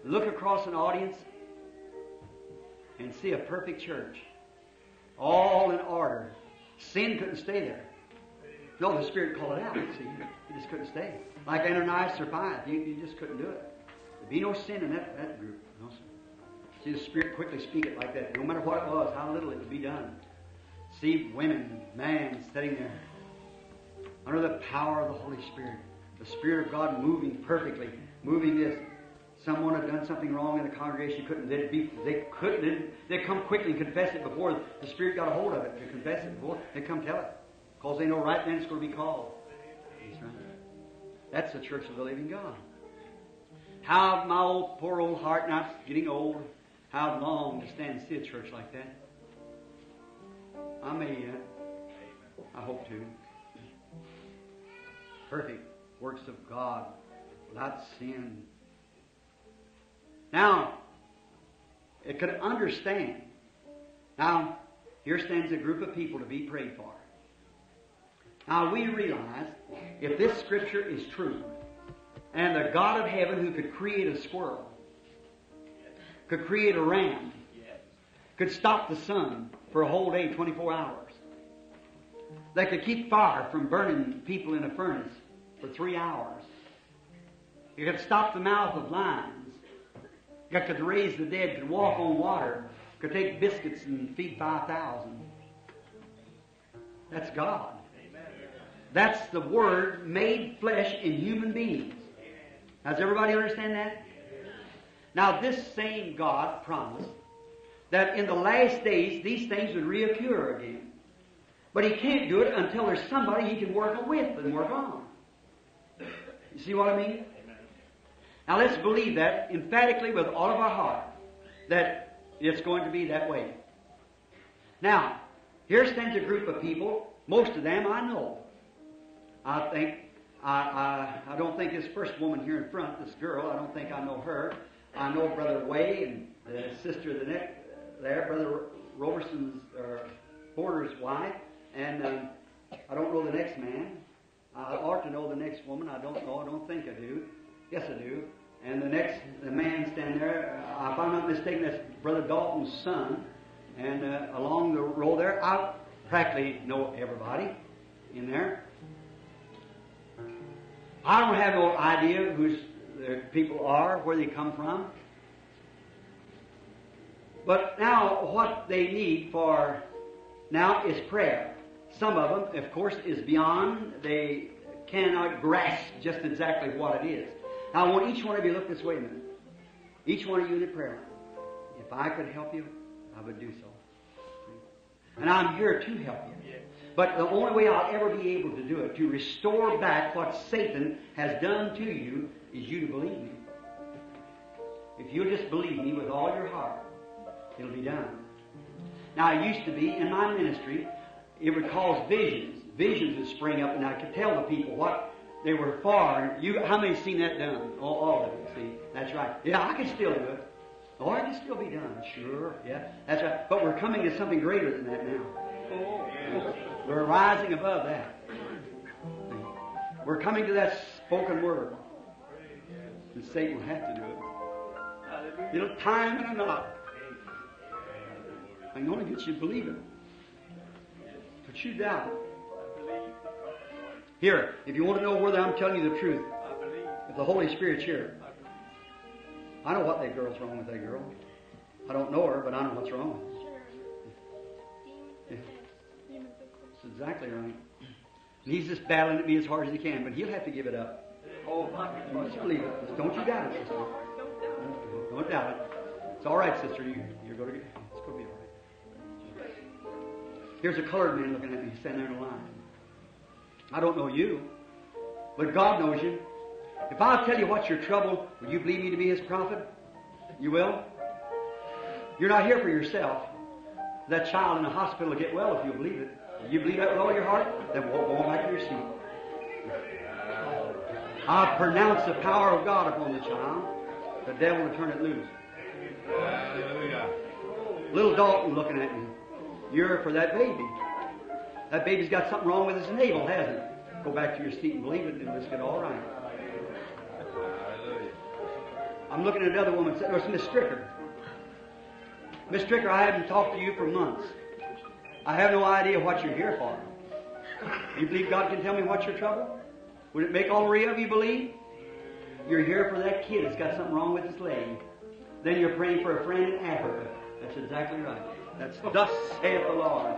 look across an audience, and see a perfect church. All in order. Sin couldn't stay there. No, the Spirit called it out. See, you just couldn't stay. Like Ananias and Sapphira, you, you just couldn't do it. There'd be no sin in that, that group. No, sir. See, the Spirit quickly speak it like that. No matter what it was, how little it would be done. See women, man sitting there under the power of the Holy Spirit. The Spirit of God moving perfectly, moving this. Someone had done something wrong in the congregation, couldn't they'd be they couldn't they'd come quickly and confess it before the Spirit got a hold of it to confess it before they'd come tell it. Because they know right then it's going to be called. That's right. That's the church of the living God. How my old poor old heart now it's getting old, how long to stand and see a church like that. I may yet. Uh, I hope to. Perfect works of God without sin. Now, it could understand. Now, here stands a group of people to be prayed for. Now, we realize if this scripture is true, and the God of heaven who could create a squirrel, could create a ram, could stop the sun for a whole day, 24 hours, that could keep fire from burning people in a furnace for three hours, you could stop the mouth of lions, you could raise the dead, could walk on water, could take biscuits and feed 5,000. That's God. That's the Word made flesh in human beings. Does everybody understand that? Now, this same God promised that in the last days these things would reoccur again. But He can't do it until there's somebody He can work with and work on. You see what I mean? Now let's believe that emphatically with all of our heart that it's going to be that way. Now, here stands a group of people. Most of them I know. I think I, I, I don't think this first woman here in front, this girl, I don't think I know her. I know Brother Way and the sister the next there, Brother Roberson's or Porter's wife, and um, I don't know the next man. I ought to know the next woman. I don't know. I don't think I do. Yes, I do. And the next, the man standing there, uh, if I'm not mistaken, that's Brother Dalton's son. And uh, along the row there, I practically know everybody in there. I don't have no idea who the people are, where they come from. But now, what they need for now is prayer. Some of them, of course, is beyond. They cannot grasp just exactly what it is. I want each one of you to look this way a minute. Each one of you in the prayer line. If I could help you, I would do so. And I'm here to help you. But the only way I'll ever be able to do it, to restore back what Satan has done to you, is you to believe me. If you'll just believe me with all your heart, it'll be done. Now, I used to be, in my ministry, it would cause visions. Visions would spring up, and I could tell the people what they were for. You, how many seen that done? All, all of it, see? That's right. Yeah, I can still do it. Oh, it can still be done. Sure, yeah. That's right. But we're coming to something greater than that now. We're rising above that. We're coming to that spoken word. And Satan will have to do it. You know, time and a knot. I'm going to get you to believe it. But you doubt it. Here, if you want to know whether I'm telling you the truth, if the Holy Spirit's here, I know what that girl's wrong with that girl. I don't know her, but I know what's wrong with her. Yeah. That's exactly right. And he's just battling at me as hard as he can, but he'll have to give it up. Oh, just believe it. Don't you doubt it, sister. Don't doubt it. It's all right, sister. You, you're going to get. It's going to be all right. Here's a colored man looking at me, standing there in a line. I don't know you, but God knows you. If I'll tell you what's your trouble, will you believe me to be His prophet? You will? You're not here for yourself. That child in the hospital will get well if you believe it. If you believe that with all your heart, then walk on back to your seat. I pronounce the power of God upon the child. The devil will turn it loose. Little Dalton looking at you. You're for that baby. That baby's got something wrong with his navel, hasn't it? Go back to your seat and believe it, and it'll just get all right. I'm looking at another woman. There's Miss Stricker. Miss Stricker, I haven't talked to you for months. I have no idea what you're here for. You believe God can tell me what's your trouble? Would it make all three of you believe? You're here for that kid that's got something wrong with his leg. Then you're praying for a friend in Africa. That's exactly right. That's thus saith the Lord.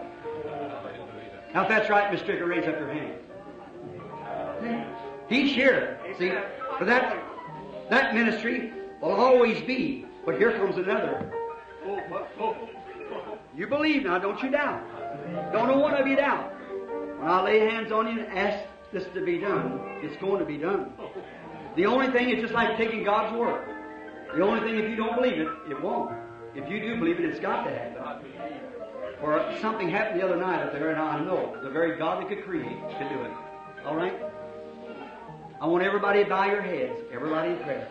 Now, if that's right, Miss Stricker, raise up your hand. He's here. See, for that that ministry will always be. But here comes another. You believe now, don't you doubt. Don't know one of you doubt. When I lay hands on you and ask this to be done, it's going to be done. The only thing is just like taking God's word. The only thing, if you don't believe it, it won't. If you do believe it, it's got to happen. Or something happened the other night up there, and I know the very God that could create could do it. All right? I want everybody to bow your heads. Everybody in prayer.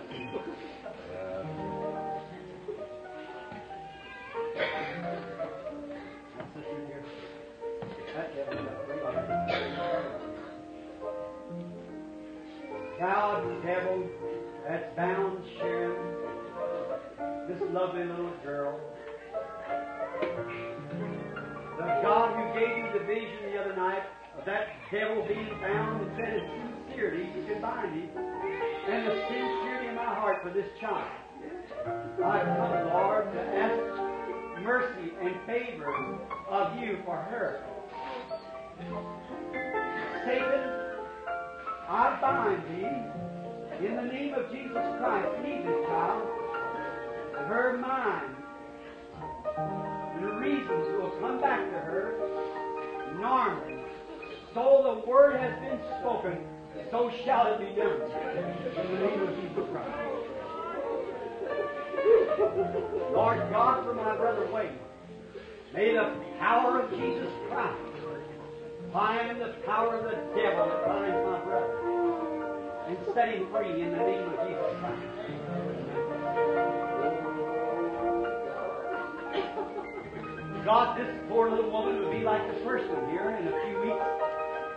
Proud devil that's bound Sharon, this lovely little girl. The God who gave you the vision the other night of that devil being bound and said in sincerity you could bind him, and the sincerity in my heart for this child. I come, Lord, to ask mercy and favor of you for her. Satan, I bind thee in the name of Jesus Christ. Leave this child. Her mind and the reasons will come back to her normally. So the word has been spoken, so shall it be done. In the name of Jesus Christ. Lord God, for my brother Wayne, may the power of Jesus Christ bind the power of the devil that binds my brother and set him free in the name of Jesus Christ. God, this poor little woman would be like the first one here in a few weeks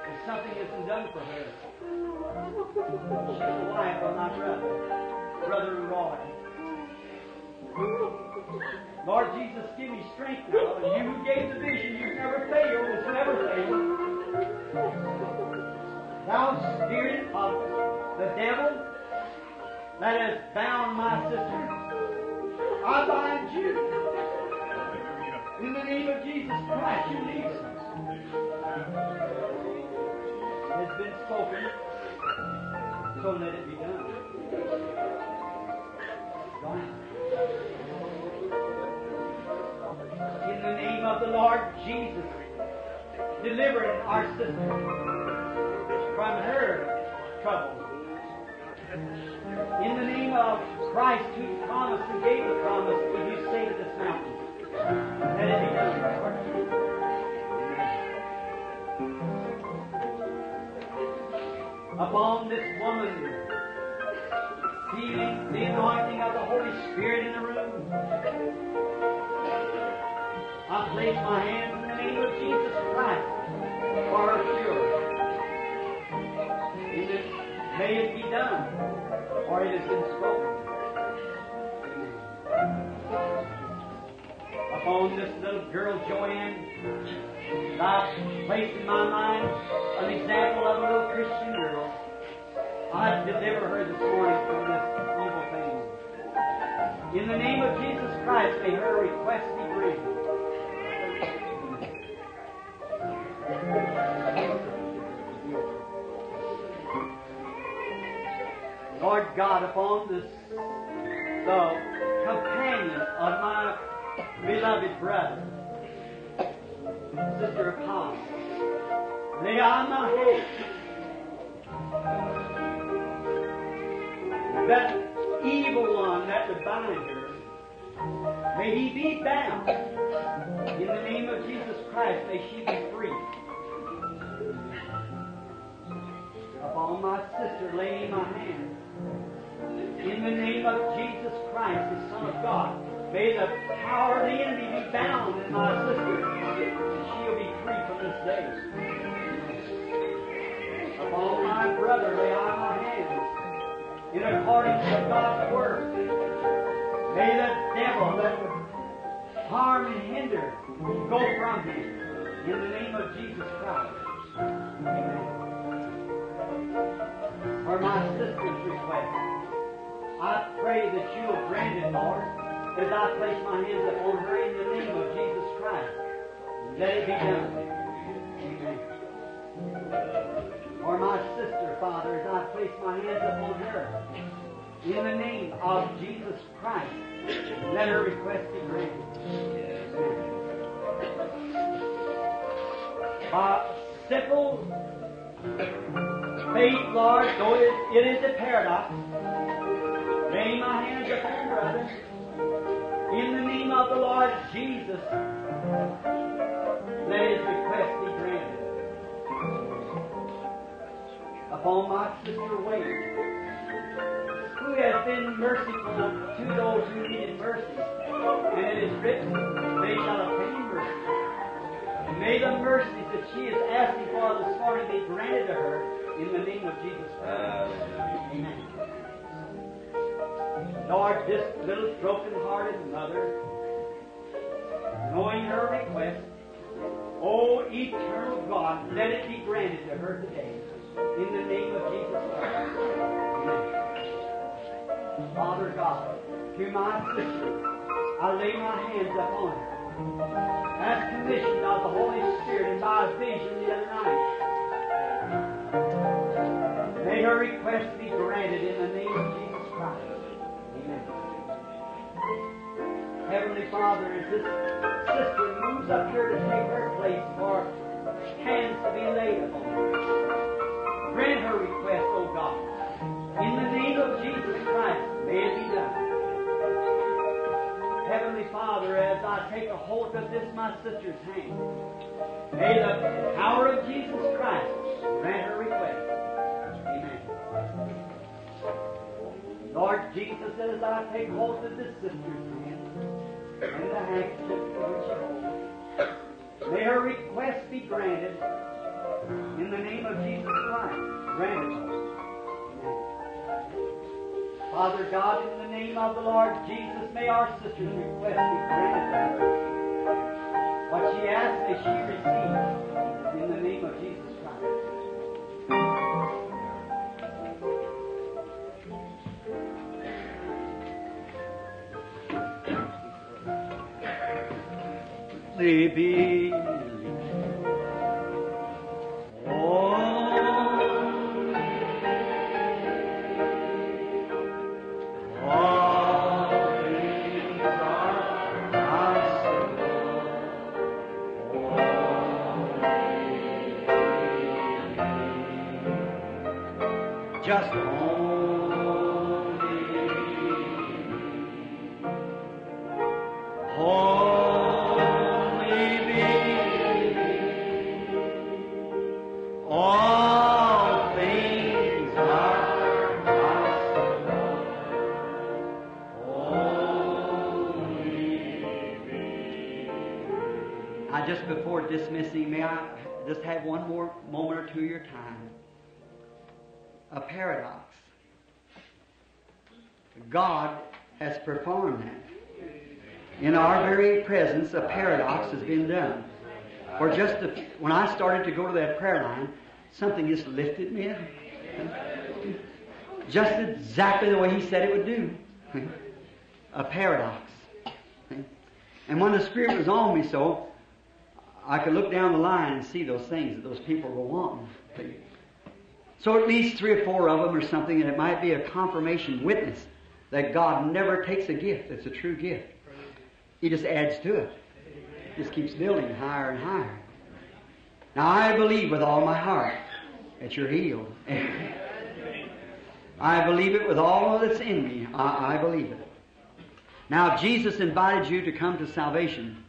if something isn't done for her. She's the wife of my brother, Brother Roy. Lord Jesus, give me strength now. And you who gave the vision, you've never failed, it's never failed. Thou spirit of the devil that has bound my sister, I bind you. In the name of Jesus Christ, you her. It has been spoken, so let it be done. In the name of the Lord Jesus, delivering our sister from her trouble. In the name of Christ who promised and gave the promise, would you say to this mountain, Upon this woman, feeling the anointing of the Holy Spirit in the room, I place my hands in the name of Jesus Christ for her cure. This, may it be done, for it has been spoken. Upon this little girl, Joanne, I place in my mind an example of a little Christian girl. I deliver her this morning from this evil thing. In the name of Jesus Christ, may her request be granted. Lord God, upon this, the companion of my beloved brother, Sister on my hand that evil one that would bind her, may he be bound. In the name of Jesus Christ, may she be free. Upon my sister, laying my hand. In the name of Jesus Christ, the Son of God, may the power of the enemy be bound in my sister, she'll be free from this day. Upon my brother, lay I my hands in accordance with God's word. May the devil that harm and hinder go from him. In the name of Jesus Christ. Amen. For my sister's request, I pray that you will grant it, Lord, as I place my hands upon her in the name of Jesus Christ. Let it be done. Amen. For my sister, Father, as I place my hands upon her, in the name of Jesus Christ, let her request be granted. By simple faith, Lord, though it, is a paradox, laying my hands upon brother, in the name of the Lord Jesus, let his request be granted. Upon my sister Wade, who has been merciful to those who needed mercy, and it is written, they shall obtain mercy. And may the mercies that she is asking for this morning be granted to her in the name of Jesus Christ. Amen. Lord, this little broken-hearted mother, knowing her request, oh eternal God, let it be granted to her today in the name of Jesus Christ. Amen. Father God, to my sister, I lay my hands upon her as commissioned of the Holy Spirit by a vision the other night. May her request be granted in the name of Jesus Christ. Heavenly Father, as this sister moves up here to take her place for hands to be laid upon her, grant her request, O God. In the name of Jesus Christ, may it be done. Heavenly Father, as I take a hold of this, my sister's hand, may the power of Jesus Christ grant her request. Lord Jesus, as I take hold of this sister's hand and the handkerchief which she may her request be granted in the name of Jesus Christ. Granted. Father God, in the name of the Lord Jesus, may our sister's request be granted. What she asks, may she receive Baby. May I just have one more moment or two of your time? A paradox. God has performed that. In our very presence, a paradox has been done. For just when I started to go to that prayer line, something just lifted me up. Just exactly the way He said it would do. A paradox. And when the Spirit was on me so, I could look down the line and see those things that those people were wanting. So at least three or four of them or something, and it might be a confirmation witness that God never takes a gift that's a true gift. He just adds to it. Just keeps building higher and higher. Now I believe with all my heart that you're healed. (laughs) I believe it with all that's in me. I, I believe it. Now if Jesus invited you to come to salvation,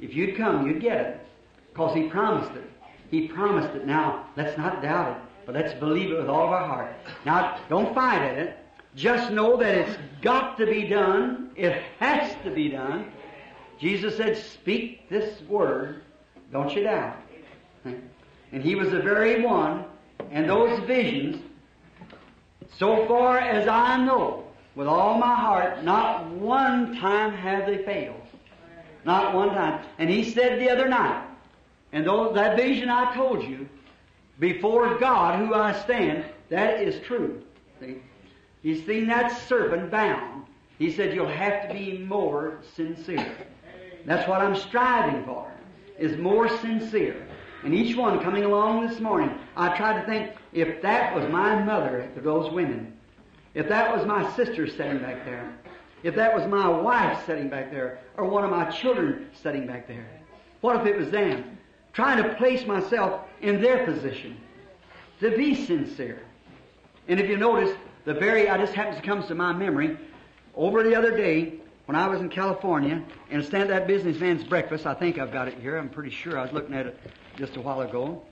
if you'd come, you'd get it. Because He promised it. He promised it. Now, let's not doubt it, but let's believe it with all of our heart. Now, don't fight at it. Just know that it's got to be done. It has to be done. Jesus said, speak this word. Don't you doubt. And He was the very one. And those visions, so far as I know, with all my heart, not one time have they failed. Not one time. And he said the other night, and though that vision I told you, before God who I stand, that is true. See? He's seen that serpent bound. He said you'll have to be more sincere. That's what I'm striving for, is more sincere. And each one coming along this morning, I tried to think if that was my mother to those women, if that was my sister sitting back there, if that was my wife sitting back there, or one of my children sitting back there, what if it was them? Trying to place myself in their position, to be sincere. And if you notice, the very, I just happens to come to my memory, over the other day, when I was in California, and stand at that businessman's breakfast, I think I've got it here, I'm pretty sure, I was looking at it just a while ago,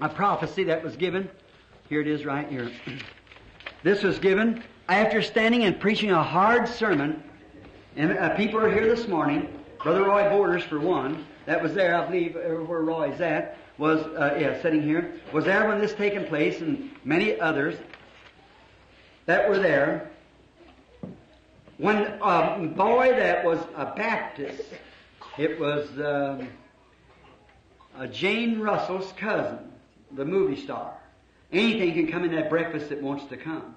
a prophecy that was given, here it is right here. (clears throat) This was given after standing and preaching a hard sermon, and uh, people are here this morning. Brother Roy Borders, for one, that was there, I believe, uh, where Roy's at, was, uh, yeah, sitting here, was there when this taken place, and many others that were there. When a boy that was a Baptist, it was um, Jane Russell's cousin, the movie star. Anything can come in that breakfast that wants to come.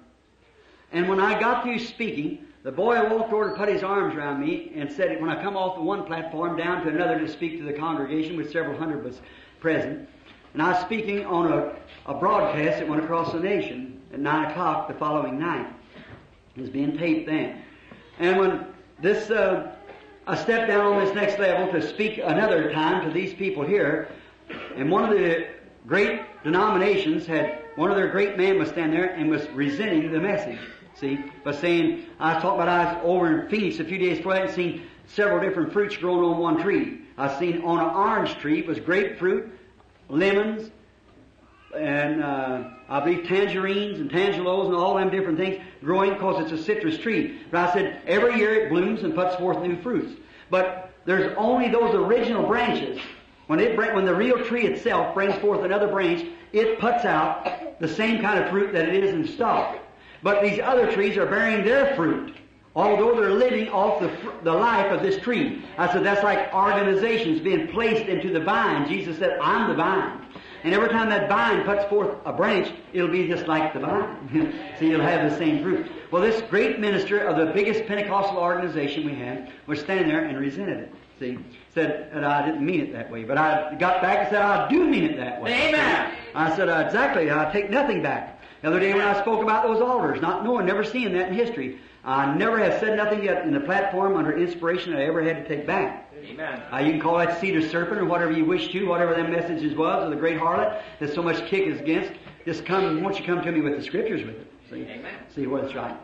And when I got through speaking, the boy walked over and put his arms around me and said, when I come off the one platform down to another to speak to the congregation, with several hundred was present, and I was speaking on a, a broadcast that went across the nation at 9 o'clock the following night. It was being taped then. And when this, uh, I stepped down on this next level to speak another time to these people here, and one of the great denominations had, one of their great men was standing there and was resenting the message. See, by saying, I was talking about I was over in Phoenix a few days before that and seen several different fruits growing on one tree. I seen on an orange tree it was grapefruit, lemons, and uh, I believe tangerines and tangelos and all them different things growing because it's a citrus tree. But I said every year it blooms and puts forth new fruits. But there's only those original branches. When it when the real tree itself brings forth another branch, it puts out the same kind of fruit that it is in stalk. But these other trees are bearing their fruit, although they're living off the, the life of this tree. I said that's like organizations being placed into the vine. Jesus said, "I'm the vine." And every time that vine puts forth a branch, it'll be just like the vine. (laughs) so you'll have the same fruit. Well, this great minister of the biggest Pentecostal organization we had was standing there and resented it. See, said that I didn't mean it that way, but I got back and said I do mean it that way. Amen. I said exactly. I take nothing back. The other day when I spoke about those altars, not knowing, never seeing that in history, I never have said nothing yet in the platform under inspiration that I ever had to take back. Amen. Uh, you can call that cedar serpent or whatever you wish to, whatever them messages was, or the great harlot that so much kick is against. Just come, won't you come to me with the scriptures with it? See, Amen. see what's right.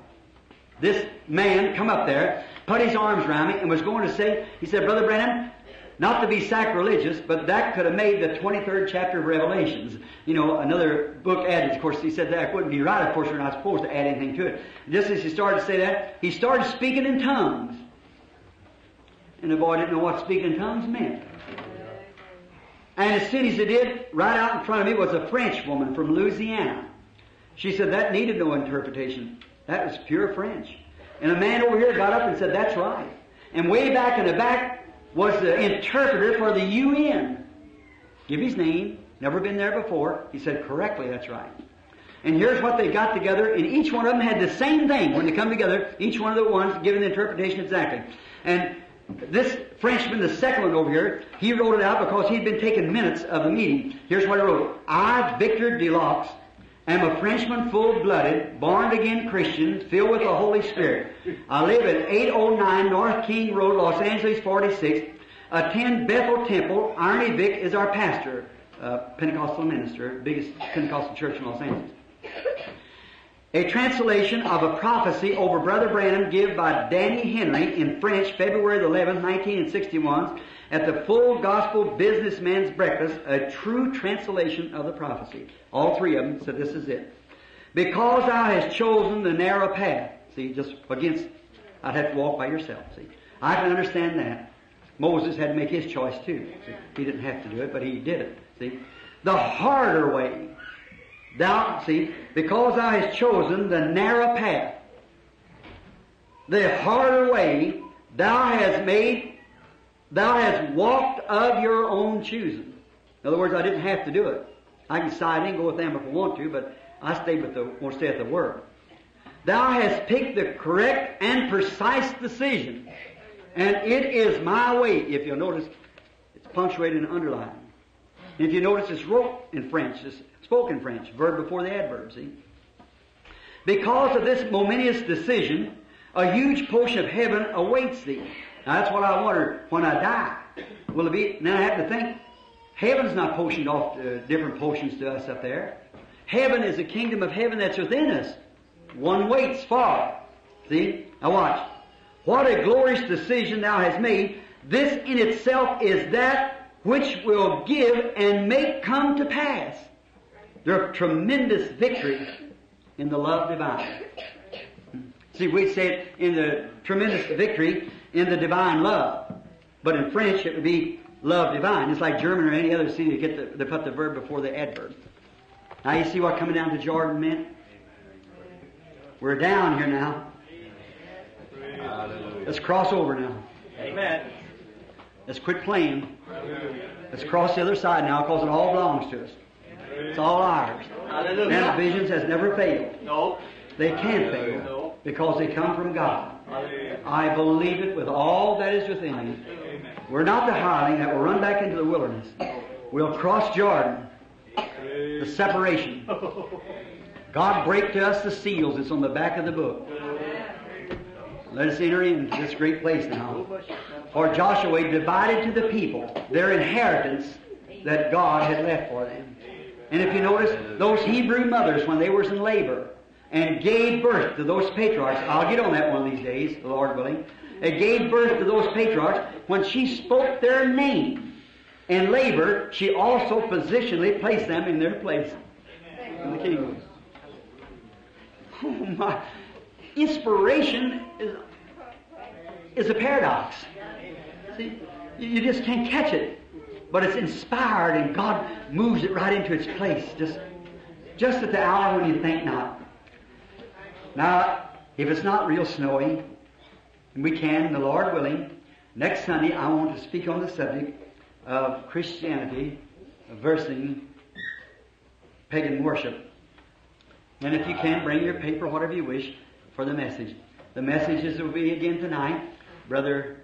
This man come up there, put his arms around me, and was going to say, he said, Brother Branham, not to be sacrilegious, but that could have made the 23rd chapter of Revelations. You know, another book added. Of course, he said that wouldn't be right. Of course, we're not supposed to add anything to it. Just as he started to say that, he started speaking in tongues. And the boy didn't know what speaking in tongues meant. And as soon as he did, right out in front of me was a French woman from Louisiana. She said that needed no interpretation. That was pure French. And a man over here got up and said, that's right. And way back in the back was the interpreter for the UN. Give his name. Never been there before. He said, correctly, that's right. And here's what they got together, and each one of them had the same thing when they come together, each one of the ones giving the interpretation exactly. And this Frenchman, the second one over here, he wrote it out because he'd been taking minutes of the meeting. Here's what he wrote. I, Victor Delox, am a Frenchman full-blooded, born-again Christian, filled with the Holy Spirit. I live at 809 North King Road, Los Angeles 46. Attend Bethel Temple. Arnie Vick is our pastor, uh, Pentecostal minister, biggest Pentecostal church in Los Angeles. A translation of a prophecy over Brother Branham given by Danny Henry in French, February the 11th, 1961, at the Full Gospel Businessman's Breakfast, a true translation of the prophecy. All three of them said this is it. Because thou hast chosen the narrow path. See, just against, I'd have to walk by yourself. See, I can understand that. Moses had to make his choice too. See, he didn't have to do it, but he did it. See, the harder way. Thou, see, because thou hast chosen the narrow path, the harder way, thou hast made, thou hast walked of your own choosing. In other words, I didn't have to do it. I can side in, go with them if I want to, but I stayed with the, want to stay at the Word. Thou hast picked the correct and precise decision, and it is my way. If you'll notice, it's punctuated and underlined. And if you notice, it's wrote in French, it's spoken French, verb before the adverb, see? Because of this momentous decision, a huge portion of heaven awaits thee. Now that's what I wonder when I die. Will it be, now I have to think, heaven's not portioned off uh, different portions to us up there. Heaven is a kingdom of heaven that's within us. One waits for. See? Now watch. What a glorious decision thou hast made. This in itself is that which will give and make come to pass. There are tremendous victories in the love divine. See, we say it in the tremendous victory in the divine love. But in French, it would be love divine. It's like German or any other. See, they get the, they put the verb before the adverb. Now you see what coming down to Jordan meant? We're down here now. Let's cross over now. Amen. Let's quit playing. Let's cross the other side now because it all belongs to us. It's all ours. Hallelujah. And visions has never failed. No. They can't fail. No. because they come from God. I believe it with all that is within me. We're not the hireling that will run back into the wilderness. We'll cross Jordan, the separation. (laughs) God break to us the seals. It's on the back of the book. Let us enter into this great place now. For Joshua divided to the people their inheritance that God had left for them. And if you notice, those Hebrew mothers, when they was in labor and gave birth to those patriarchs, I'll get on that one of these days, Lord willing. It gave birth to those patriarchs. When she spoke their name in labor, she also positionally placed them in their place in the kingdom. Oh my! Inspiration is is a paradox. See, you you just can't catch it, but it's inspired, and God moves it right into its place, just just at the hour when you think not. Now, if it's not real snowy, and we can, the Lord willing, next Sunday I want to speak on the subject of Christianity versus pagan worship. And if you can, bring your paper, whatever you wish, for the message. The messages will be again tonight. Brother,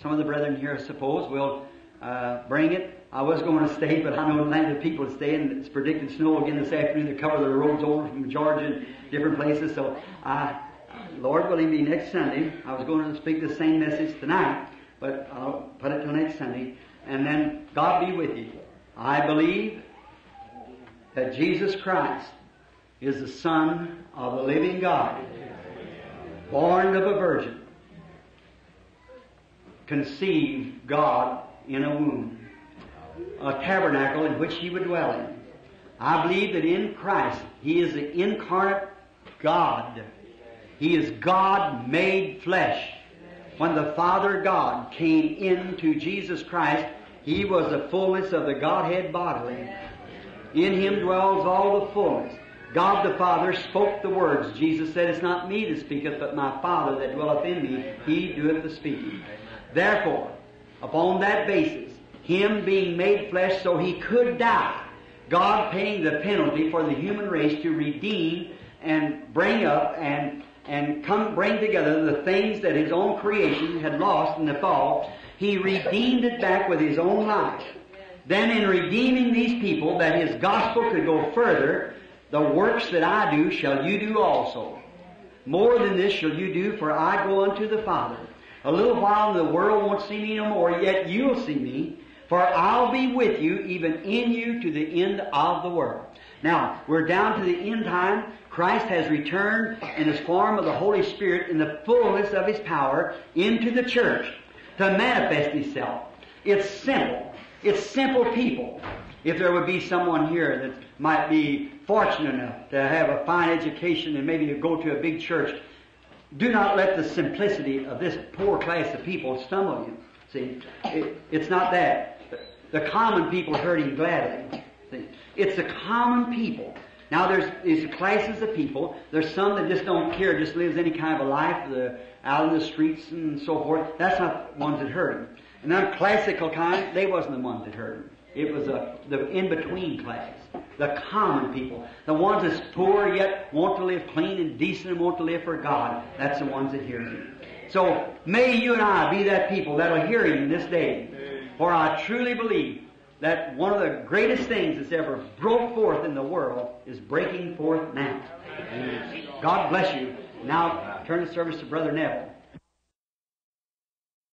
some of the brethren here, I suppose, will uh, bring it. I was going to stay, but I know Atlanta people to stay, and it's predicted snow again this afternoon to cover the roads over from Georgia and different places. So, uh, Lord willing, be next Sunday. I was going to speak the same message tonight, but I'll put it till next Sunday. And then God be with you. I believe that Jesus Christ is the Son of the living God, born of a virgin, conceived God in a womb, a tabernacle in which He would dwell in. I believe that in Christ He is the incarnate God. He is God made flesh. When the Father God came into Jesus Christ, He was the fullness of the Godhead bodily. In Him dwells all the fullness. God the Father spoke the words. Jesus said, It's not me that speaketh, but my Father that dwelleth in me. He doeth the speaking. Therefore, upon that basis, Him being made flesh so He could die, God paying the penalty for the human race to redeem and bring up and and come bring together the things that His own creation had lost in the fall, He redeemed it back with His own life. Then in redeeming these people, that His gospel could go further, the works that I do shall you do also. More than this shall you do, for I go unto the Father. A little while and the world won't see me no more, yet you'll see me, for I'll be with you, even in you, to the end of the world. Now, we're down to the end time. Christ has returned in his form of the Holy Spirit in the fullness of his power into the church to manifest himself. It's simple. It's simple people. If there would be someone here that might be fortunate enough to have a fine education and maybe to go to a big church, do not let the simplicity of this poor class of people stumble you. See, it, it's not that. The common people heard him gladly. It's the common people. Now there's these classes of people. There's some that just don't care, just lives any kind of a life, the, out in the streets and so forth. That's not the ones that heard him. And then classical kind, they wasn't the ones that heard him. It was a, the in-between class. The common people. The ones that's poor yet want to live clean and decent and want to live for God. That's the ones that hear him. So may you and I be that people that'll hear him this day. For I truly believe that one of the greatest things that's ever broke forth in the world is breaking forth now. God bless you. Now turn the service to Brother Neville.